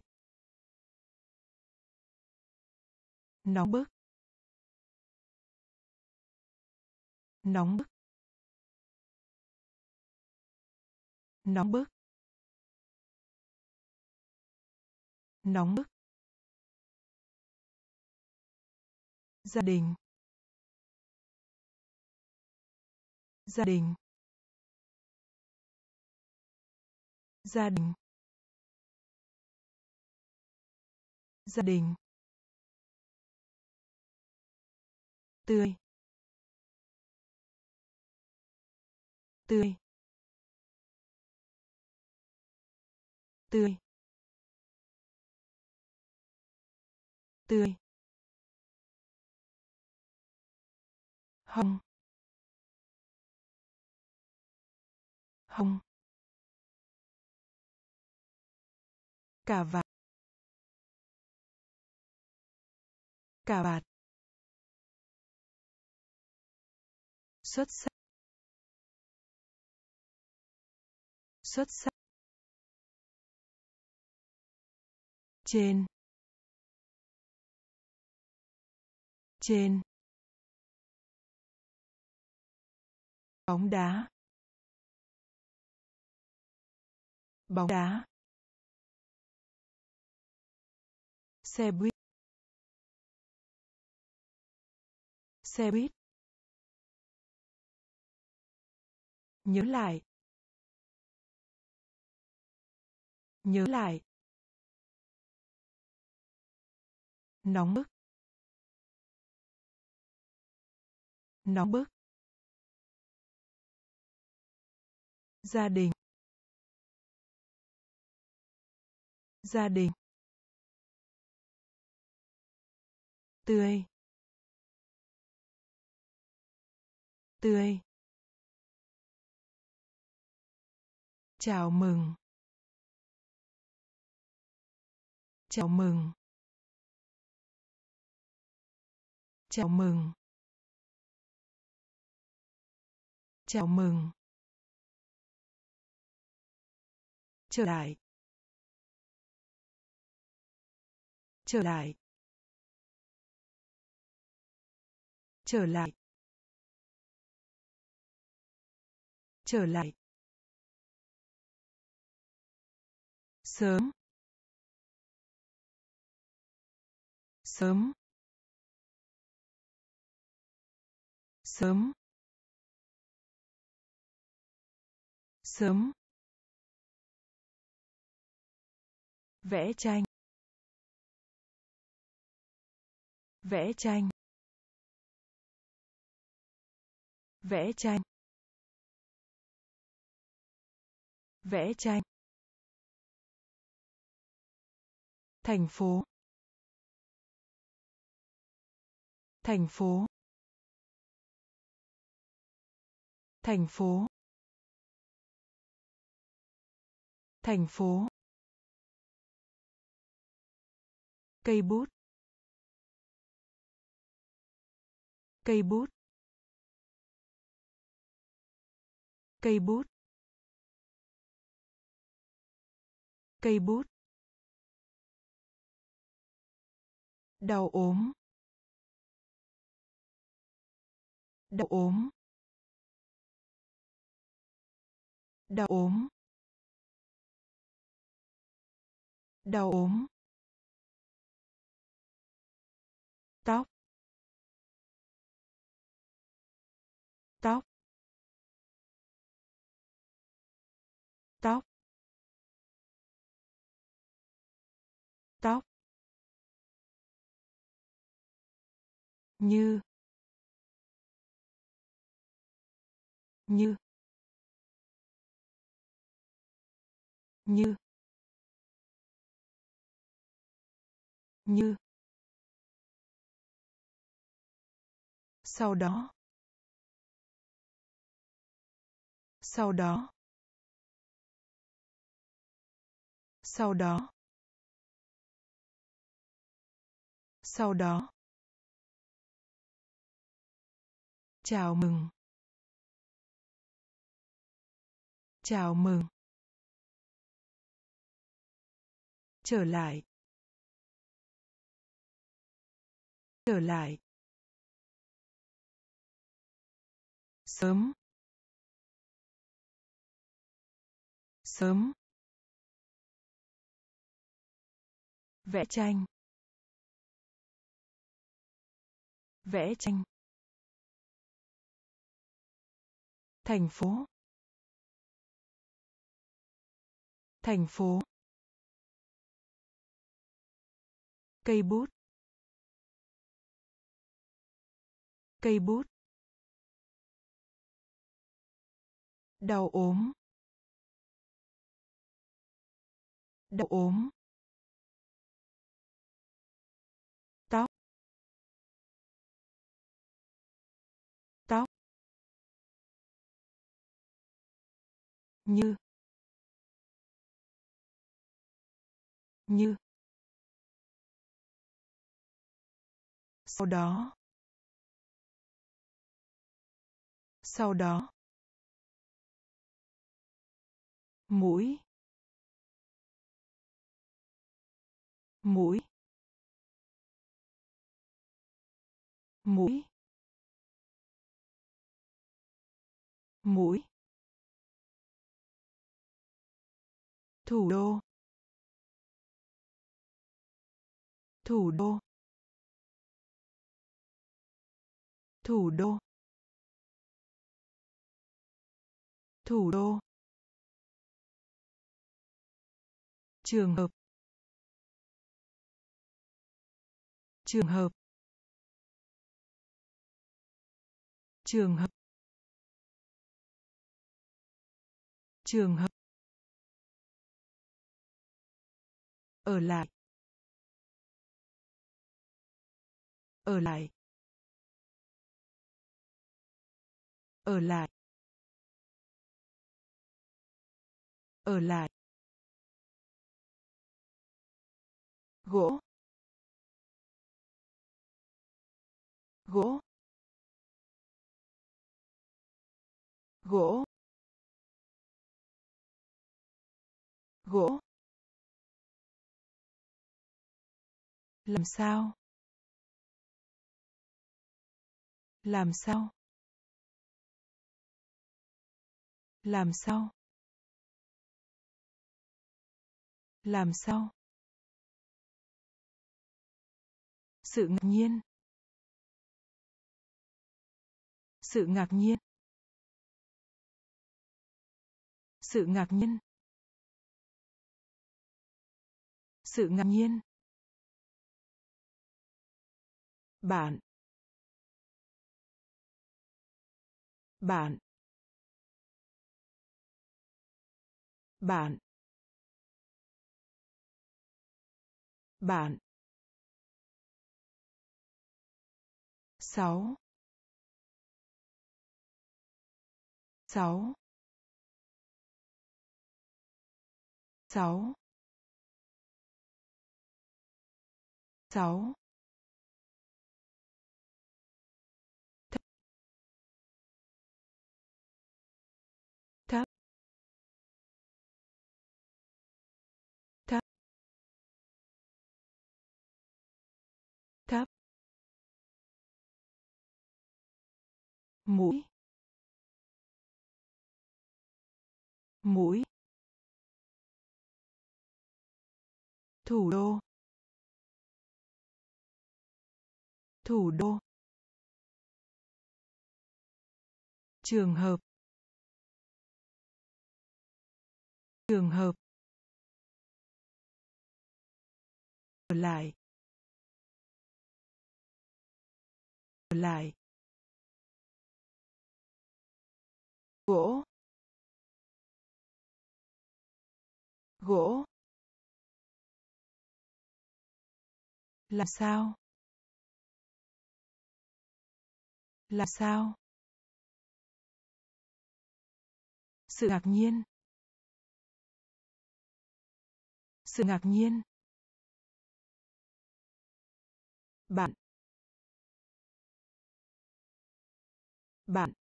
Nóng bức. Nóng bức. Nóng bức. Nóng bức. Gia đình. Gia đình. Gia đình. Gia đình. Tươi. Tươi. Tươi. Tươi. Hồng. Hồng. Cà vạt. Cà vạt. Xuất sắc. Xuất sắc. Trên. Trên. Bóng đá. Bóng đá. Xe buýt. Xe buýt. Nhớ lại. Nhớ lại. Nóng bức. Nóng bức. Gia đình. Gia đình. Tươi. Tươi. Chào mừng. Chào mừng. Chào mừng. Chào mừng. Trở lại. Trở lại. Trở lại. Trở lại. Sớm. Sớm. Sớm. Sớm. Vẽ tranh. Vẽ tranh. Vẽ tranh. Vẽ tranh. Thành phố. Thành phố. Thành phố. Thành phố. Cây bút. Cây bút. Cây bút. Cây bút. Đau ốm. Đau ốm. Đau ốm. Đau ốm. Tóc. Tóc. Tóc. Tóc. Như. Như. Như. Như. Sau đó. Sau đó. Sau đó. Sau đó. Chào mừng. Chào mừng. Trở lại. Trở lại. Sớm. Sớm. Vẽ tranh. Vẽ tranh. Thành phố. Thành phố. Cây bút. Cây bút. Đau ốm. Đau ốm. Tóc. Tóc. Như. Như. Sau đó. Sau đó. Mũi mũi mũi mũi. Thủ đô thủ đô thủ đô. Thủ đô trường hợp. Trường hợp. Trường hợp. Trường hợp. Ở lại. Ở lại. Ở lại. Ở lại. Gỗ. Gỗ. Gỗ. Gỗ. Làm sao? Làm sao? Làm sao? Làm sao? Sự ngạc nhiên. Sự ngạc nhiên. Sự ngạc nhiên. Sự ngạc nhiên. Bạn. Bạn. Bạn. Bạn. Sáu. Sáu. Sáu. Sáu. Mũi mũi thủ đô thủ đô trường hợp trường hợp ở lại ở lại gỗ. Gỗ. Làm sao? Làm sao? Sự ngạc nhiên. Sự ngạc nhiên. Bạn. Bạn.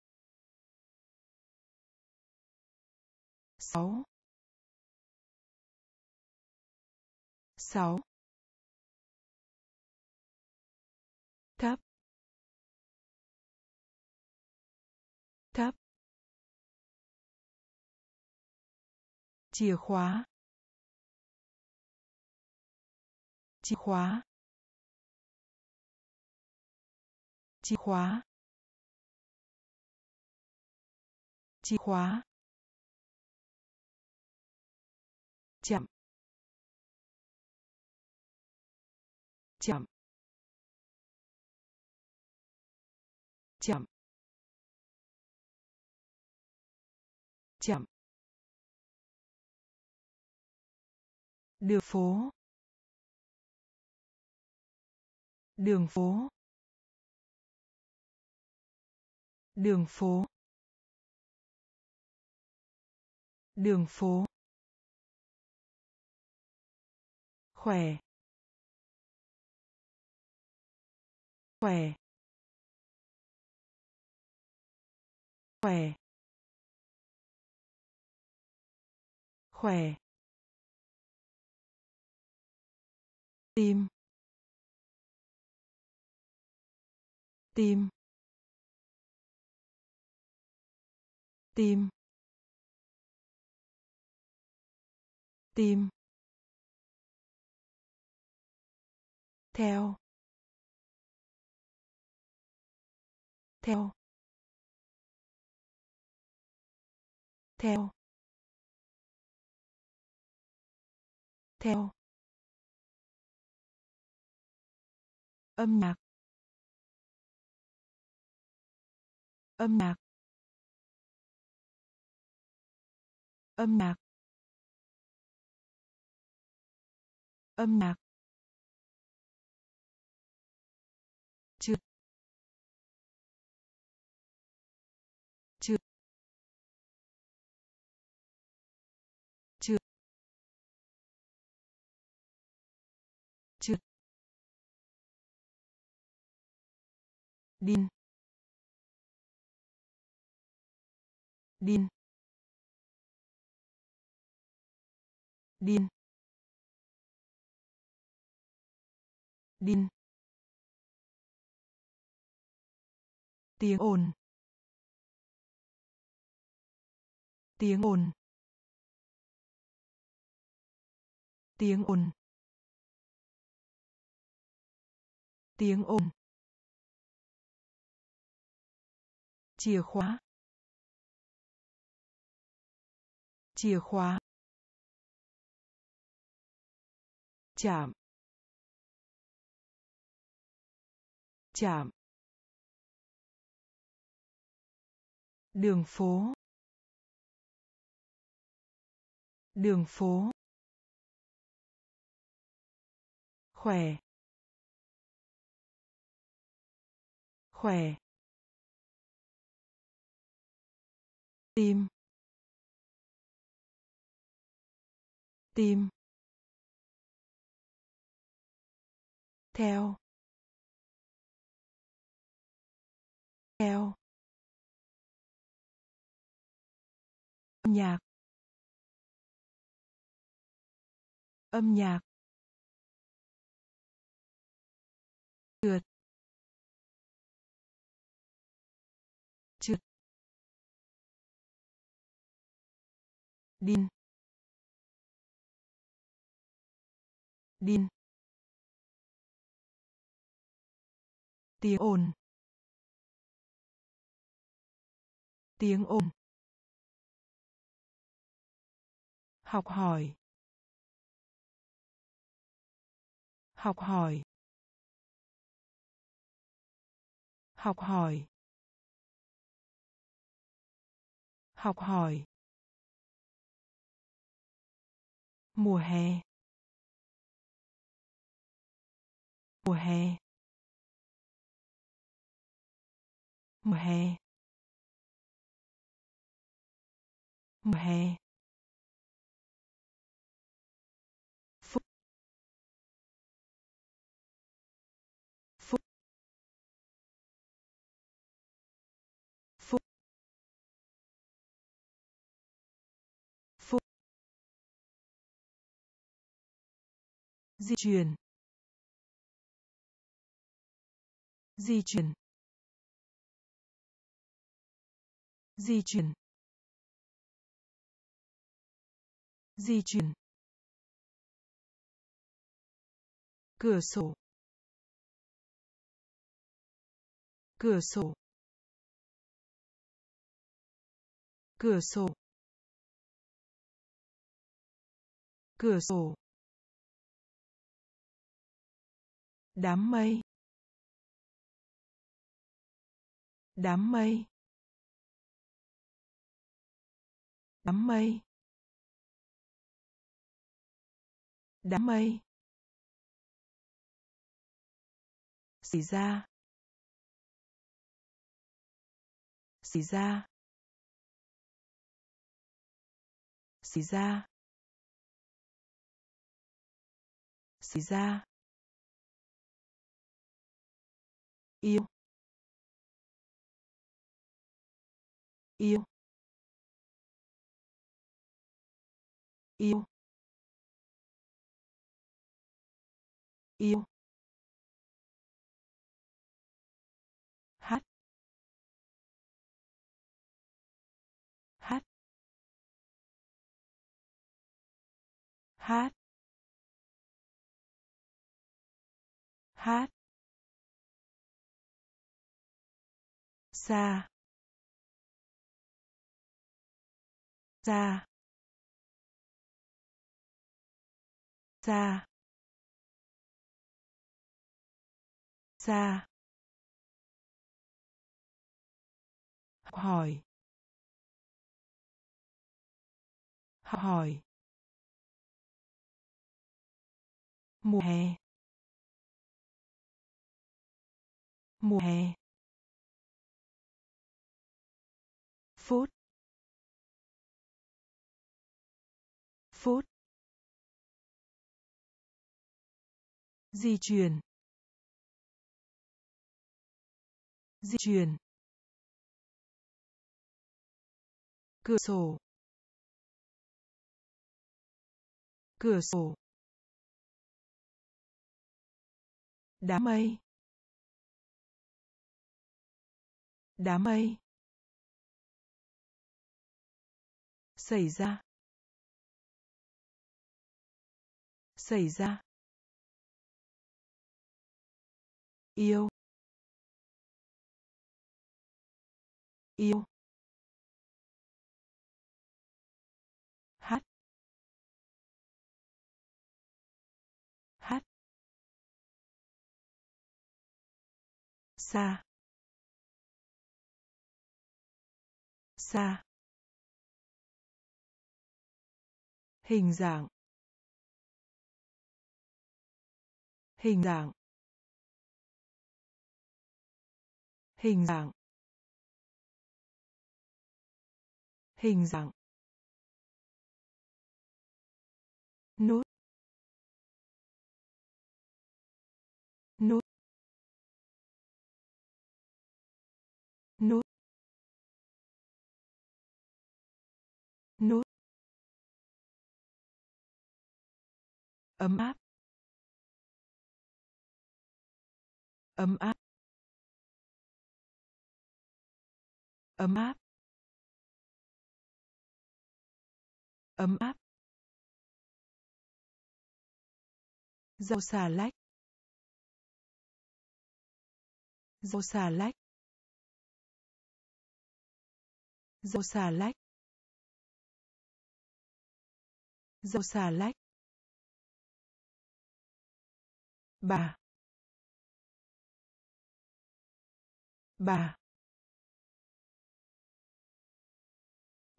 Sáu. Sáu. Thấp. Thấp. Chìa khóa. Chìa khóa. Chìa khóa. Chìa khóa. Chậm. Chậm. Chậm. Chậm. Đường phố. Đường phố. Đường phố. Đường phố. Khỏe. Khỏe. Khỏe. Khỏe. Tim. Tim. Tim. Tim. Theo. Theo. Theo. Theo. Âm nhạc. Âm nhạc. Âm nhạc. Âm nhạc. Điên điên điên điên tiếng ồn. Tiếng ồn. Tiếng ồn. Tiếng ồn. Chìa khóa. Chìa khóa. Chạm. Chạm. Đường phố. Đường phố. Khỏe. Khỏe. Tim tim theo. Theo. Âm nhạc. Âm nhạc. Điên điên tiếng ồn. Tiếng ồn. Học hỏi. Học hỏi. Học hỏi. Học hỏi. Mùa hè. Mùa hè. Mùa hè. Mùa hè. Di chuyển. Di chuyển. Di chuyển. Di chuyển. Cửa sổ. Cửa sổ. Cửa sổ. Cửa sổ. Đám mây. Đám mây. Đám mây. Đám mây. Xảy ra xảy ra xảy ra xảy ra yêu. Yêu. Yêu. Yêu. Hát. Hát. Hát. Hát. Xa xa xa xa hỏi. Hỏi. Mùa hè. Mùa hè. Phút. Phút. Di chuyển. Di chuyển. Cửa sổ. Cửa sổ. Đám mây. Đám mây. Xảy ra? Xảy ra. Yêu. Yêu. Hát. Hát. Xa. Xa. Hình dạng. Hình dạng. Hình dạng. Hình dạng. Nút. Nút. Nút. Nút. Ấm áp. Ấm áp. Ấm áp. Ấm áp. Rau xà lách. Rau xà lách. Rau xà lách. Rau xà lách. Bà bà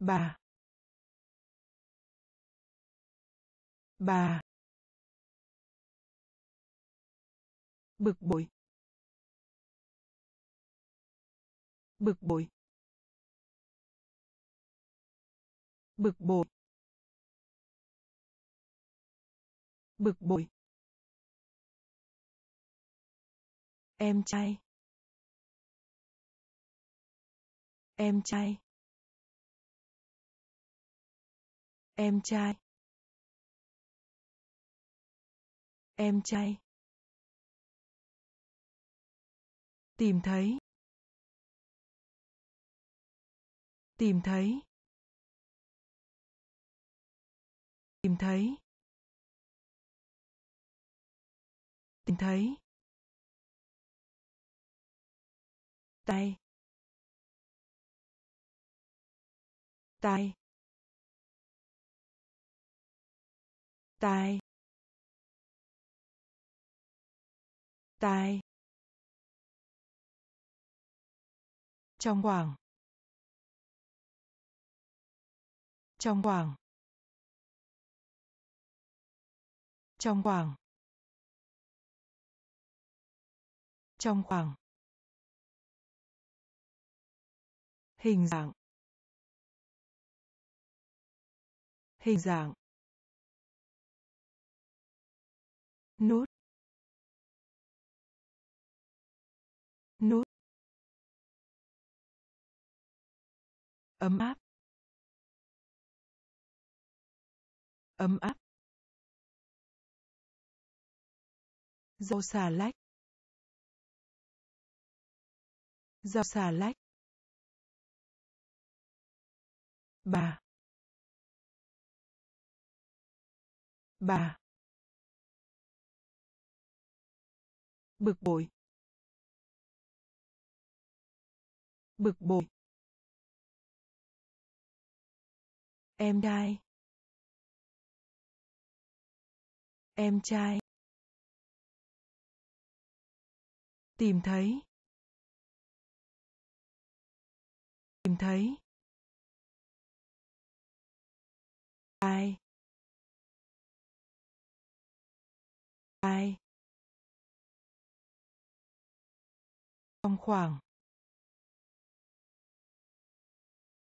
bà bà. Bực bội. Bực bội. Bực bội. Bực bội. Em trai. Em trai. Em trai. Em trai. Tìm thấy. Tìm thấy. Tìm thấy. Tìm thấy. Tay. Tay. Tay, tay, trong khoảng. Trong khoảng. Trong khoảng. Trong khoảng. Hình dạng. Hình dạng. Nút. Nút. Ấm áp. Ấm áp. Rau xà lách. Rau xà lách. Bà bà bực bội bực bội em trai em trai tìm thấy tìm thấy. Ai? Ai? Trong khoảng.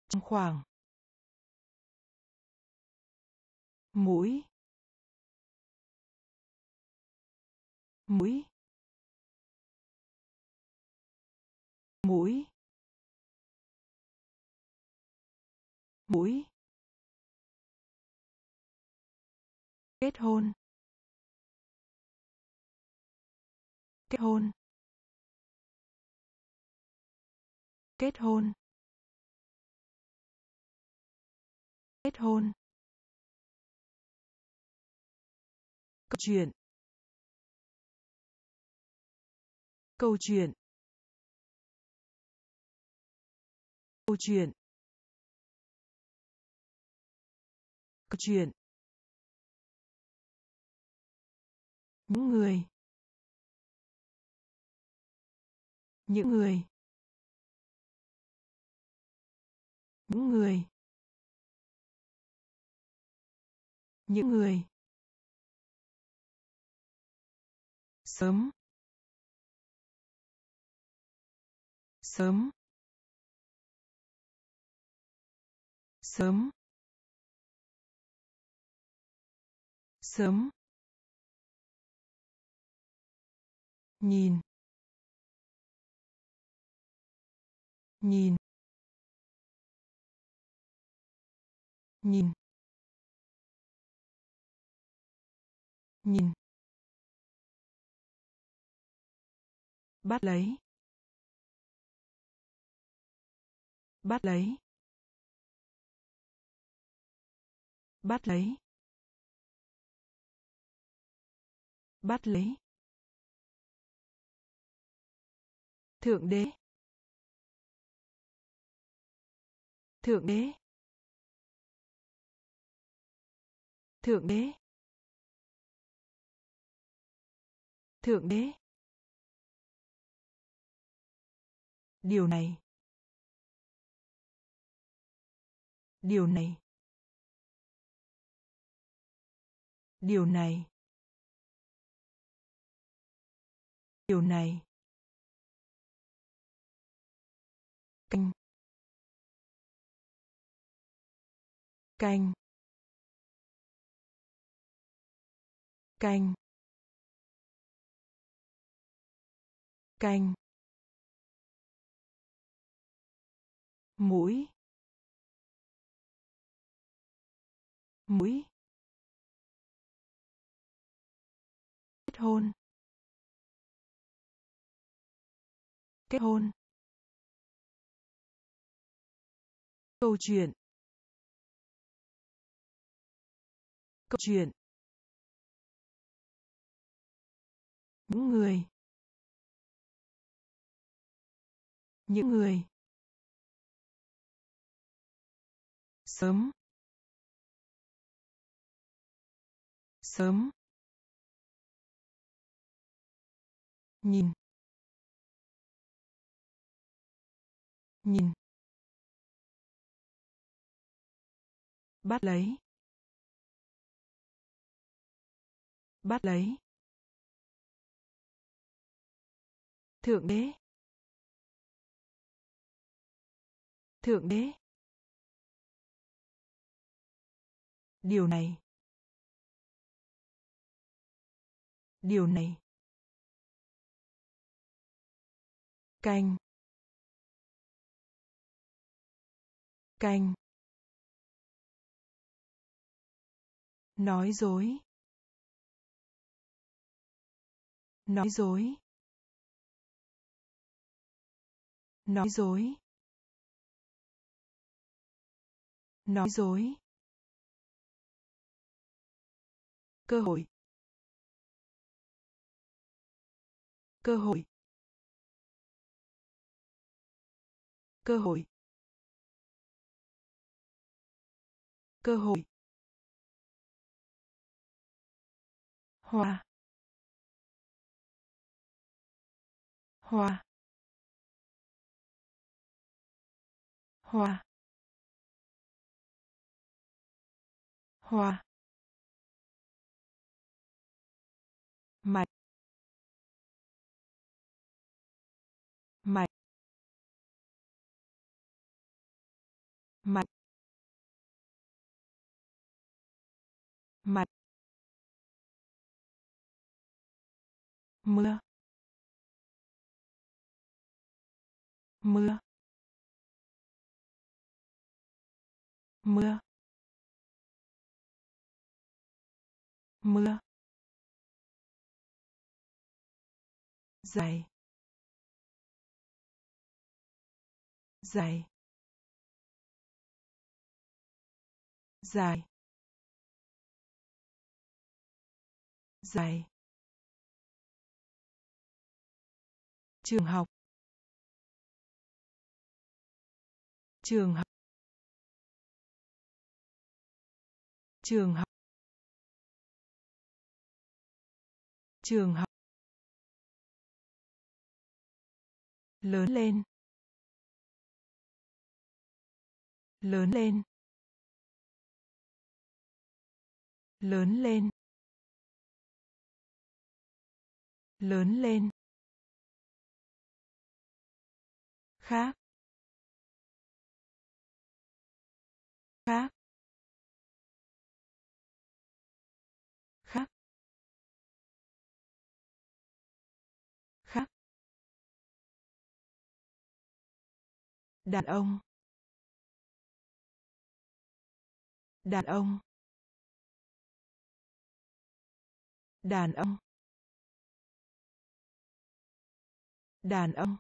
Trong khoảng. Mũi. Mũi. Mũi. Mũi. Kết hôn. Kết hôn. Kết hôn. Kết hôn. Câu chuyện. Câu chuyện. Câu chuyện. Câu chuyện. Những người. Những người. Những người. Những người. Sớm. Sớm. Sớm. Sớm. Nhìn. Nhìn. Nhìn. Nhìn. Bắt lấy. Bắt lấy. Bắt lấy. Bắt lấy. Thượng đế. Thượng đế. Thượng đế. Thượng đế. Điều này. Điều này. Điều này. Điều này. Canh. Canh. Canh. Canh. Mũi mũi kết hôn. Kết hôn. Câu chuyện. Câu chuyện. Những người. Những người. Sớm. Sớm. Nhìn. Nhìn. Bắt lấy. Bắt lấy. Thượng đế. Thượng đế. Điều này. Điều này. Canh. Canh. Nói dối. Nói dối. Nói dối. Nói dối. Cơ hội. Cơ hội. Cơ hội. Cơ hội. Hoa. Hoa. Hoa. Hoa. Mạch. Mạch. Mạch. Mạch. Mưa. Mưa. Mưa. Mưa. Dài dài dài dài trường học. Trường học. Trường học. Trường học. Lớn lên. Lớn lên. Lớn lên. Lớn lên. Khác. Khác. Khác. Khác. Đàn ông. Đàn ông. Đàn ông. Đàn ông.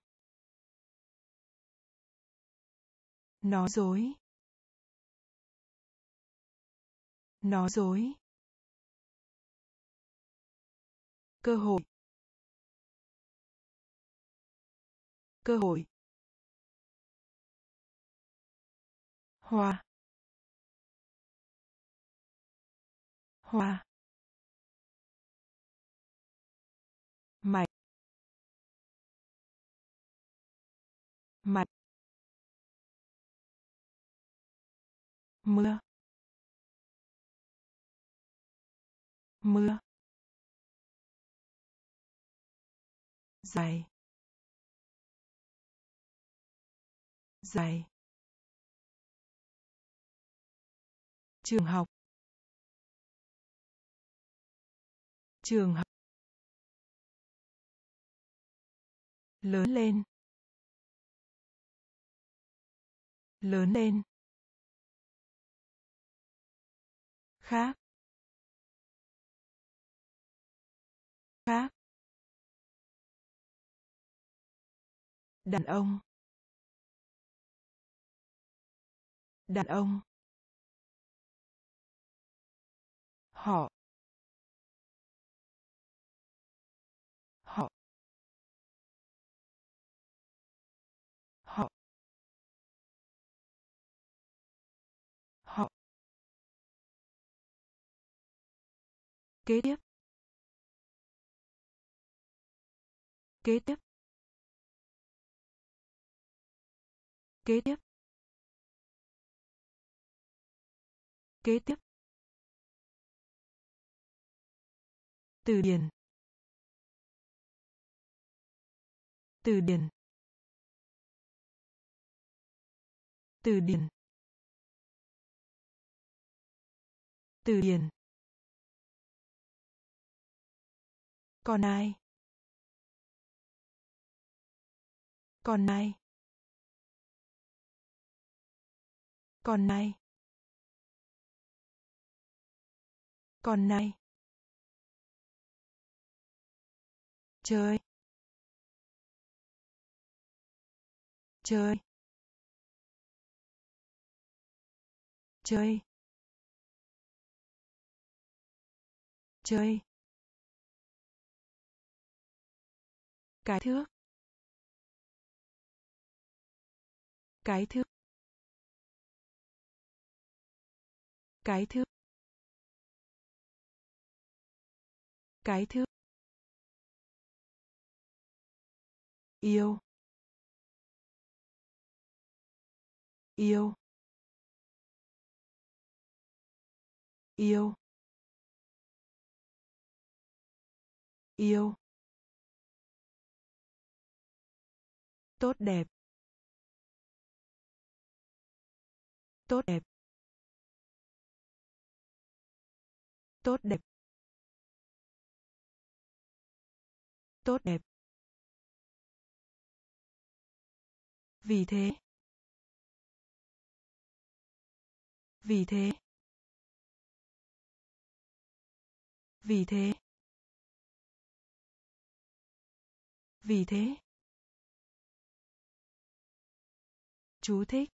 Nói dối. Nói dối. Cơ hội. Cơ hội. Hoa. Hoa. Mạch. Mạch. Mưa. Mưa. Dài dài trường học. Trường học. Lớn lên. Lớn lên. Khác. Khác. Đàn ông. Đàn ông. Họ. họ kế tiếp. Kế tiếp. Kế tiếp. Kế tiếp. Từ điển. Từ điển. Từ điển. Từ điển. Còn ai? Còn ai? Còn ai? Còn ai? Chơi. Chơi. Chơi. Chơi. Cái thước. Cái thước. Cái thước. Cái thước. Yêu. Yêu. Yêu. Yêu. Tốt đẹp. Tốt đẹp. Tốt đẹp. Tốt đẹp. Vì thế. Vì thế. Vì thế. Vì thế. Chú thích.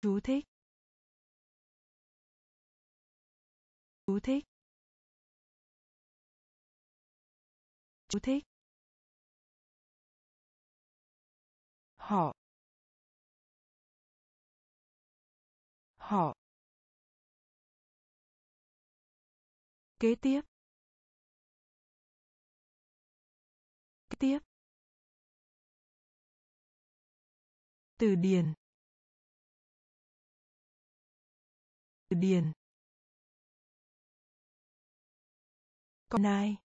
Chú thích. Chú thích. Chú thích. Họ. Họ. Kế tiếp. Kế tiếp. Từ điển từ điển còn ai?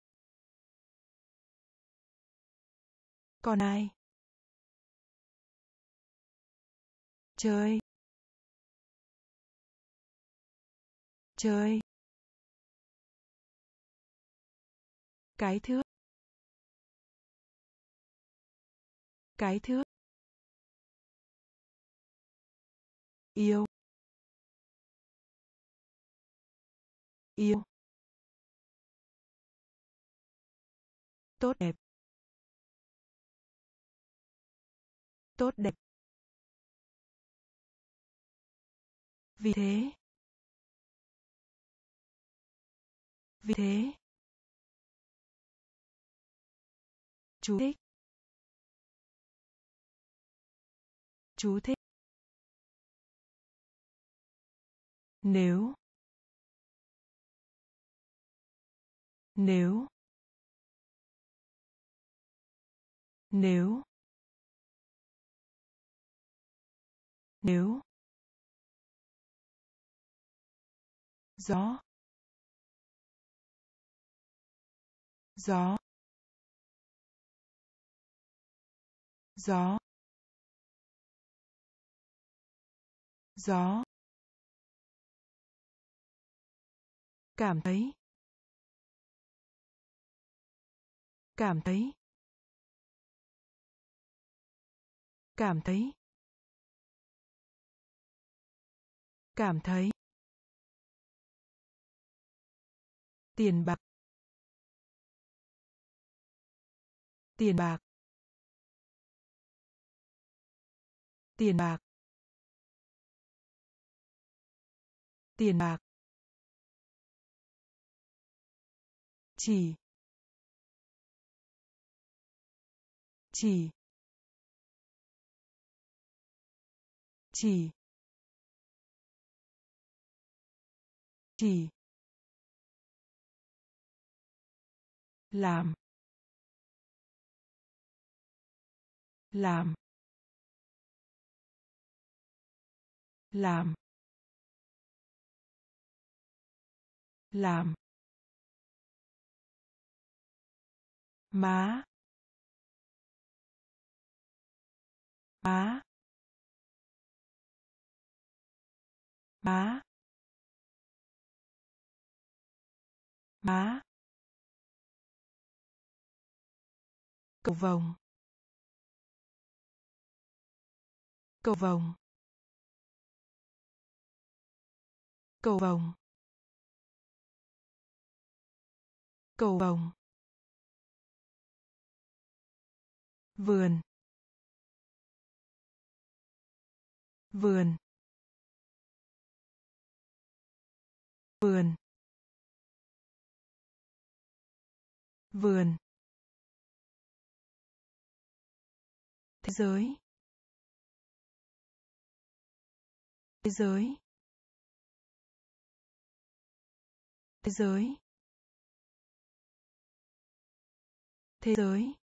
Còn ai? Chơi. Chơi. Cái thước. Cái thước. Yêu. Yêu. Tốt đẹp. Tốt đẹp. Vì thế. Vì thế. Chú thích. Chú thích. Nếu. Nếu. Nếu. Nếu. Gió. Gió. Gió. Gió. Cảm thấy. Cảm thấy. Cảm thấy. Cảm thấy. Tiền bạc. Tiền bạc. Tiền bạc. Tiền bạc. Chỉ. Chỉ. Chỉ. Chỉ. Làm. Làm. Làm. Làm. Má. Má. Má. Má. Cầu vồng. Cầu vồng. Cầu vồng. Cầu vồng. Vườn. Vườn. Vườn. Vườn. Thế giới. Thế giới. Thế giới. Thế giới.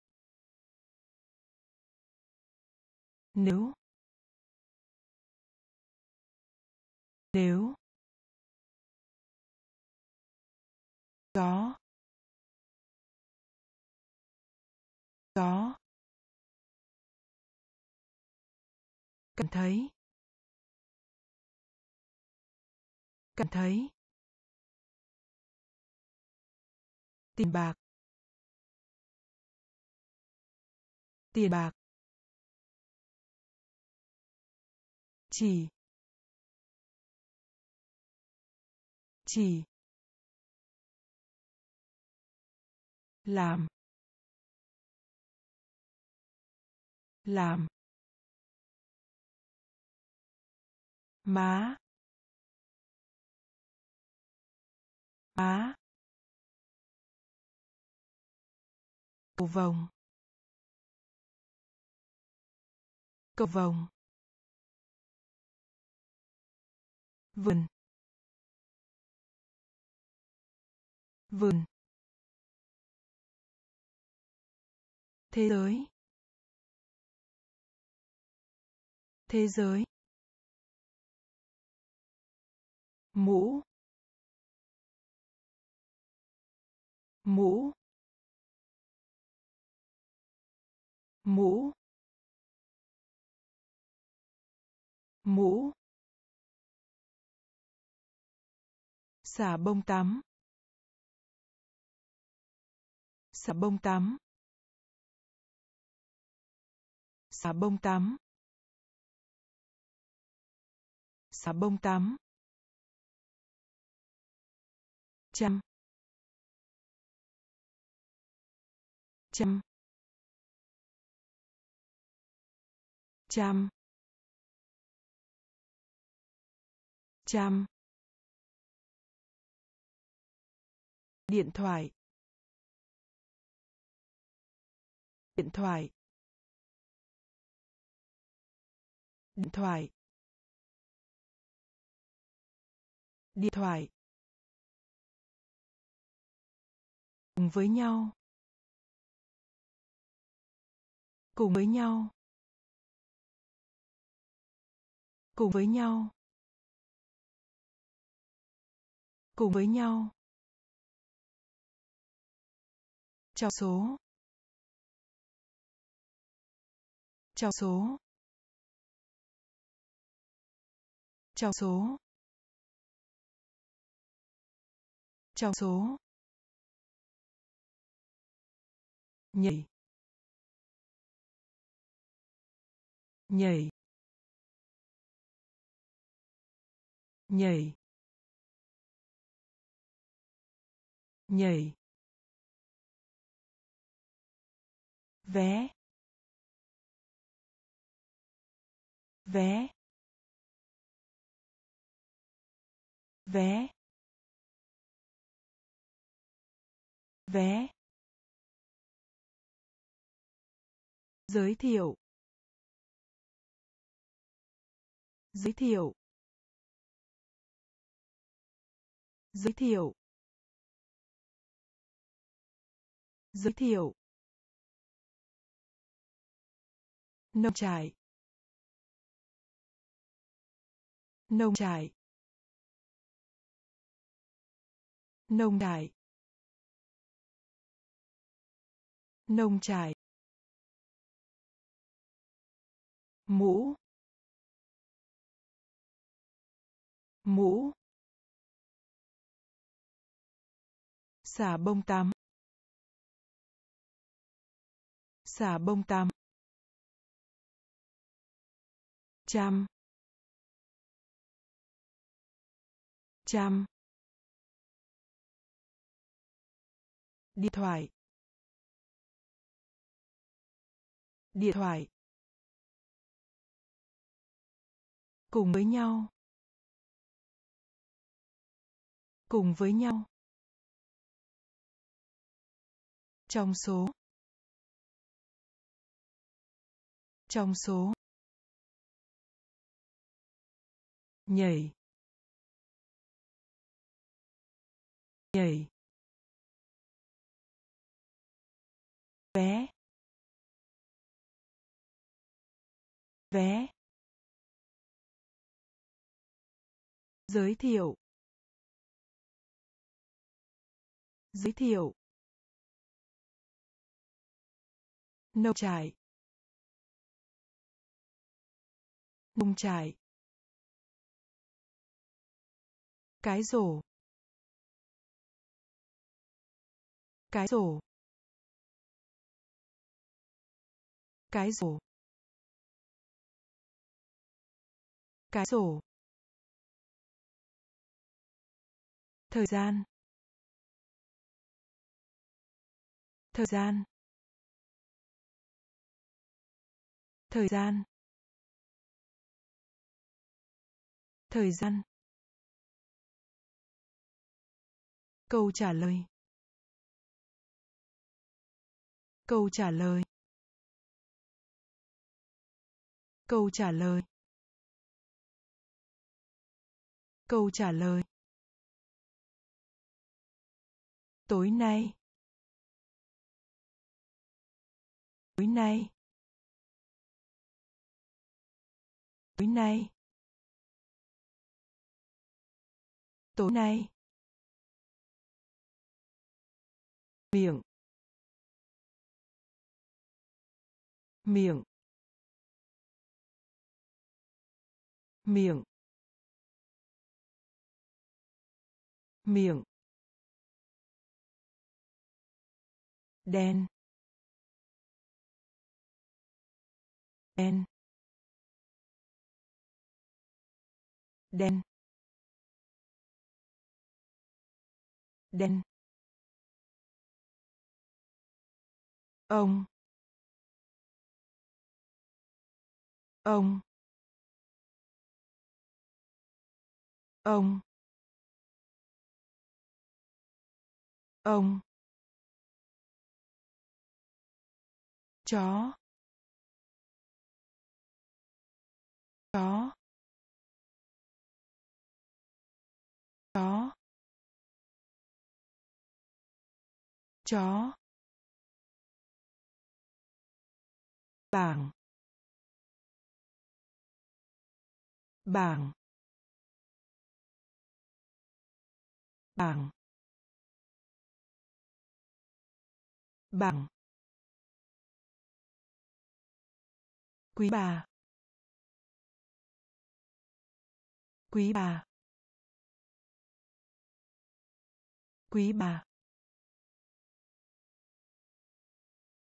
Nếu. Nếu. Có. Có. Cảm thấy. Cảm thấy. Tiền bạc. Tiền bạc. Chỉ. Chỉ. Làm. Làm. Má. Má. Cầu vồng. Cầu vồng. Vườn. Vườn. Thế giới. Thế giới. Mũ. Mũ. Mũ. Mũ. Xả bông tắm xả bông tắm xả bông tắm xả bông tắm trăm trăm trăm trăm điện thoại. Điện thoại. Điện thoại. Điện thoại. Cùng với nhau. Cùng với nhau. Cùng với nhau. Cùng với nhau. Trong số. Trong số. Trong số. Trong số. Nhảy. Nhảy. Nhảy. Nhảy. Vé. Vé. Vé. Vé. Giới thiệu. Giới thiệu. Giới thiệu. Giới thiệu. Nông trại. Nông trại. Nông trại. Nông trại. Mũ. Mũ. Xả bông tắm. Xả bông tắm. Trăm. Trăm. Điện thoại. Điện thoại. Cùng với nhau. Cùng với nhau. Trong số. Trong số. Nhảy nhảy vé. Vé. Giới thiệu. Giới thiệu. Nông trại. Nông trại. Cái rổ. Cái rổ. Cái rổ. Cái rổ. Thời gian. Thời gian. Thời gian. Thời gian. Câu trả lời. Câu trả lời. Câu trả lời. Câu trả lời. Tối nay. Tối nay. Tối nay. Tối nay. Miệng miệng miệng miệng. Đen. Đen. Đen. Đen. Ông. Ông. Ông. Ông. Chó. Chó. Chó. Chó. Bảng. Bảng. Bảng. Bảng. Quý bà. Quý bà. Quý bà.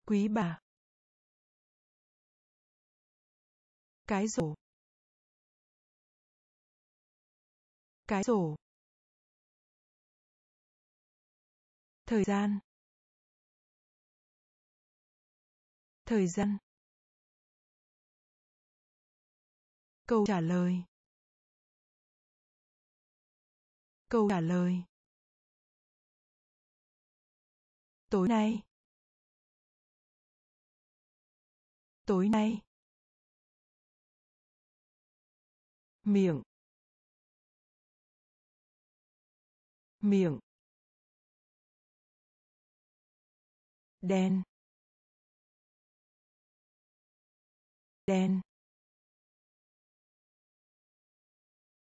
Quý bà. Cái rổ. Cái rổ. Thời gian. Thời gian. Câu trả lời. Câu trả lời. Tối nay. Tối nay. Miệng miệng đen đen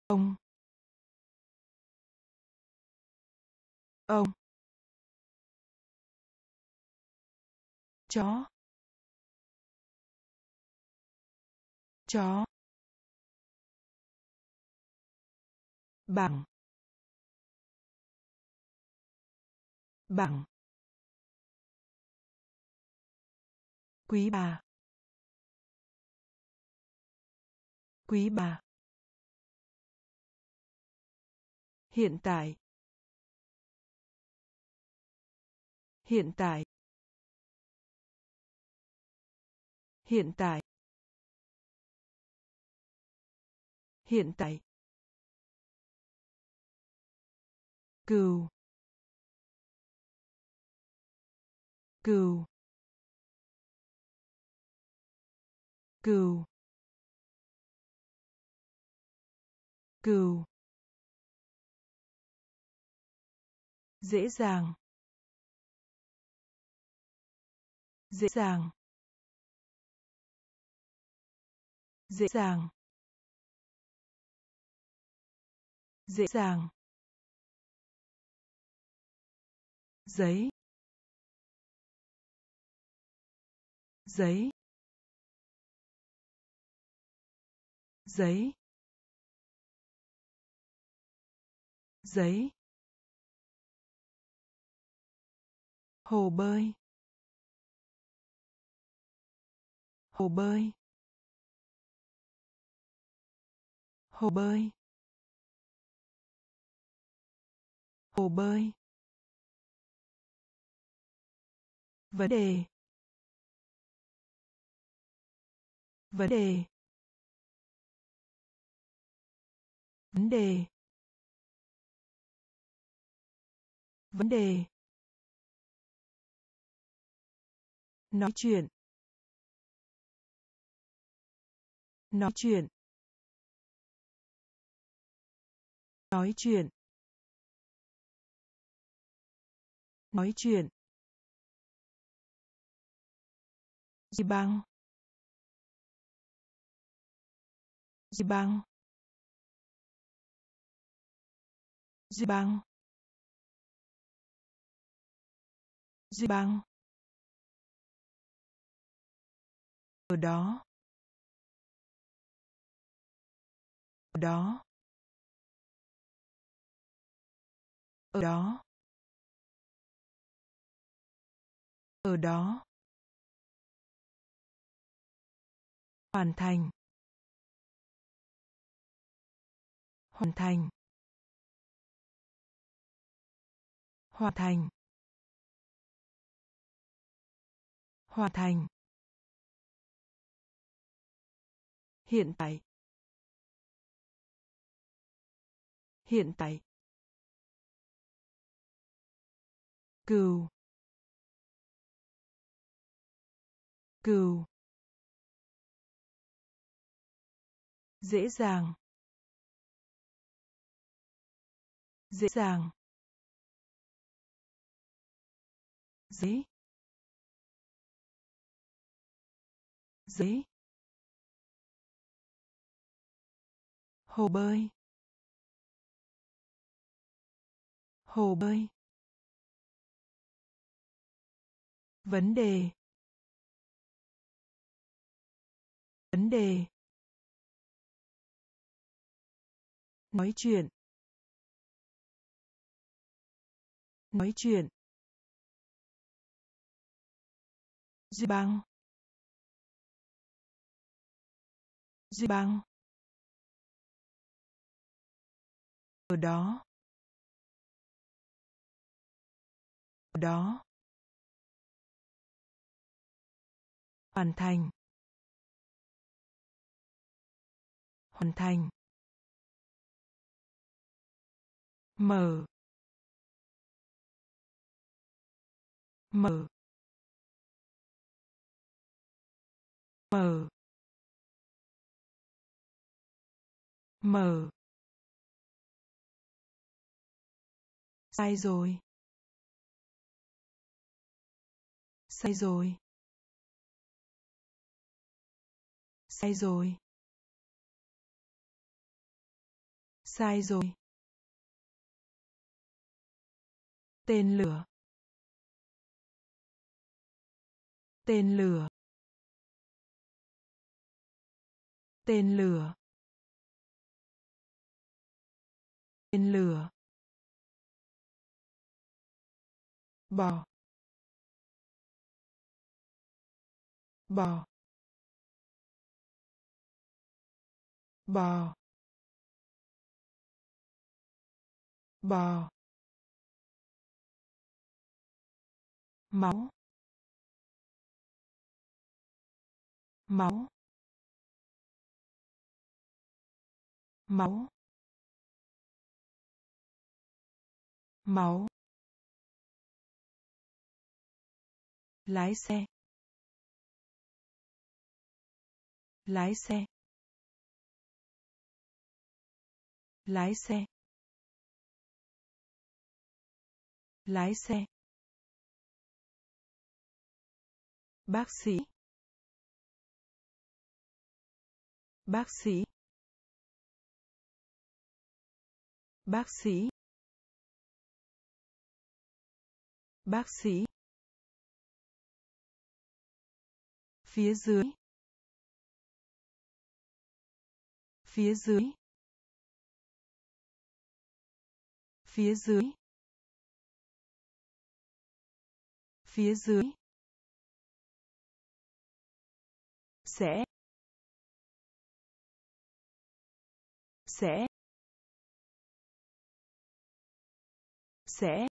ông ông chó chó. Bằng. Bằng. Quý bà. Quý bà. Hiện tại. Hiện tại. Hiện tại. Hiện tại. Cừu. Cừu. Cừu. Cừu. Dễ dàng. Dễ dàng. Dễ dàng. Dễ dàng. Giấy. Giấy. Giấy. Giấy. Hồ bơi. Hồ bơi. Hồ bơi. Hồ bơi. Vấn đề. Vấn đề. Vấn đề. Vấn đề. Nói chuyện. Nói chuyện. Nói chuyện. Nói chuyện. Gì bằng? Gì bằng? Gì bằng? Gì bằng? Ở đó. Ở đó. Ở đó. Ở đó. Hoàn thành. Hoàn thành. Hoàn thành. Hoàn thành. Hiện tại. Hiện tại. Cừu cừu dễ dàng. Dễ dàng. Dễ, dễ, hồ bơi. Hồ bơi. Vấn đề. Vấn đề. Nói chuyện. Nói chuyện. Dư băng. Dư băng. Ở đó. Ở đó. Hoàn thành. Hoàn thành. Mở mở mở mở sai rồi. Sai rồi. Sai rồi. Sai rồi. Tên lửa. Tên lửa. Tên lửa. Tên lửa. Bò. Bò. Bò. Bò. Máu. Máu. Máu. Máu. Lái xe. Lái xe. Lái xe. Lái xe. Bác sĩ. Bác sĩ. Bác sĩ. Bác sĩ. Phía dưới. Phía dưới. Phía dưới. Phía dưới. Sẽ sẽ sẽ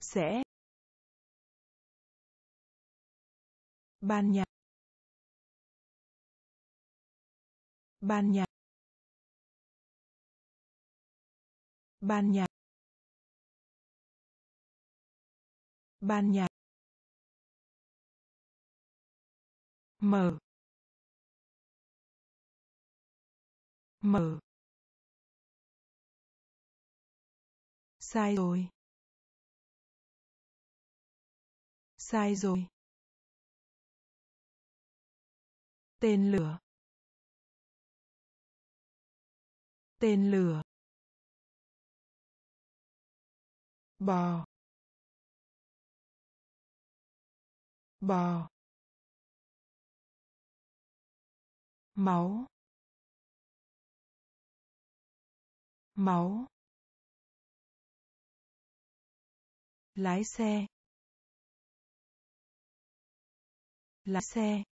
sẽ. Ban nhạc. Ban nhạc. Ban nhạc. Ban nhạc. Mở mở sai rồi. Sai rồi. Tên lửa. Tên lửa. Bò. Bò. Máu. Máu. Lái xe. Lái xe.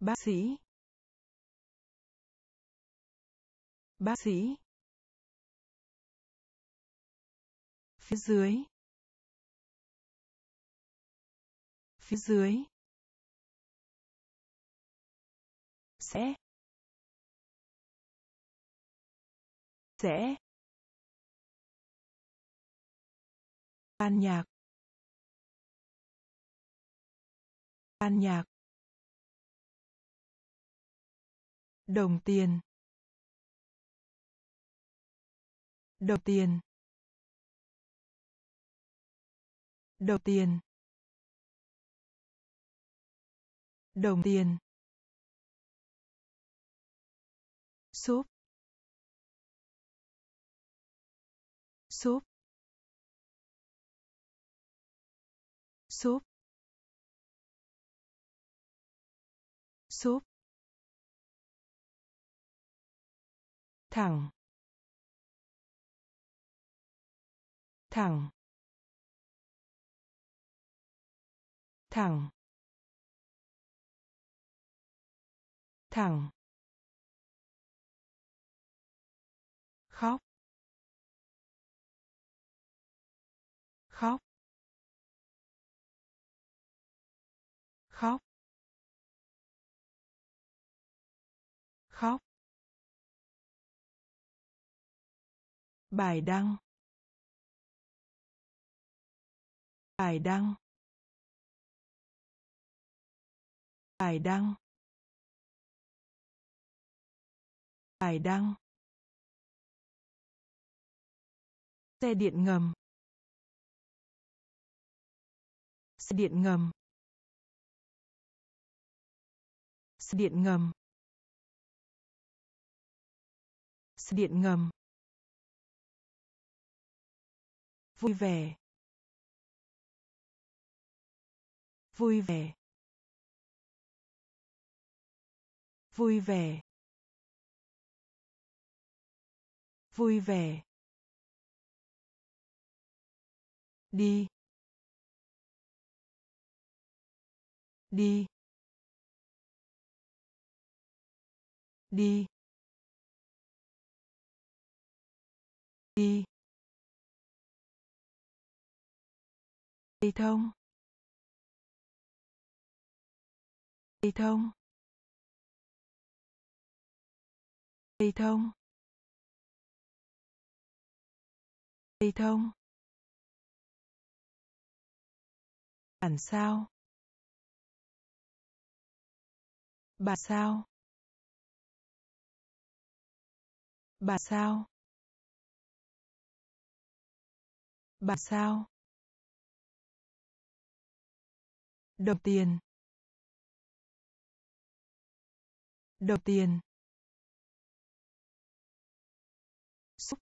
Bác sĩ. Bác sĩ. Phía dưới. Phía dưới. Sẽ sẽ ban nhạc ban nhạc đồng tiền đồng tiền đồng tiền đồng tiền. Súp. Súp. Súp. Súp. Thẳng. Thẳng. Thẳng. Thẳng. Bài đăng. Bài đăng. Bài đăng. Bài đăng. Xe điện ngầm. Xe điện ngầm. Xe điện ngầm. Xe điện ngầm. Vui vẻ. Vui vẻ. Vui vẻ. Vui vẻ. Đi. Đi. Đi. Đi. Cây thông. Cây thông. Cây thông. Cây thông. Bản sao? Bản sao? Bản sao? Bản sao? Đồng tiền. Đồng tiền. Xúc.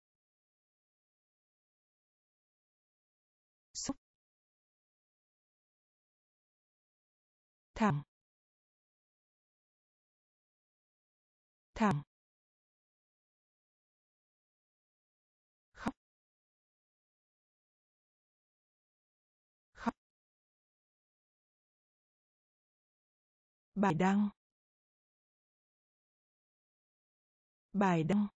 Xúc. Thẳng. Thẳng. Bài đăng. Bài đăng.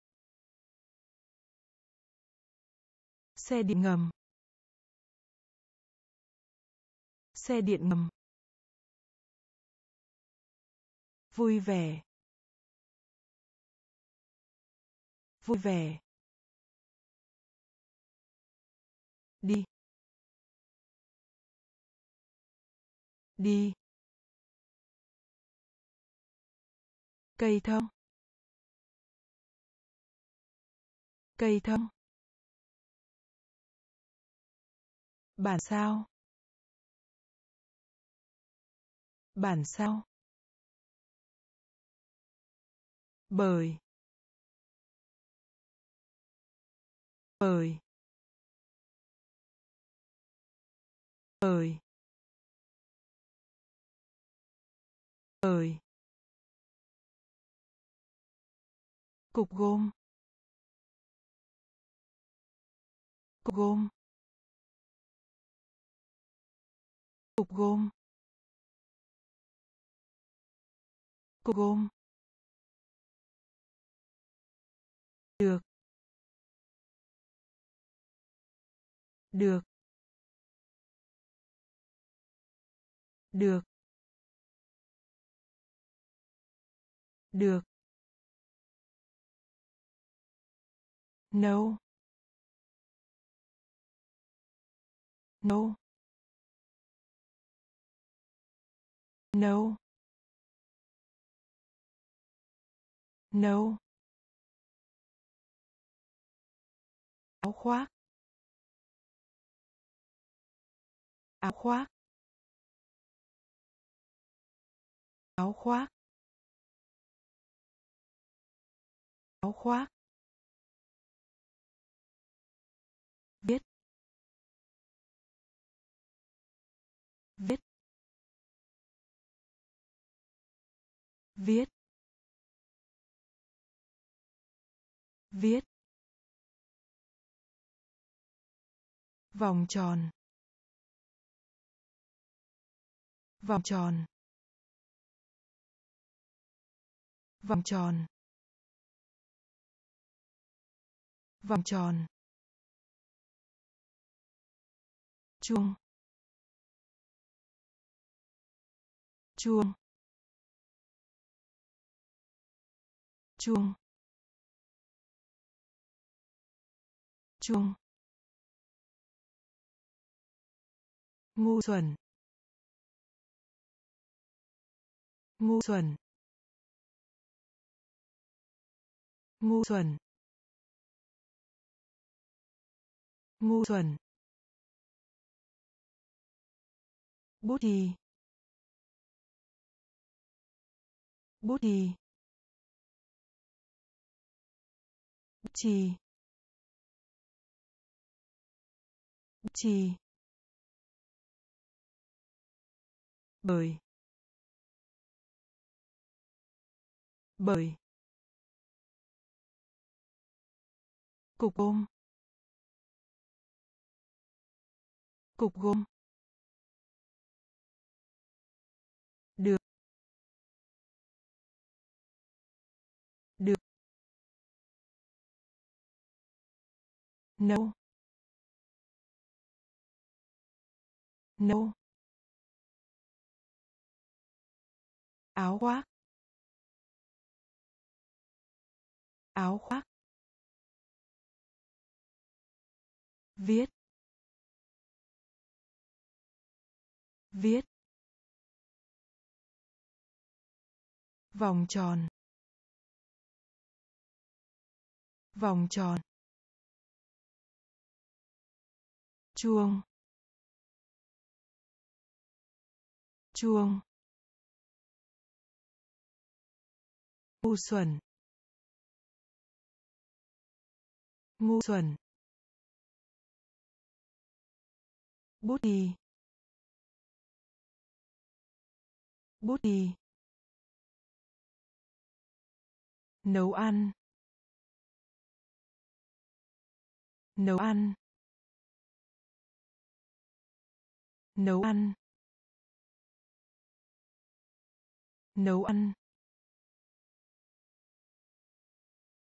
Xe điện ngầm. Xe điện ngầm. Vui vẻ. Vui vẻ. Đi. Đi. Cây thông. Cây thông. Bản sao. Bản sao. Bởi bởi bởi bởi cục gôm cục gôm cục gôm cục gôm được. Được. Được. Được. No. No. No. No. áo khoác áo khoác áo khoác áo khoác viết. Viết. Vòng tròn. Vòng tròn. Vòng tròn. Vòng tròn. Chuông. Chuông. Chuông. Chuông. Ngu xuẩn. Ngu xuẩn. Ngu xuẩn. Ngu xuẩn. Bút đi, bút đi. Trì. Trì. Bởi bởi cục ôm cục gôm. No, no, áo khoác. Áo khoác. Viết. Viết. Vòng tròn. Vòng tròn. Chuông. Chuông. Ngu xuẩn. Ngu xuẩn. Bút đi, bút đi, nấu ăn. Nấu ăn. Nấu ăn. Nấu ăn.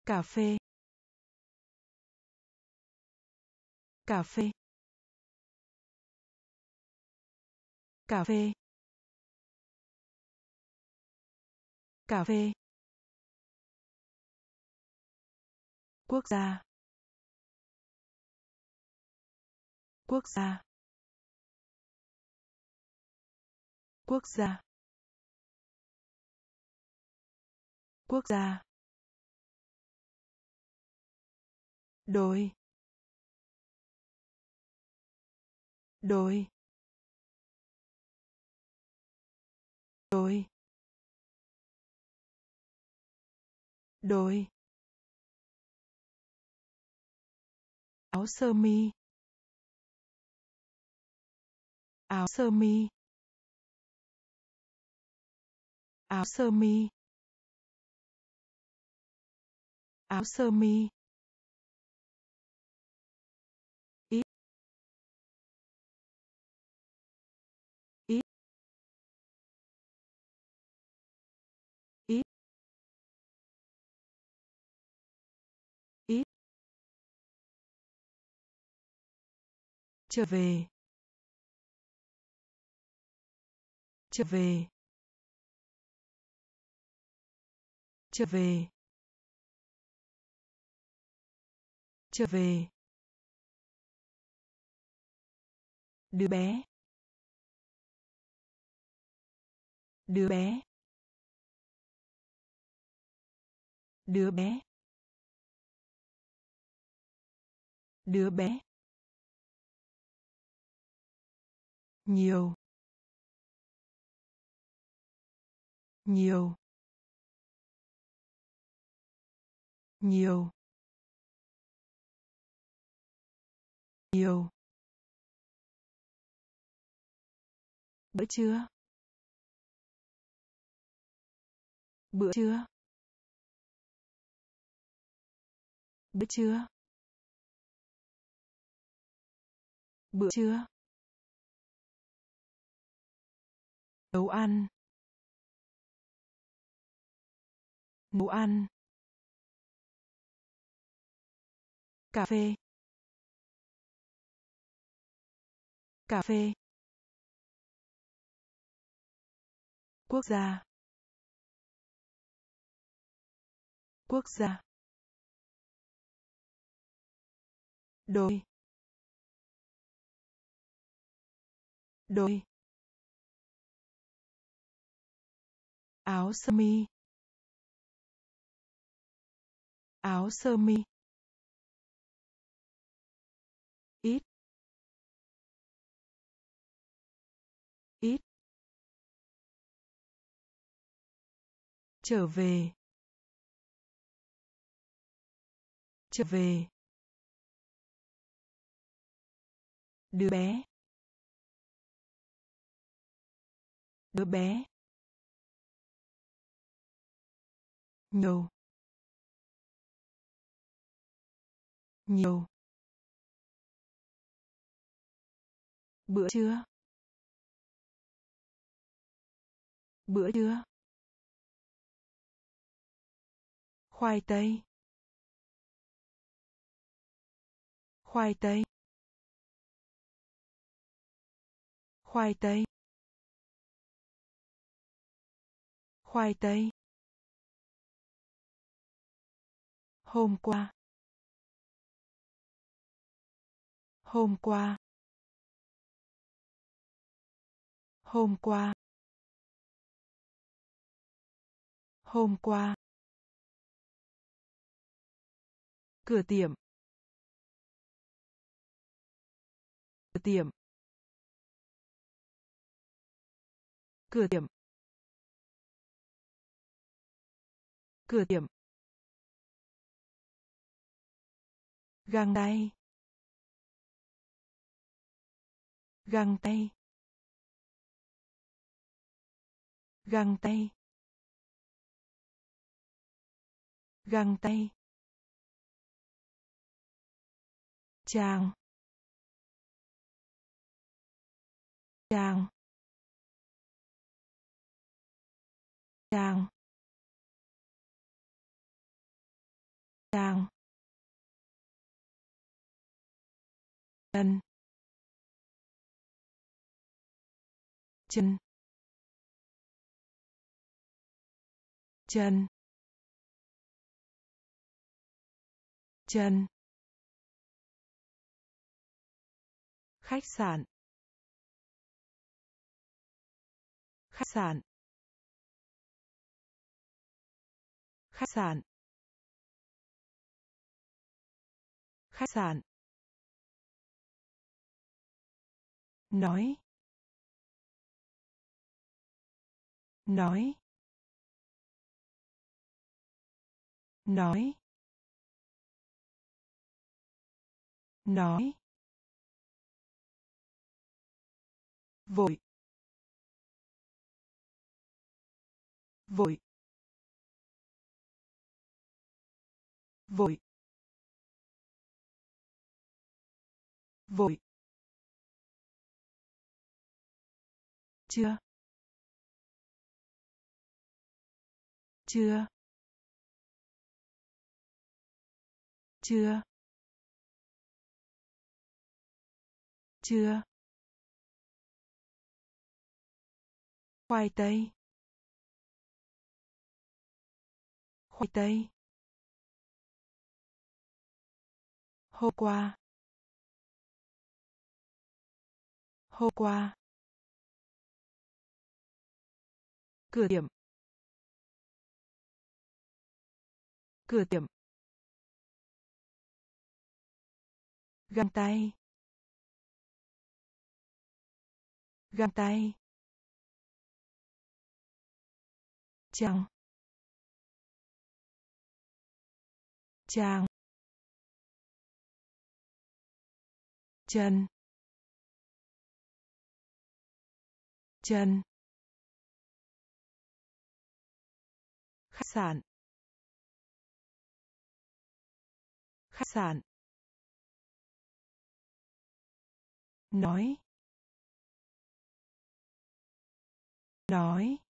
Cà phê. Cà phê. Cà phê. Cà phê. Quốc gia. Quốc gia. Quốc gia. Quốc gia. Đôi đôi đôi đôi áo sơ mi. Áo sơ mi. Áo sơ mi. Áo sơ mi. Trở về. Trở về. Trở về. Trở về. Đứa bé. Đứa bé. Đứa bé. Đứa bé. Nhiều. Nhiều. Nhiều. Nhiều. Bữa trưa. Bữa trưa. Bữa trưa. Bữa trưa. Nấu ăn. Nấu ăn. Cà phê. Cà phê. Quốc gia. Quốc gia. Đôi đôi áo sơ mi. Áo sơ mi. Trở về. Trở về. Đứa bé. Đứa bé. Nhiều. Nhiều. Bữa trưa. Bữa trưa. Khoai tây. Khoai tây. Khoai tây. Khoai tây. Hôm qua. Hôm qua. Hôm qua. Hôm qua. Cửa tiệm. Cửa tiệm. Cửa tiệm. Cửa tiệm. Găng tay. Găng tay. Găng tay. Găng tay. Chàng. Chàng. Chàng. Chàng. Chân. Chân. Chân. Chân. Khách sạn. Khách sạn. Khách sạn. Khách sạn. Nói. Nói. Nói. Nói. Vội. Vội. Vội. Vội. Chưa. Chưa. Chưa. Chưa. Khoai tây. Khoai tây. Hôm qua. Hôm qua. Cửa tiệm. Cửa tiệm. Găng tay. Găng tay. Chàng. Chàng. Chân. Chân. Khách sạn. Khách sạn. Nói. Nói.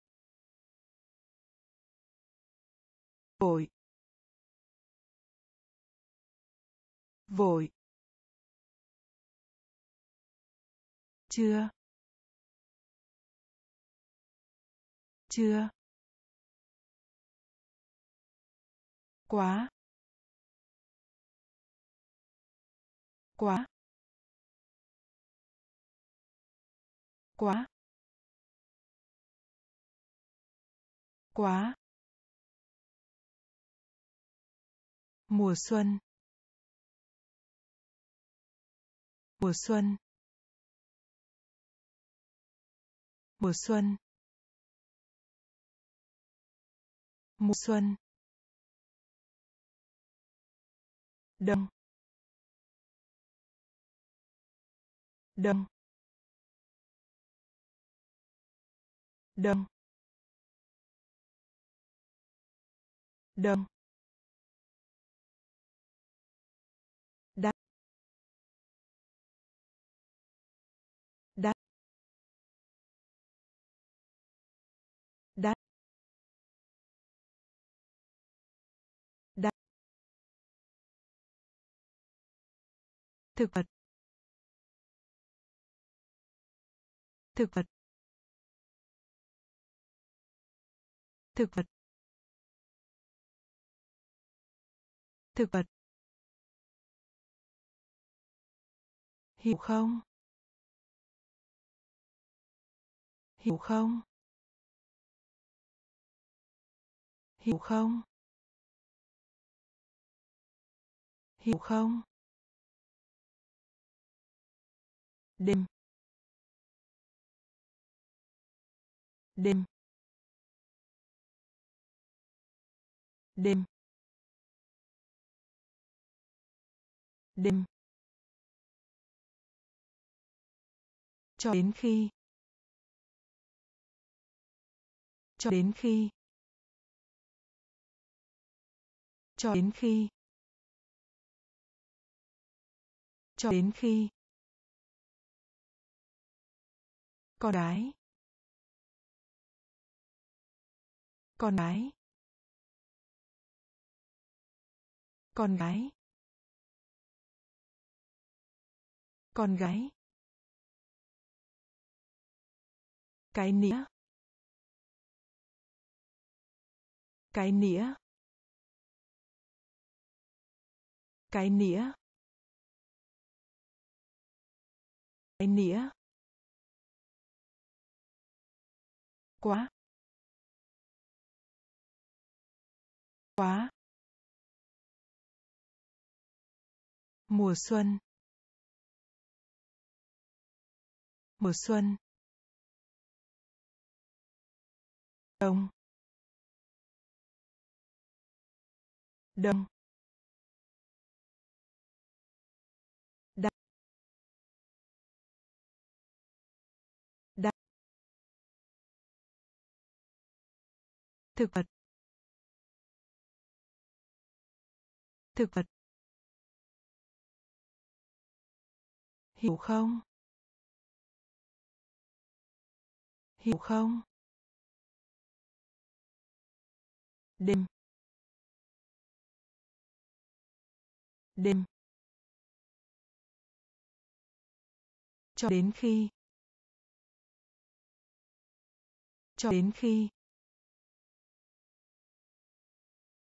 Vội. Vội. Chưa. Chưa. Quá. Quá. Quá. Quá. Mùa xuân. Mùa xuân. Mùa xuân. Mùa xuân. Đông. Đông. Đông. Đông. Thực vật. Thực vật. Thực vật. Thực vật. Hiểu không? Hiểu không? Hiểu không? Hiểu không? Đêm. Đêm. Đêm. Đêm. Cho đến khi. Cho đến khi. Cho đến khi. Cho đến khi. Con gái con gái con gái. Con gái. Cái nĩa. Cái nĩa. Cái nĩa. Cái nĩa. Quá. Quá. Mùa xuân. Mùa xuân. Đông. Đông. Thực vật. Thực vật. Hiểu không? Hiểu không? Đêm. Đêm. Cho đến khi. Cho đến khi.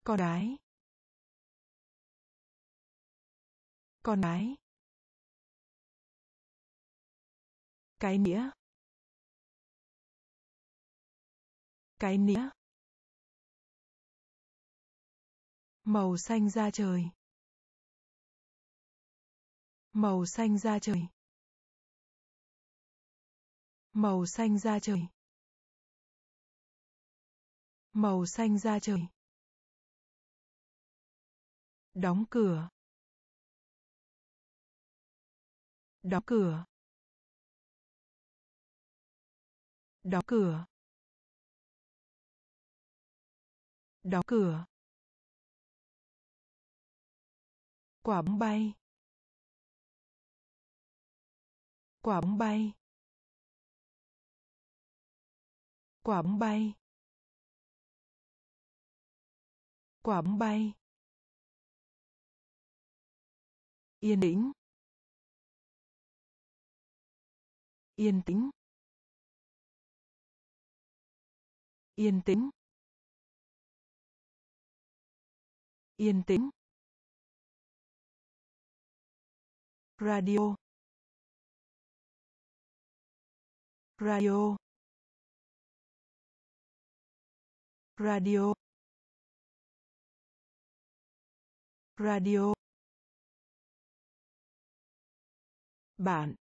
Con gái con gái cái nĩa. Cái nĩa. Màu xanh da trời. Màu xanh da trời. Màu xanh da trời. Màu xanh da trời đóng cửa. Đóng cửa. Đóng cửa. Đóng cửa. Quả bóng bay. Quả bóng bay. Quả bóng bay. Quả bóng bay. Yên tĩnh. Yên tĩnh. Yên tĩnh. Yên tĩnh. Radio. Radio. Radio. Radio. Bạn.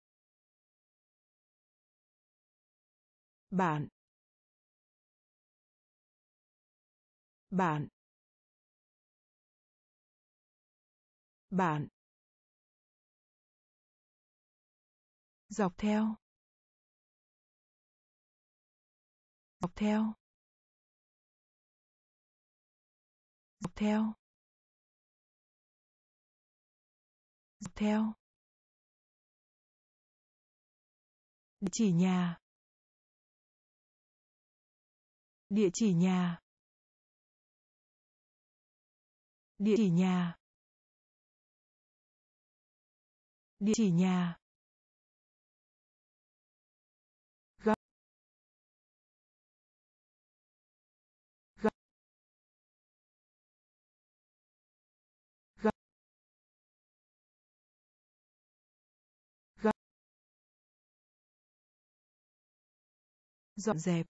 Bạn. Bạn. Bạn. Dọc theo. Dọc theo. Dọc theo. Dọc theo. Địa chỉ nhà. Địa chỉ nhà. Địa chỉ nhà. Địa chỉ nhà. Dọn dẹp.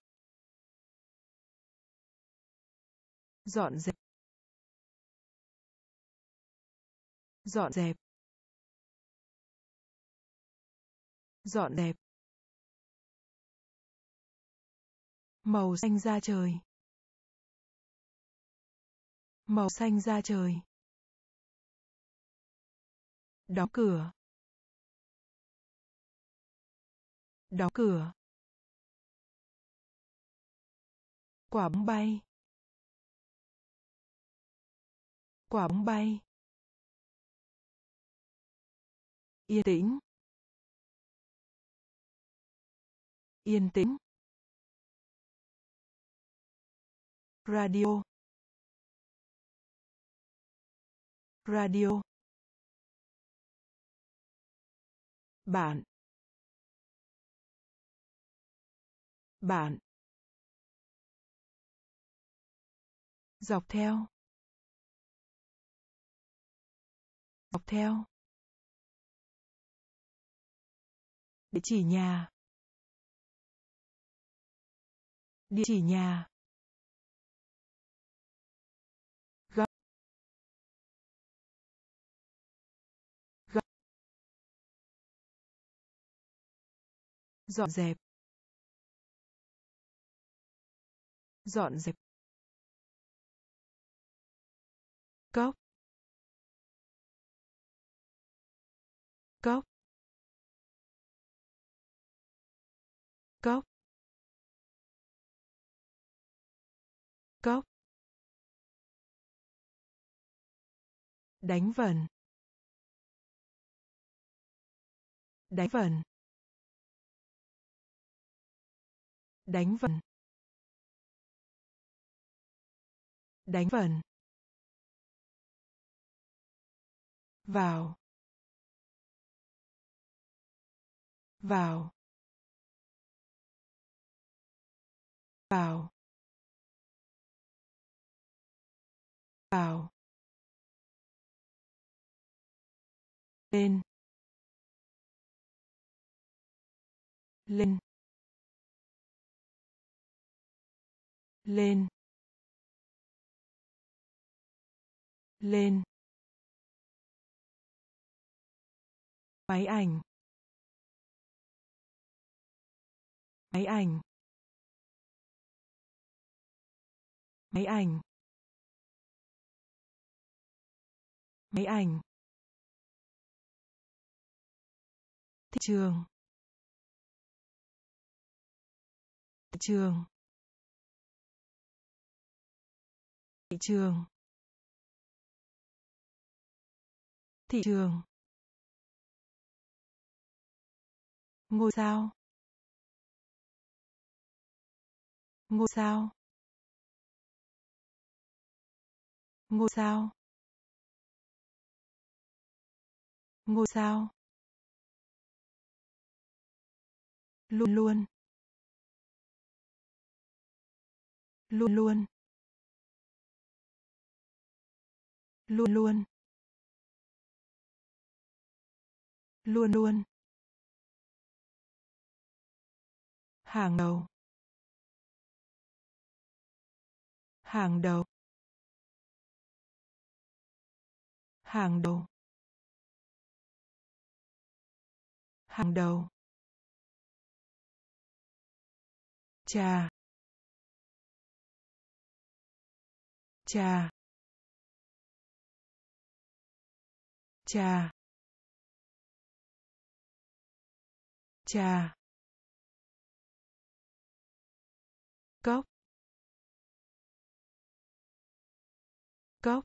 Dọn dẹp. Dọn dẹp. Dọn dẹp. Màu xanh da trời. Màu xanh da trời. Đóng cửa. Đóng cửa. Quả bóng bay. Quả bóng bay. Yên tĩnh. Yên tĩnh. Radio. Radio. Bạn. Bạn. Dọc theo. Dọc theo. Địa chỉ nhà. Địa chỉ nhà. Gấp gấp dọn dẹp. Dọn dẹp. Cốc. Cốc. Cốc. Cốc. Đánh vần. Đánh vần. Đánh vần. Đánh vần. Vào. Vào. Vào. Vào. Lên. Lên. Lên. Lên. Máy ảnh máy ảnh máy ảnh máy ảnh. Thị trường thị trường thị trường thị trường. Ngôi sao. Ngôi sao. Ngôi sao. Ngôi sao. Luôn luôn. Luôn luôn. Luôn luôn. Luôn luôn. Hàng đầu. Hàng đầu. Hàng đầu. Hàng đầu. Trà trà trà trà cốc.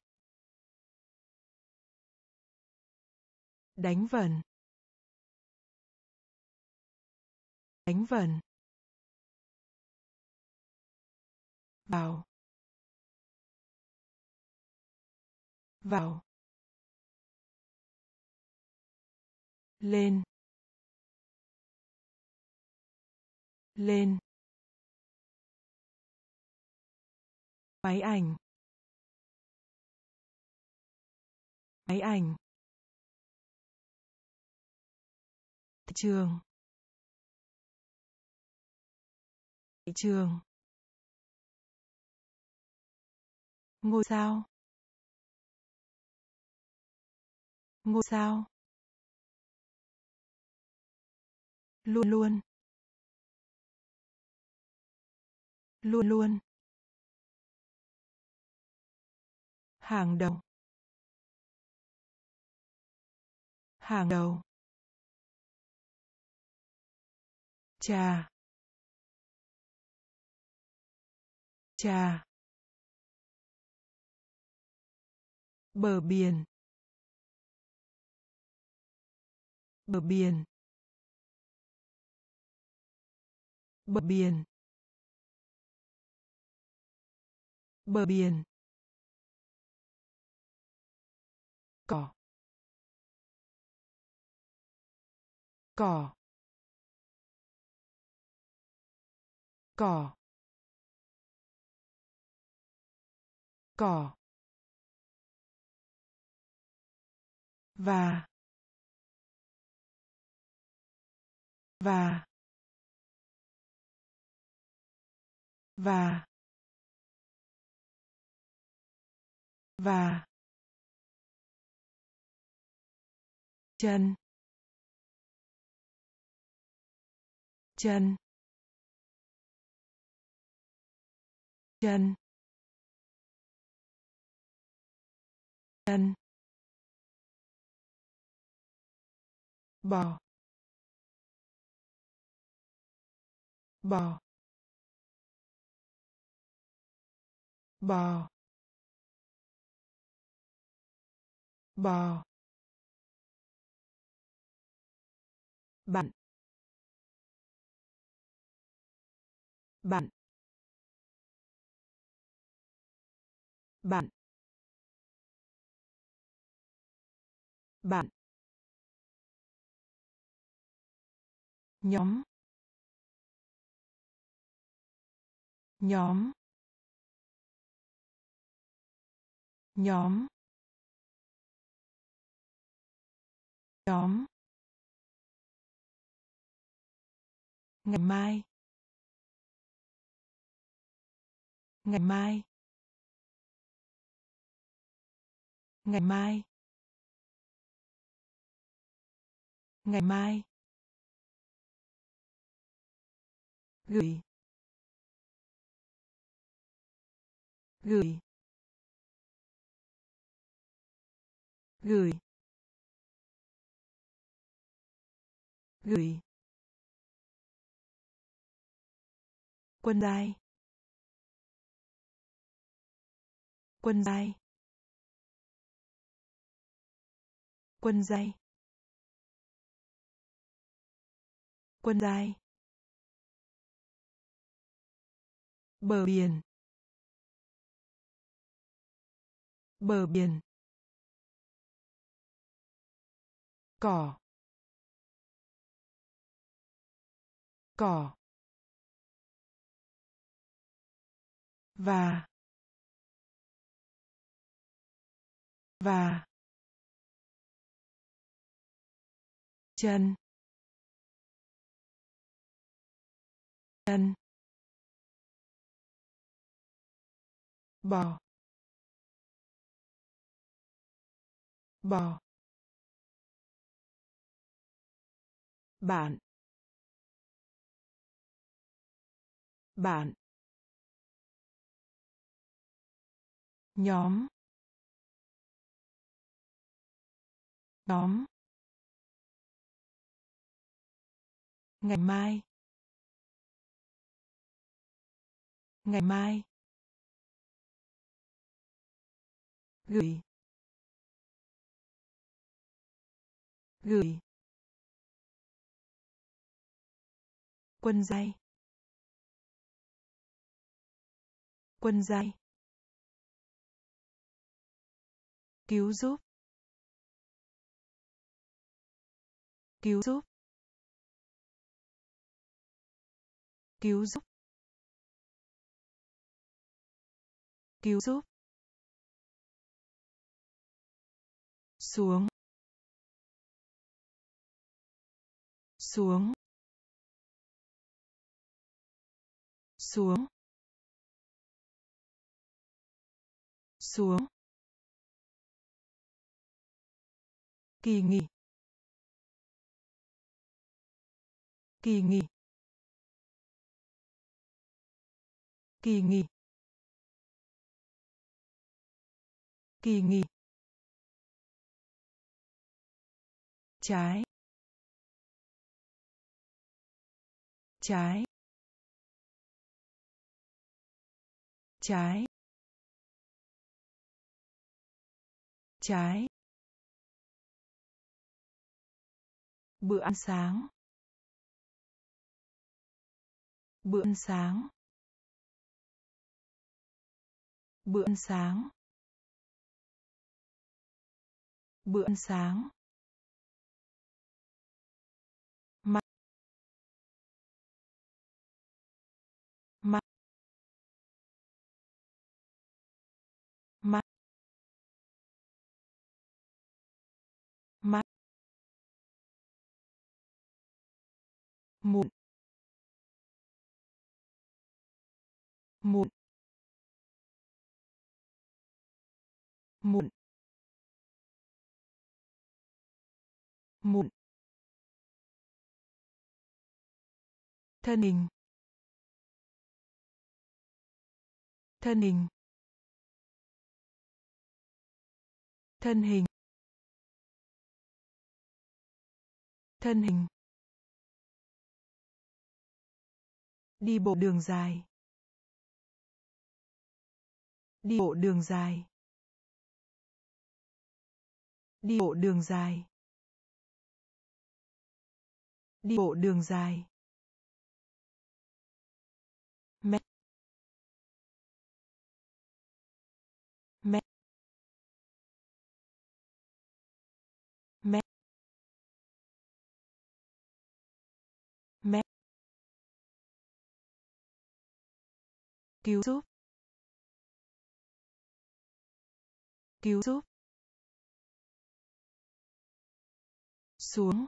Đánh vần. Đánh vần. Vào. Vào. Lên. Lên. Máy ảnh. Máy ảnh, thị trường thị trường, ngôi sao ngôi sao, luôn luôn luôn luôn, hàng đầu hàng đầu. Trà trà bờ biển. Bờ biển. Bờ biển. Bờ biển. Cỏ. Cỏ. Cỏ. Và. Và. Và. Và. Chân. Chân chân chân bò. Bò. Bò. Bò. Bạn. Bạn bạn bạn. Nhóm nhóm. Nhóm nhóm. Ngày mai. Ngày mai. Ngày mai. Ngày mai. Gửi. Gửi. Gửi. Gửi. Quân đai. Quân giai quân giai quân giai bờ biển. Bờ biển. Cỏ. Cỏ. Và. Và chân chân bò bò bạn bạn nhóm tóm. Ngày mai. Ngày mai. Gửi. Gửi. Quân giai. Quân giai. Cứu giúp. Cứu giúp. Cứu giúp. Cứu giúp. Xuống. Xuống. Xuống. Xuống. Kỳ nghỉ. Kỳ nghỉ. Kỳ nghỉ. Kỳ nghỉ. Trái. Trái. Trái. Trái. Bữa ăn sáng bữa ăn sáng. Bữa ăn sáng. Bữa ăn sáng. Mặt, mặt, mặt, mặt, muộn muộn muộn muộn thân hình. Thân hình. Thân hình. Thân hình. Đi bộ đường dài đi bộ đường dài. Đi bộ đường dài. Đi bộ đường dài. Mẹ. Mẹ. Mẹ. Mẹ. Cứu giúp. Cứu giúp. Xuống.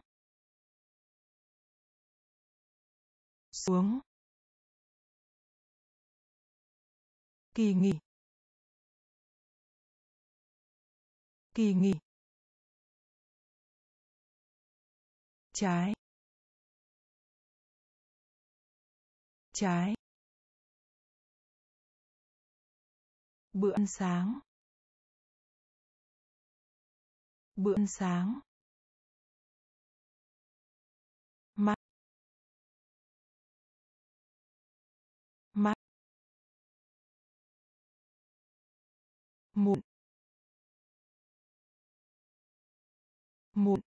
Xuống. Kỳ nghỉ. Kỳ nghỉ. Trái. Trái. Bữa ăn sáng. Bữa ăn sáng. Mắt mắt muộn muộn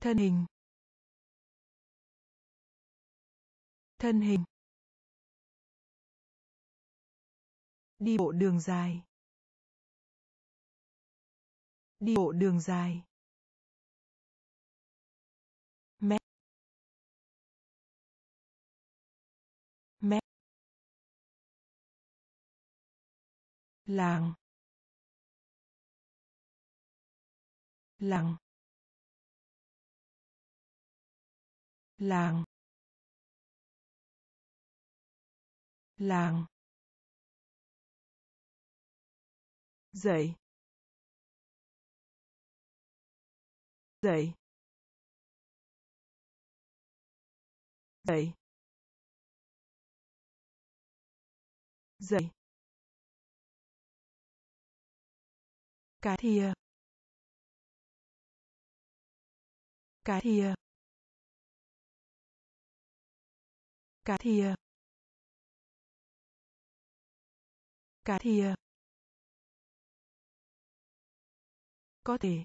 thân hình. Thân hình. Đi bộ đường dài đi bộ đường dài. Mẹ. Mẹ. Làng. Làng. Làng. Làng. Dậy. Dậy dậy dậy cá thìa. Cá thìa. Cá thìa. Cá thìa. Có thể.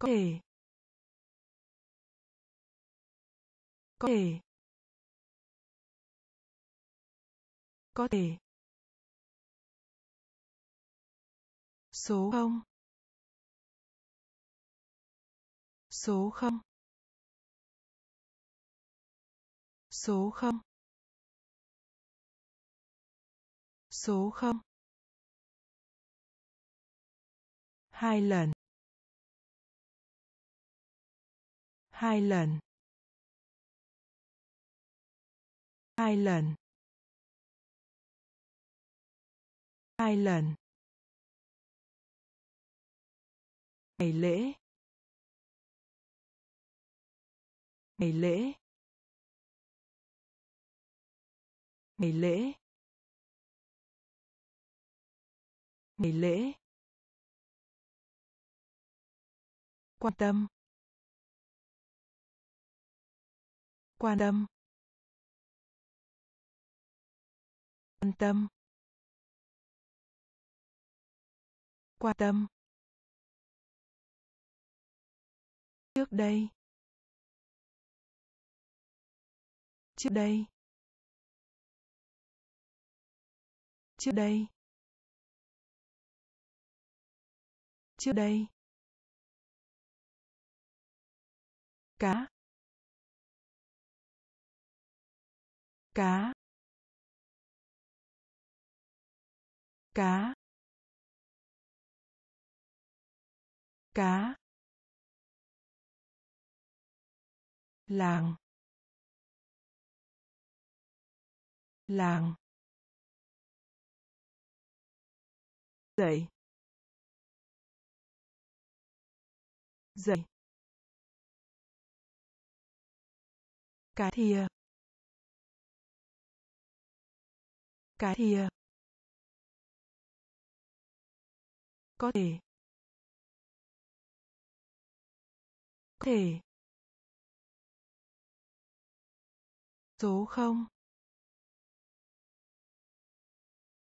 Có thể. Có thể. Có thể. Số không. Số không. Số không. Số không. Hai lần. Hai lần. Hai lần. Hai lần. Ngày lễ. Ngày lễ. Ngày lễ. Ngày lễ. Quan tâm. Quan tâm. Quan tâm. Quan tâm. Trước đây. Trước đây. Trước đây. Trước đây. Cá. Cá. Cá. Cá. Làng. Làng. Dậy. Dậy. Cá thìa. Cái thìa. Có thể. Có thể. Số không.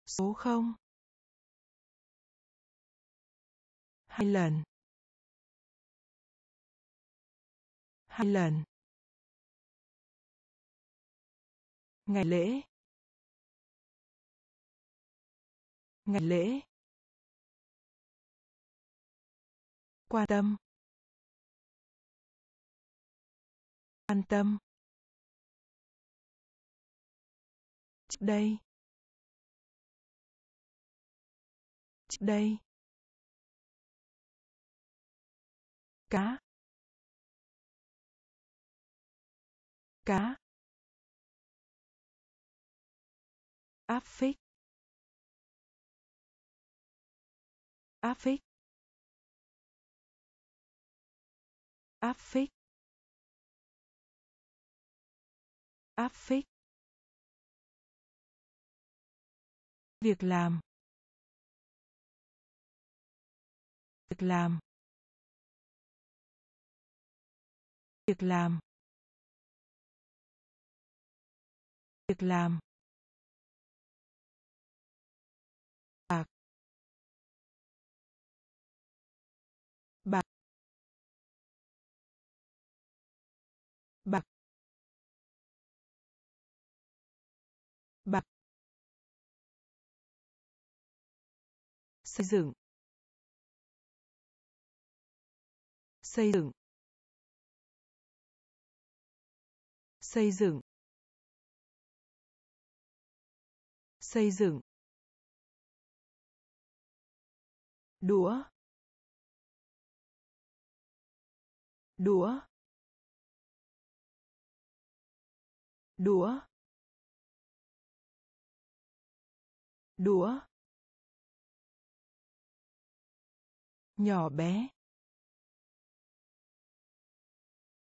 Số không. Hai lần. Hai lần. Ngày lễ. Ngày lễ. Quan tâm. Quan tâm. Trước đây. Trước đây. Cá. Cá. Áp phích. Áp phích. Áp phích. Áp phích. Việc làm. Việc làm. Việc làm. Việc làm. Xây dựng. Xây dựng. Xây dựng. Xây dựng. Đũa. Đũa. Đũa. Đũa. Nhỏ bé.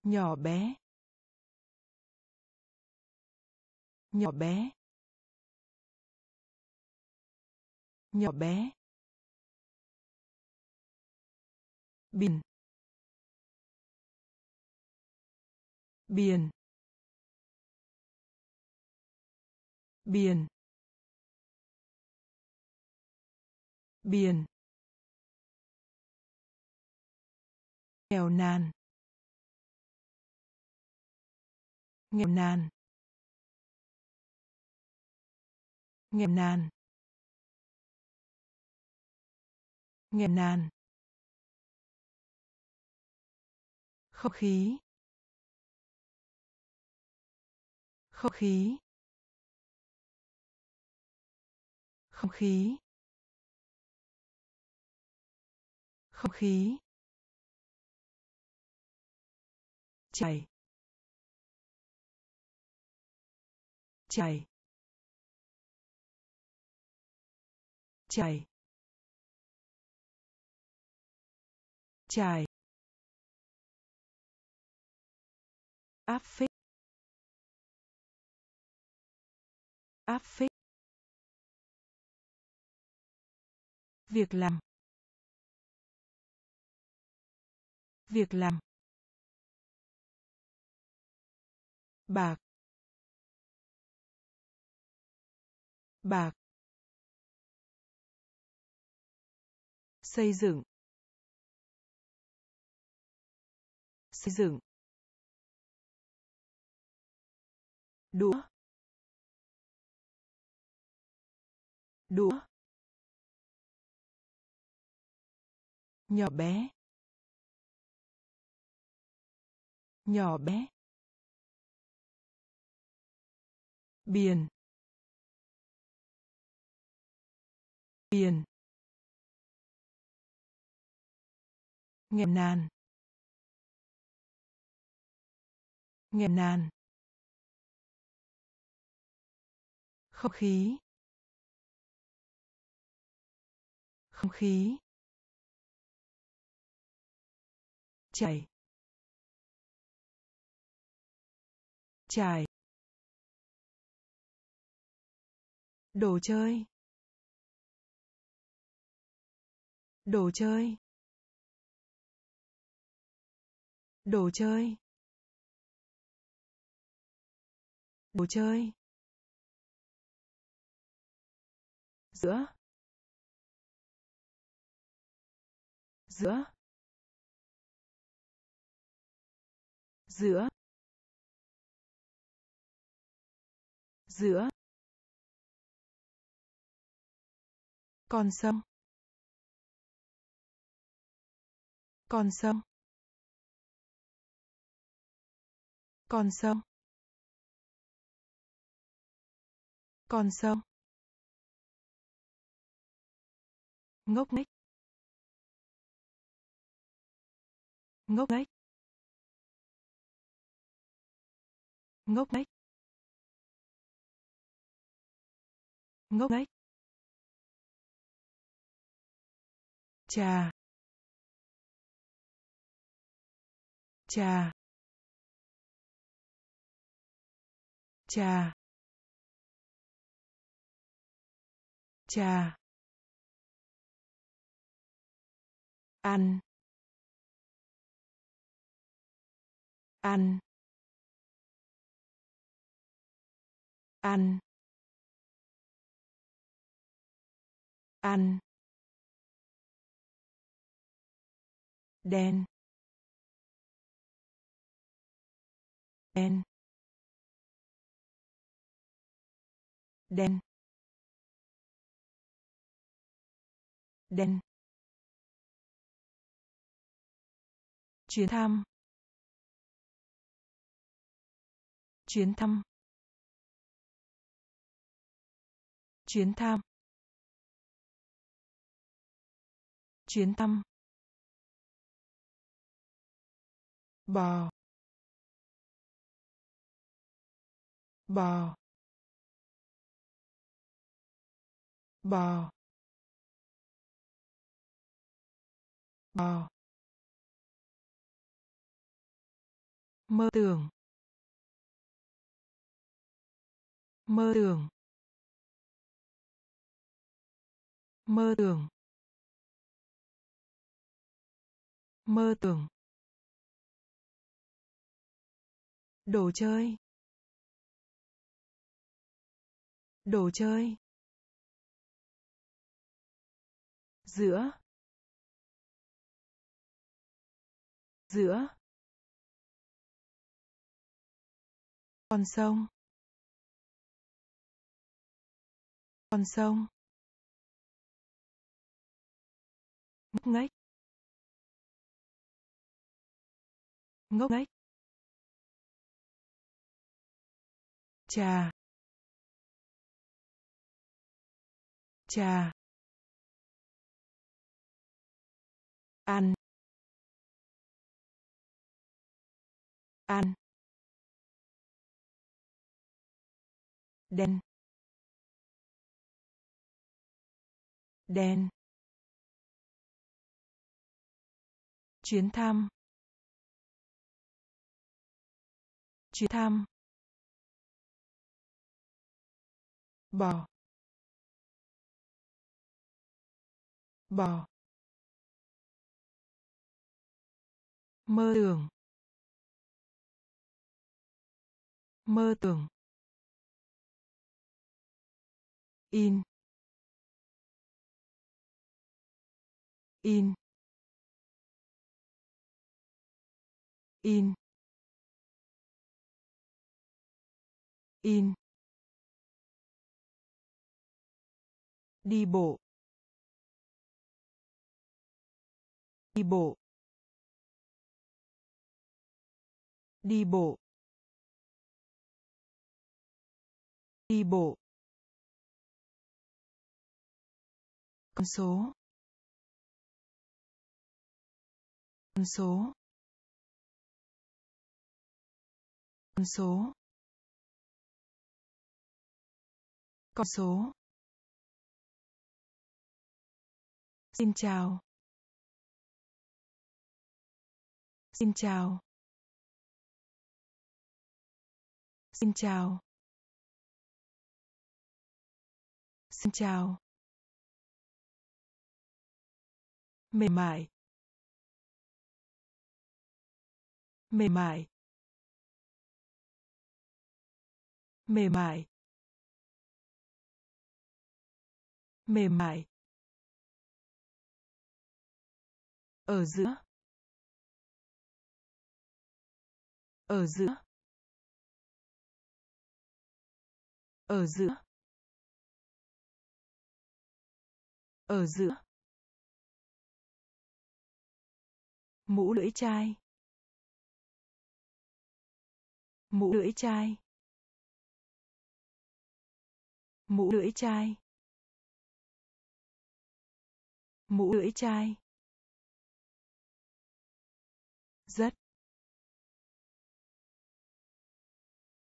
Nhỏ bé. Nhỏ bé. Nhỏ bé. Biển. Biển. Biển. Biển. Nghèo nàn. Nghèo nàn. Nghèo nàn. Nghèo nàn. Không khí. Không khí. Không khí. Không khí. Chảy chảy chảy chảy áp phích. Áp phích. Việc làm. Việc làm. Bạc. Bạc. Xây dựng. Xây dựng. Đũa. Đũa. Nhỏ bé. Nhỏ bé. Biển. Biển. Nghèo nàn. Nghèo nàn. Không khí. Không khí. Chảy. Chảy. Đồ chơi. Đồ chơi. Đồ chơi. Đồ chơi. Giữa. Giữa. Giữa. Giữa. Con sông. Con sông. Con sông. Con sông. Ngốc nghếch. Ngốc nghếch. Ngốc nghếch. Ngốc nghếch. Trà trà trà trà ăn. Ăn. Ăn. Ăn. Đen đen đen đen. Chuyến thăm. Chuyến thăm. Chuyến thăm. Chuyến thăm. Bò. Bò. Bò. Bò. Mơ tưởng. Mơ tưởng. Mơ tưởng. Mơ tưởng. Đồ chơi. Đồ chơi. Giữa. Giữa. Con sông. Con sông. Ngốc nghếch. Ngốc nghếch. Trà trà ăn. Ăn. Đen. Đen. Chuyến thăm. Chuyến thăm. Bò. Bò. Mơ tưởng. Mơ tưởng. In. In. In. In. Đi bộ. Đi bộ. Đi bộ. Đi bộ. Con số. Con số. Con số. Con số. Xin chào. Xin chào. Xin chào. Xin chào. Mềm mại. Mềm mại. Mềm mại. Mềm mại. Ở giữa. Ở giữa. Ở giữa. Ở giữa. Mũ lưỡi chai. Mũ lưỡi chai. Mũ lưỡi chai. Mũ lưỡi chai. Rất.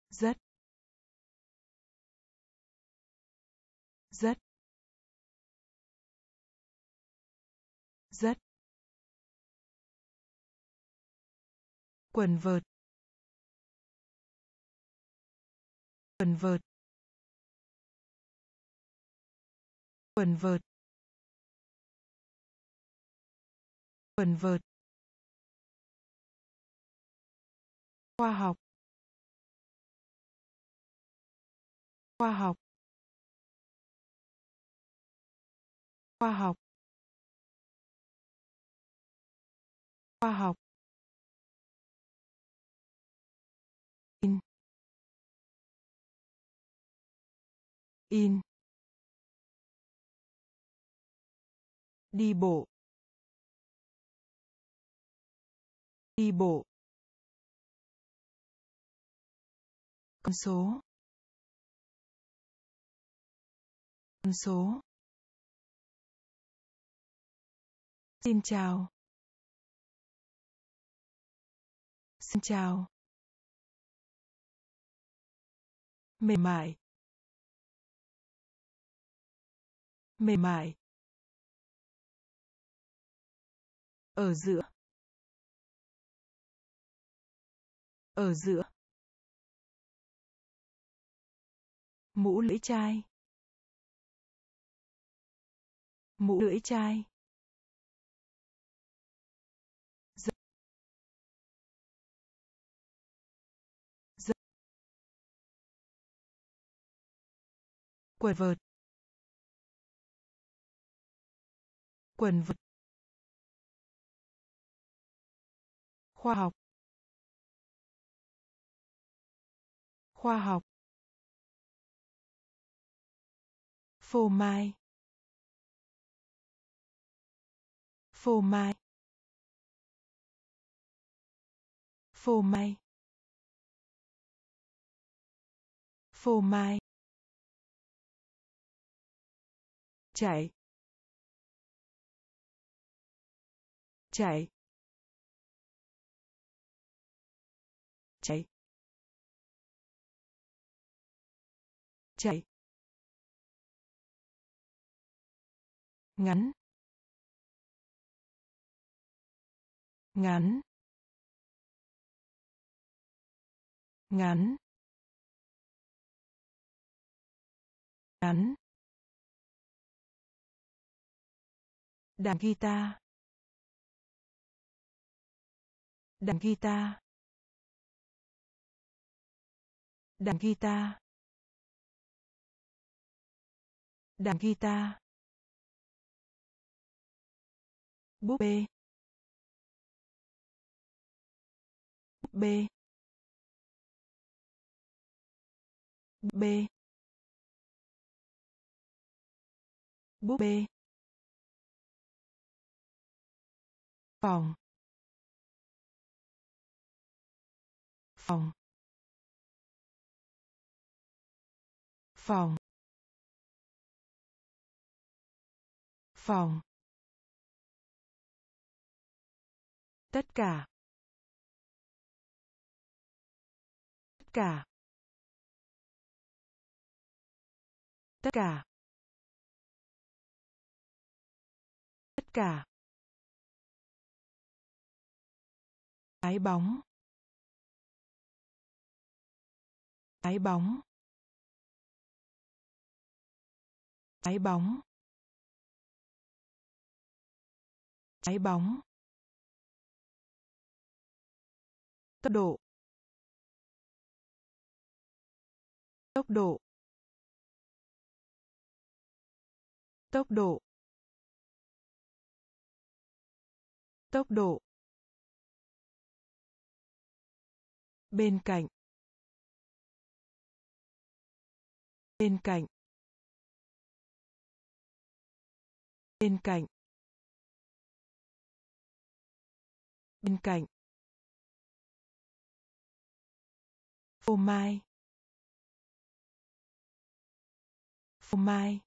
Rất. Rất. Rất. Quần vợt. Quần vợt. Quần vợt. Quần vợt. Khoa học. Khoa học. Khoa học. Khoa học. In. In. Đi bộ. Đi bộ. Con số. Con số. Xin chào. Xin chào. Mềm mại. Mềm mại. Ở giữa. Ở giữa. Mũ lưỡi chai. Mũ lưỡi chai. Quần vợt. Quần vợt. Khoa học. Khoa học. Phô mai. Phô mai. Phô mai. Phô mai. Chạy. Chạy. Chạy. Chạy. Ngắn. Ngắn. Ngắn. Ngắn. Đàn guitar. Đàn guitar. Đàn guitar. Đàn guitar. Búp bê. Búp bê. Búp bê. Búp bê. Phòng. Phòng. Phòng. Phòng. Tất cả. Tất cả. Tất cả. Tất cả. Cái bóng. Cái bóng. Cái bóng. Cái bóng. Tốc độ. Tốc độ. Tốc độ. Tốc độ. Bên cạnh. Bên cạnh. Bên cạnh. Bên cạnh. Phô mai. Phô mai.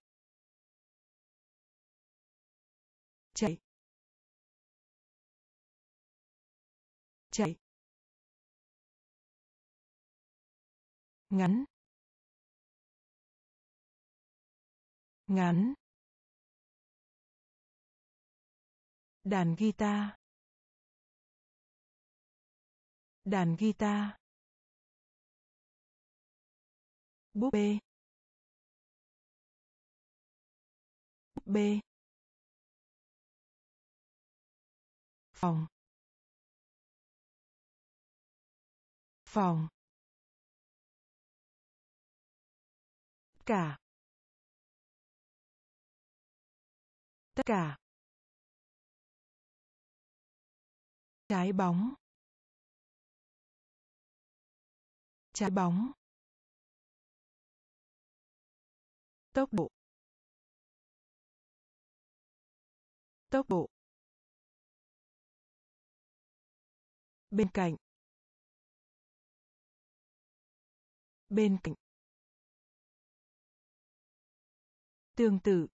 Chạy. Chạy. Ngắn. Ngắn. Đàn guitar. Đàn guitar. Búp bê. Búp bê. Phòng. Phòng. Cả. Tất cả. Trái bóng. Trái bóng. Tốc độ. Tốc độ. Bên cạnh. Bên cạnh. Tương tự.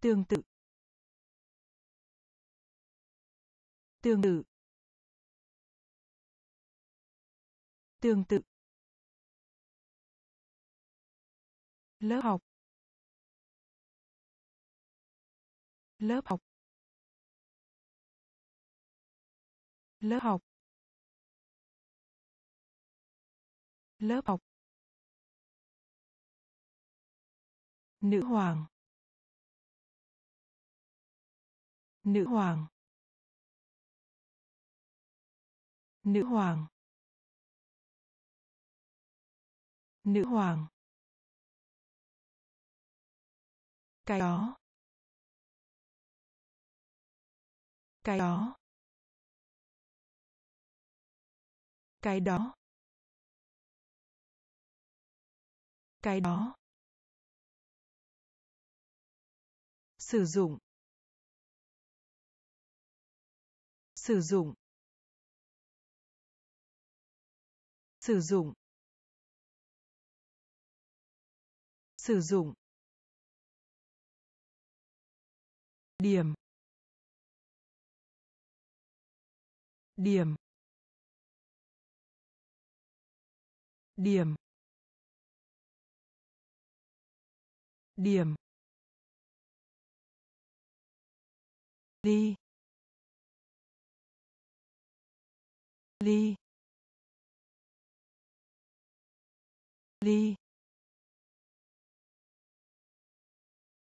Tương tự. Tương tự. Tương tự. Lớp học. Lớp học. Lớp học. Lớp học. Nữ hoàng. Nữ hoàng. Nữ hoàng. Nữ hoàng. Cái đó. Cái đó. Cái đó. Cái đó. Sử dụng. Sử dụng. Sử dụng. Sử dụng. Điểm. Điểm. Điểm. Điểm. Đi. Ly ly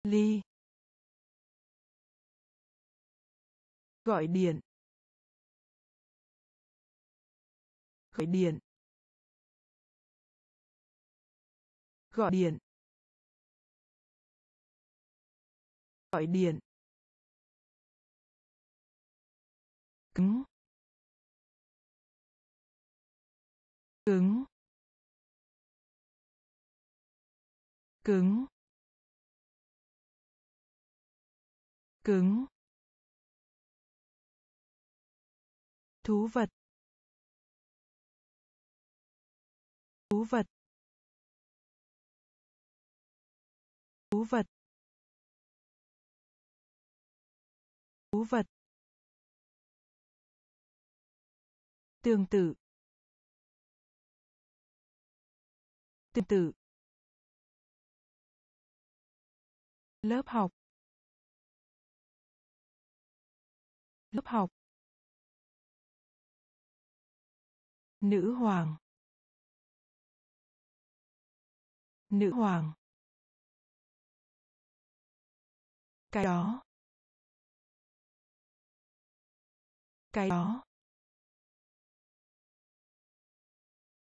ly gọi điện. Gọi điện. Gọi điện. Gọi điện. Cứng. Cứng. Cứng. Cứng. Thú vật. Thú vật. Thú vật. Thú vật. Tương tự. Tương tự. Lớp học. Lớp học. Nữ hoàng. Nữ hoàng. Cái đó. Cái đó.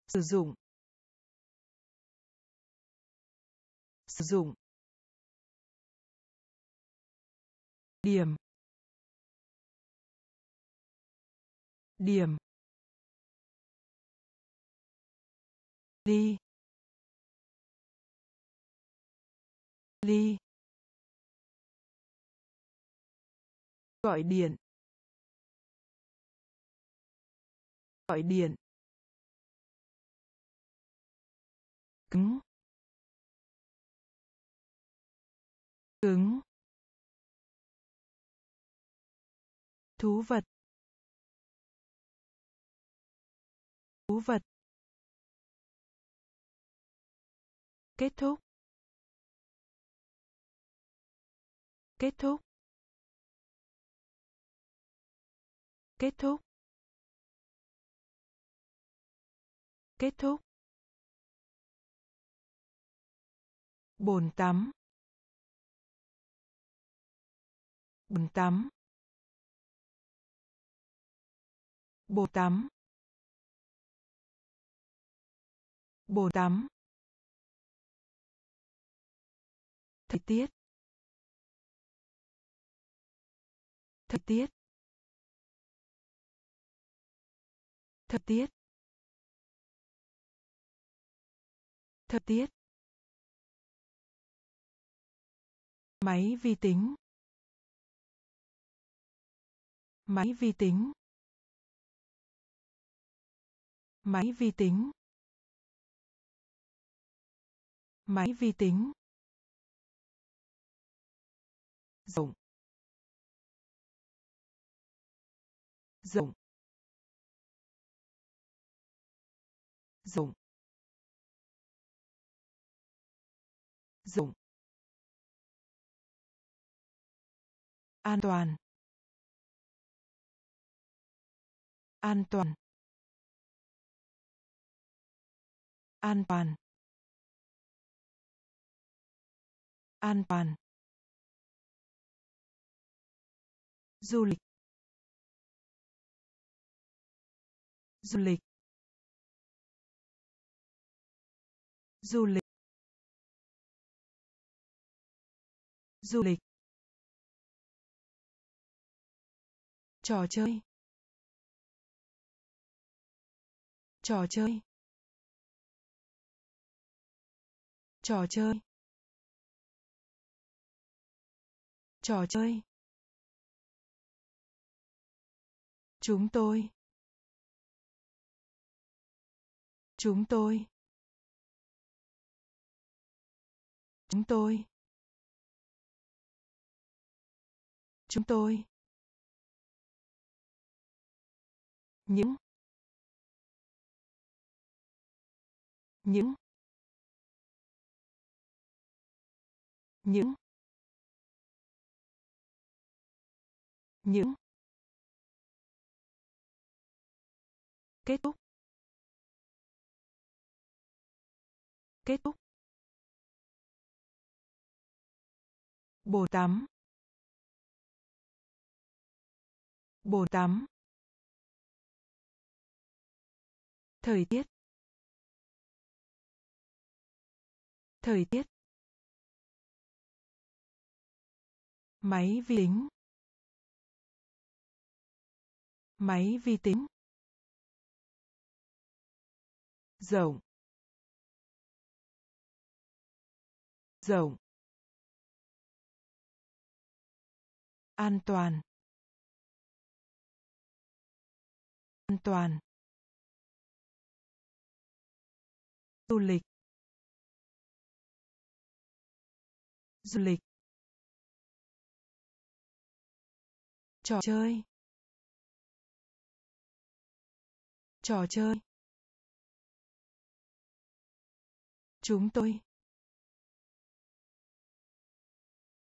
Sử dụng. Sử dụng. Điểm. Điểm. Đi. Đi. Gọi điện. Gọi điện. Cứng. Cứng. Thú vật. Thú vật. Kết thúc. Kết thúc. Kết thúc. Kết thúc. Bồn tắm. Bồn tắm. Bồn tắm. Bồn tắm. Thời tiết. Thời tiết. Thời tiết. Thời tiết. Máy vi tính. Máy vi tính. Máy vi tính. Máy vi tính. Rộng. Rộng. Rộng. Rộng. An toàn. An toàn. An toàn. An toàn. Du lịch. Du lịch. Du lịch. Du lịch. Trò chơi. Trò chơi. Trò chơi. Trò chơi. Chúng tôi. Chúng tôi. Chúng tôi. Chúng tôi. Những. Những. Những. Những. Kết thúc. Kết thúc. Bồn tắm. Bồn tắm. Thời tiết. Thời tiết. Máy vi tính. Máy vi tính rộng. Rộng. An toàn. An toàn. Du lịch. Du lịch. Trò chơi. Trò chơi. Chúng tôi.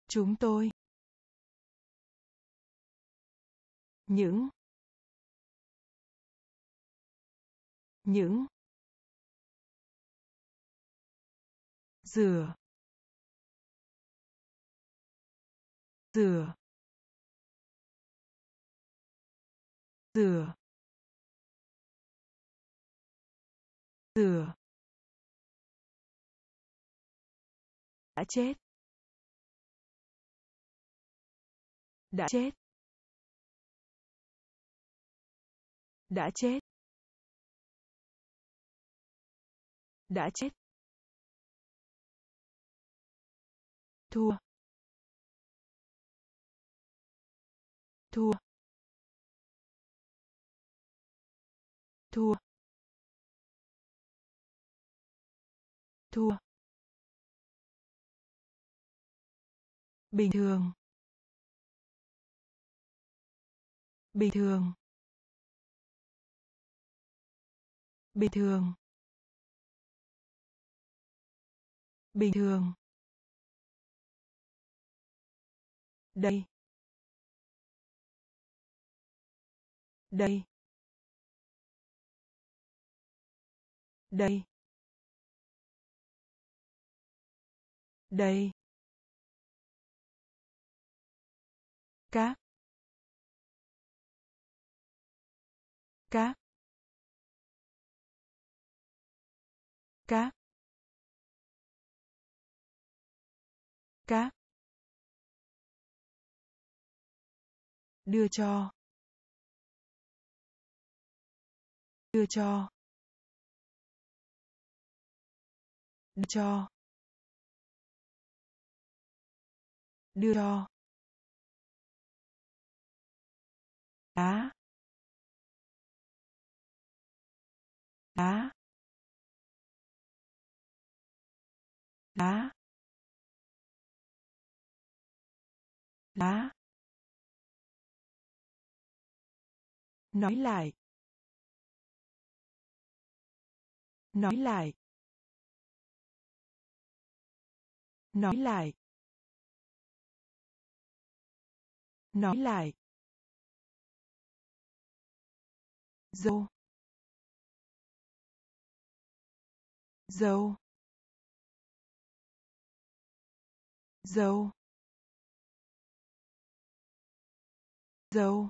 Chúng tôi. Những. Những. Rửa. Rửa. Rửa. Rửa. Đã chết. Đã chết. Đã chết. Đã chết. Thua. Thua. Thua. Thua. Bình thường. Bình thường. Bình thường. Bình thường. Đây. Đây. Đây. Đây. Cá. Cá. Cá. Cá. Đưa cho. Đưa cho. Đưa cho. Đưa cho. Đá. Đá. Đá. Đá. Nói lại. Nói lại. Nói lại. Nói lại. Dâu dâu dâu dâu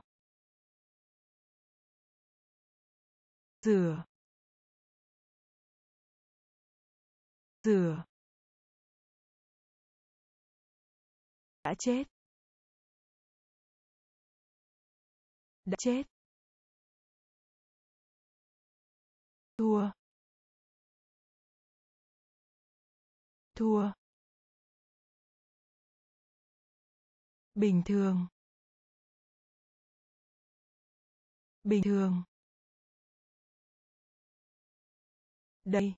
rửa rửa đã chết. Đã chết. Thua. Thua. Bình thường. Bình thường. Đây.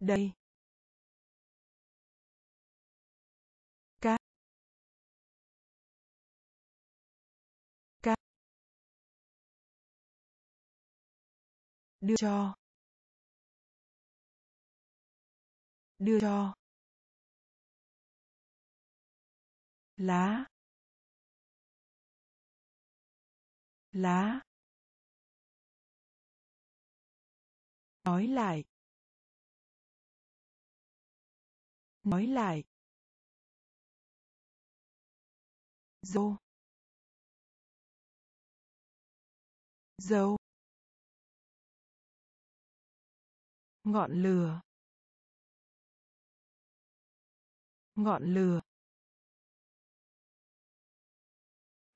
Đây. Đưa cho đưa cho lá lá nói lại nói lại dâu dâu ngọn lửa. Ngọn lửa.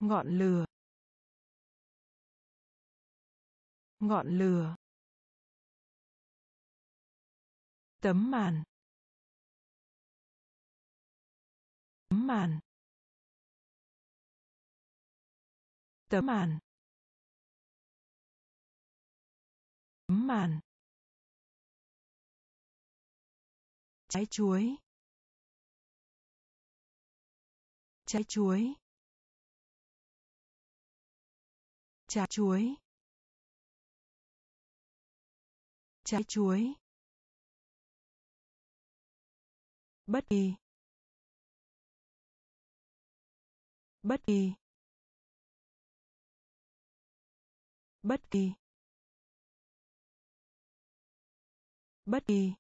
Ngọn lửa. Ngọn lửa. Tấm màn. Tấm màn. Tấm màn. Tấm màn. Trái chuối. Trái chuối. Trái chuối. Trái chuối. Bất kỳ. Bất kỳ. Bất kỳ. Bất kỳ.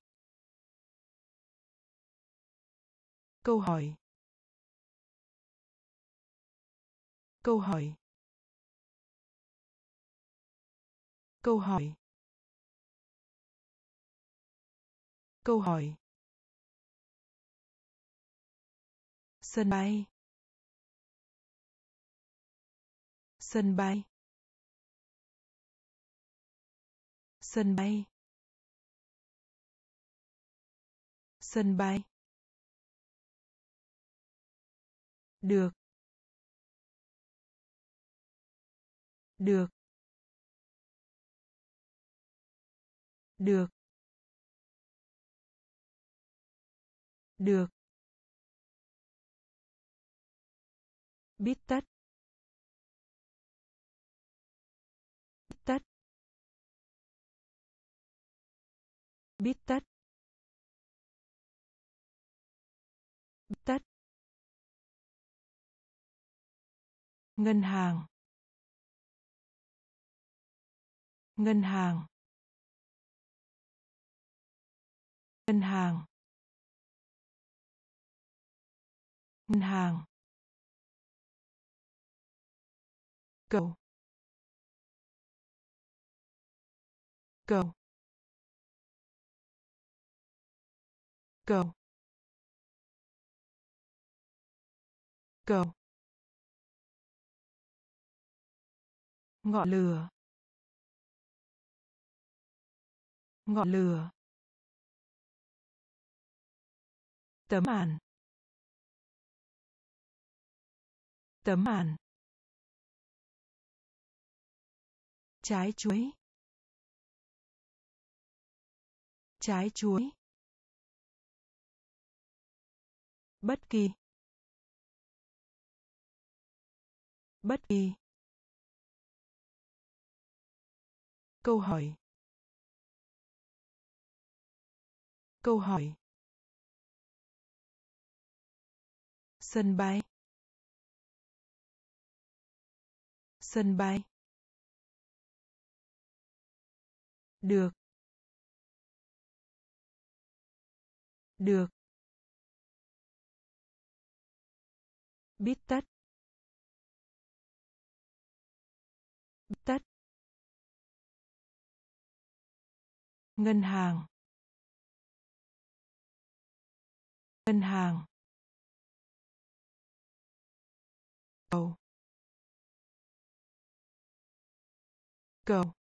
Câu hỏi. Câu hỏi. Câu hỏi. Câu hỏi. Sân bay. Sân bay. Sân bay. Sân bay. Được. Được. Được. Được. Biết tất. Tất. Biết tất. Ngân hàng. Ngân hàng. Ngân hàng. Ngân hàng. Cầu. Cầu. Cầu. Cầu. Ngọn lửa. Ngọn lửa. Tấm màn. Tấm màn. Trái chuối. Trái chuối. Bất kỳ. Bất kỳ. Câu hỏi. Câu hỏi. Sân bay. Sân bay. Được. Được. Biết tất. Biết tất. Ngân hàng. Ngân hàng. Cầu. Cầu.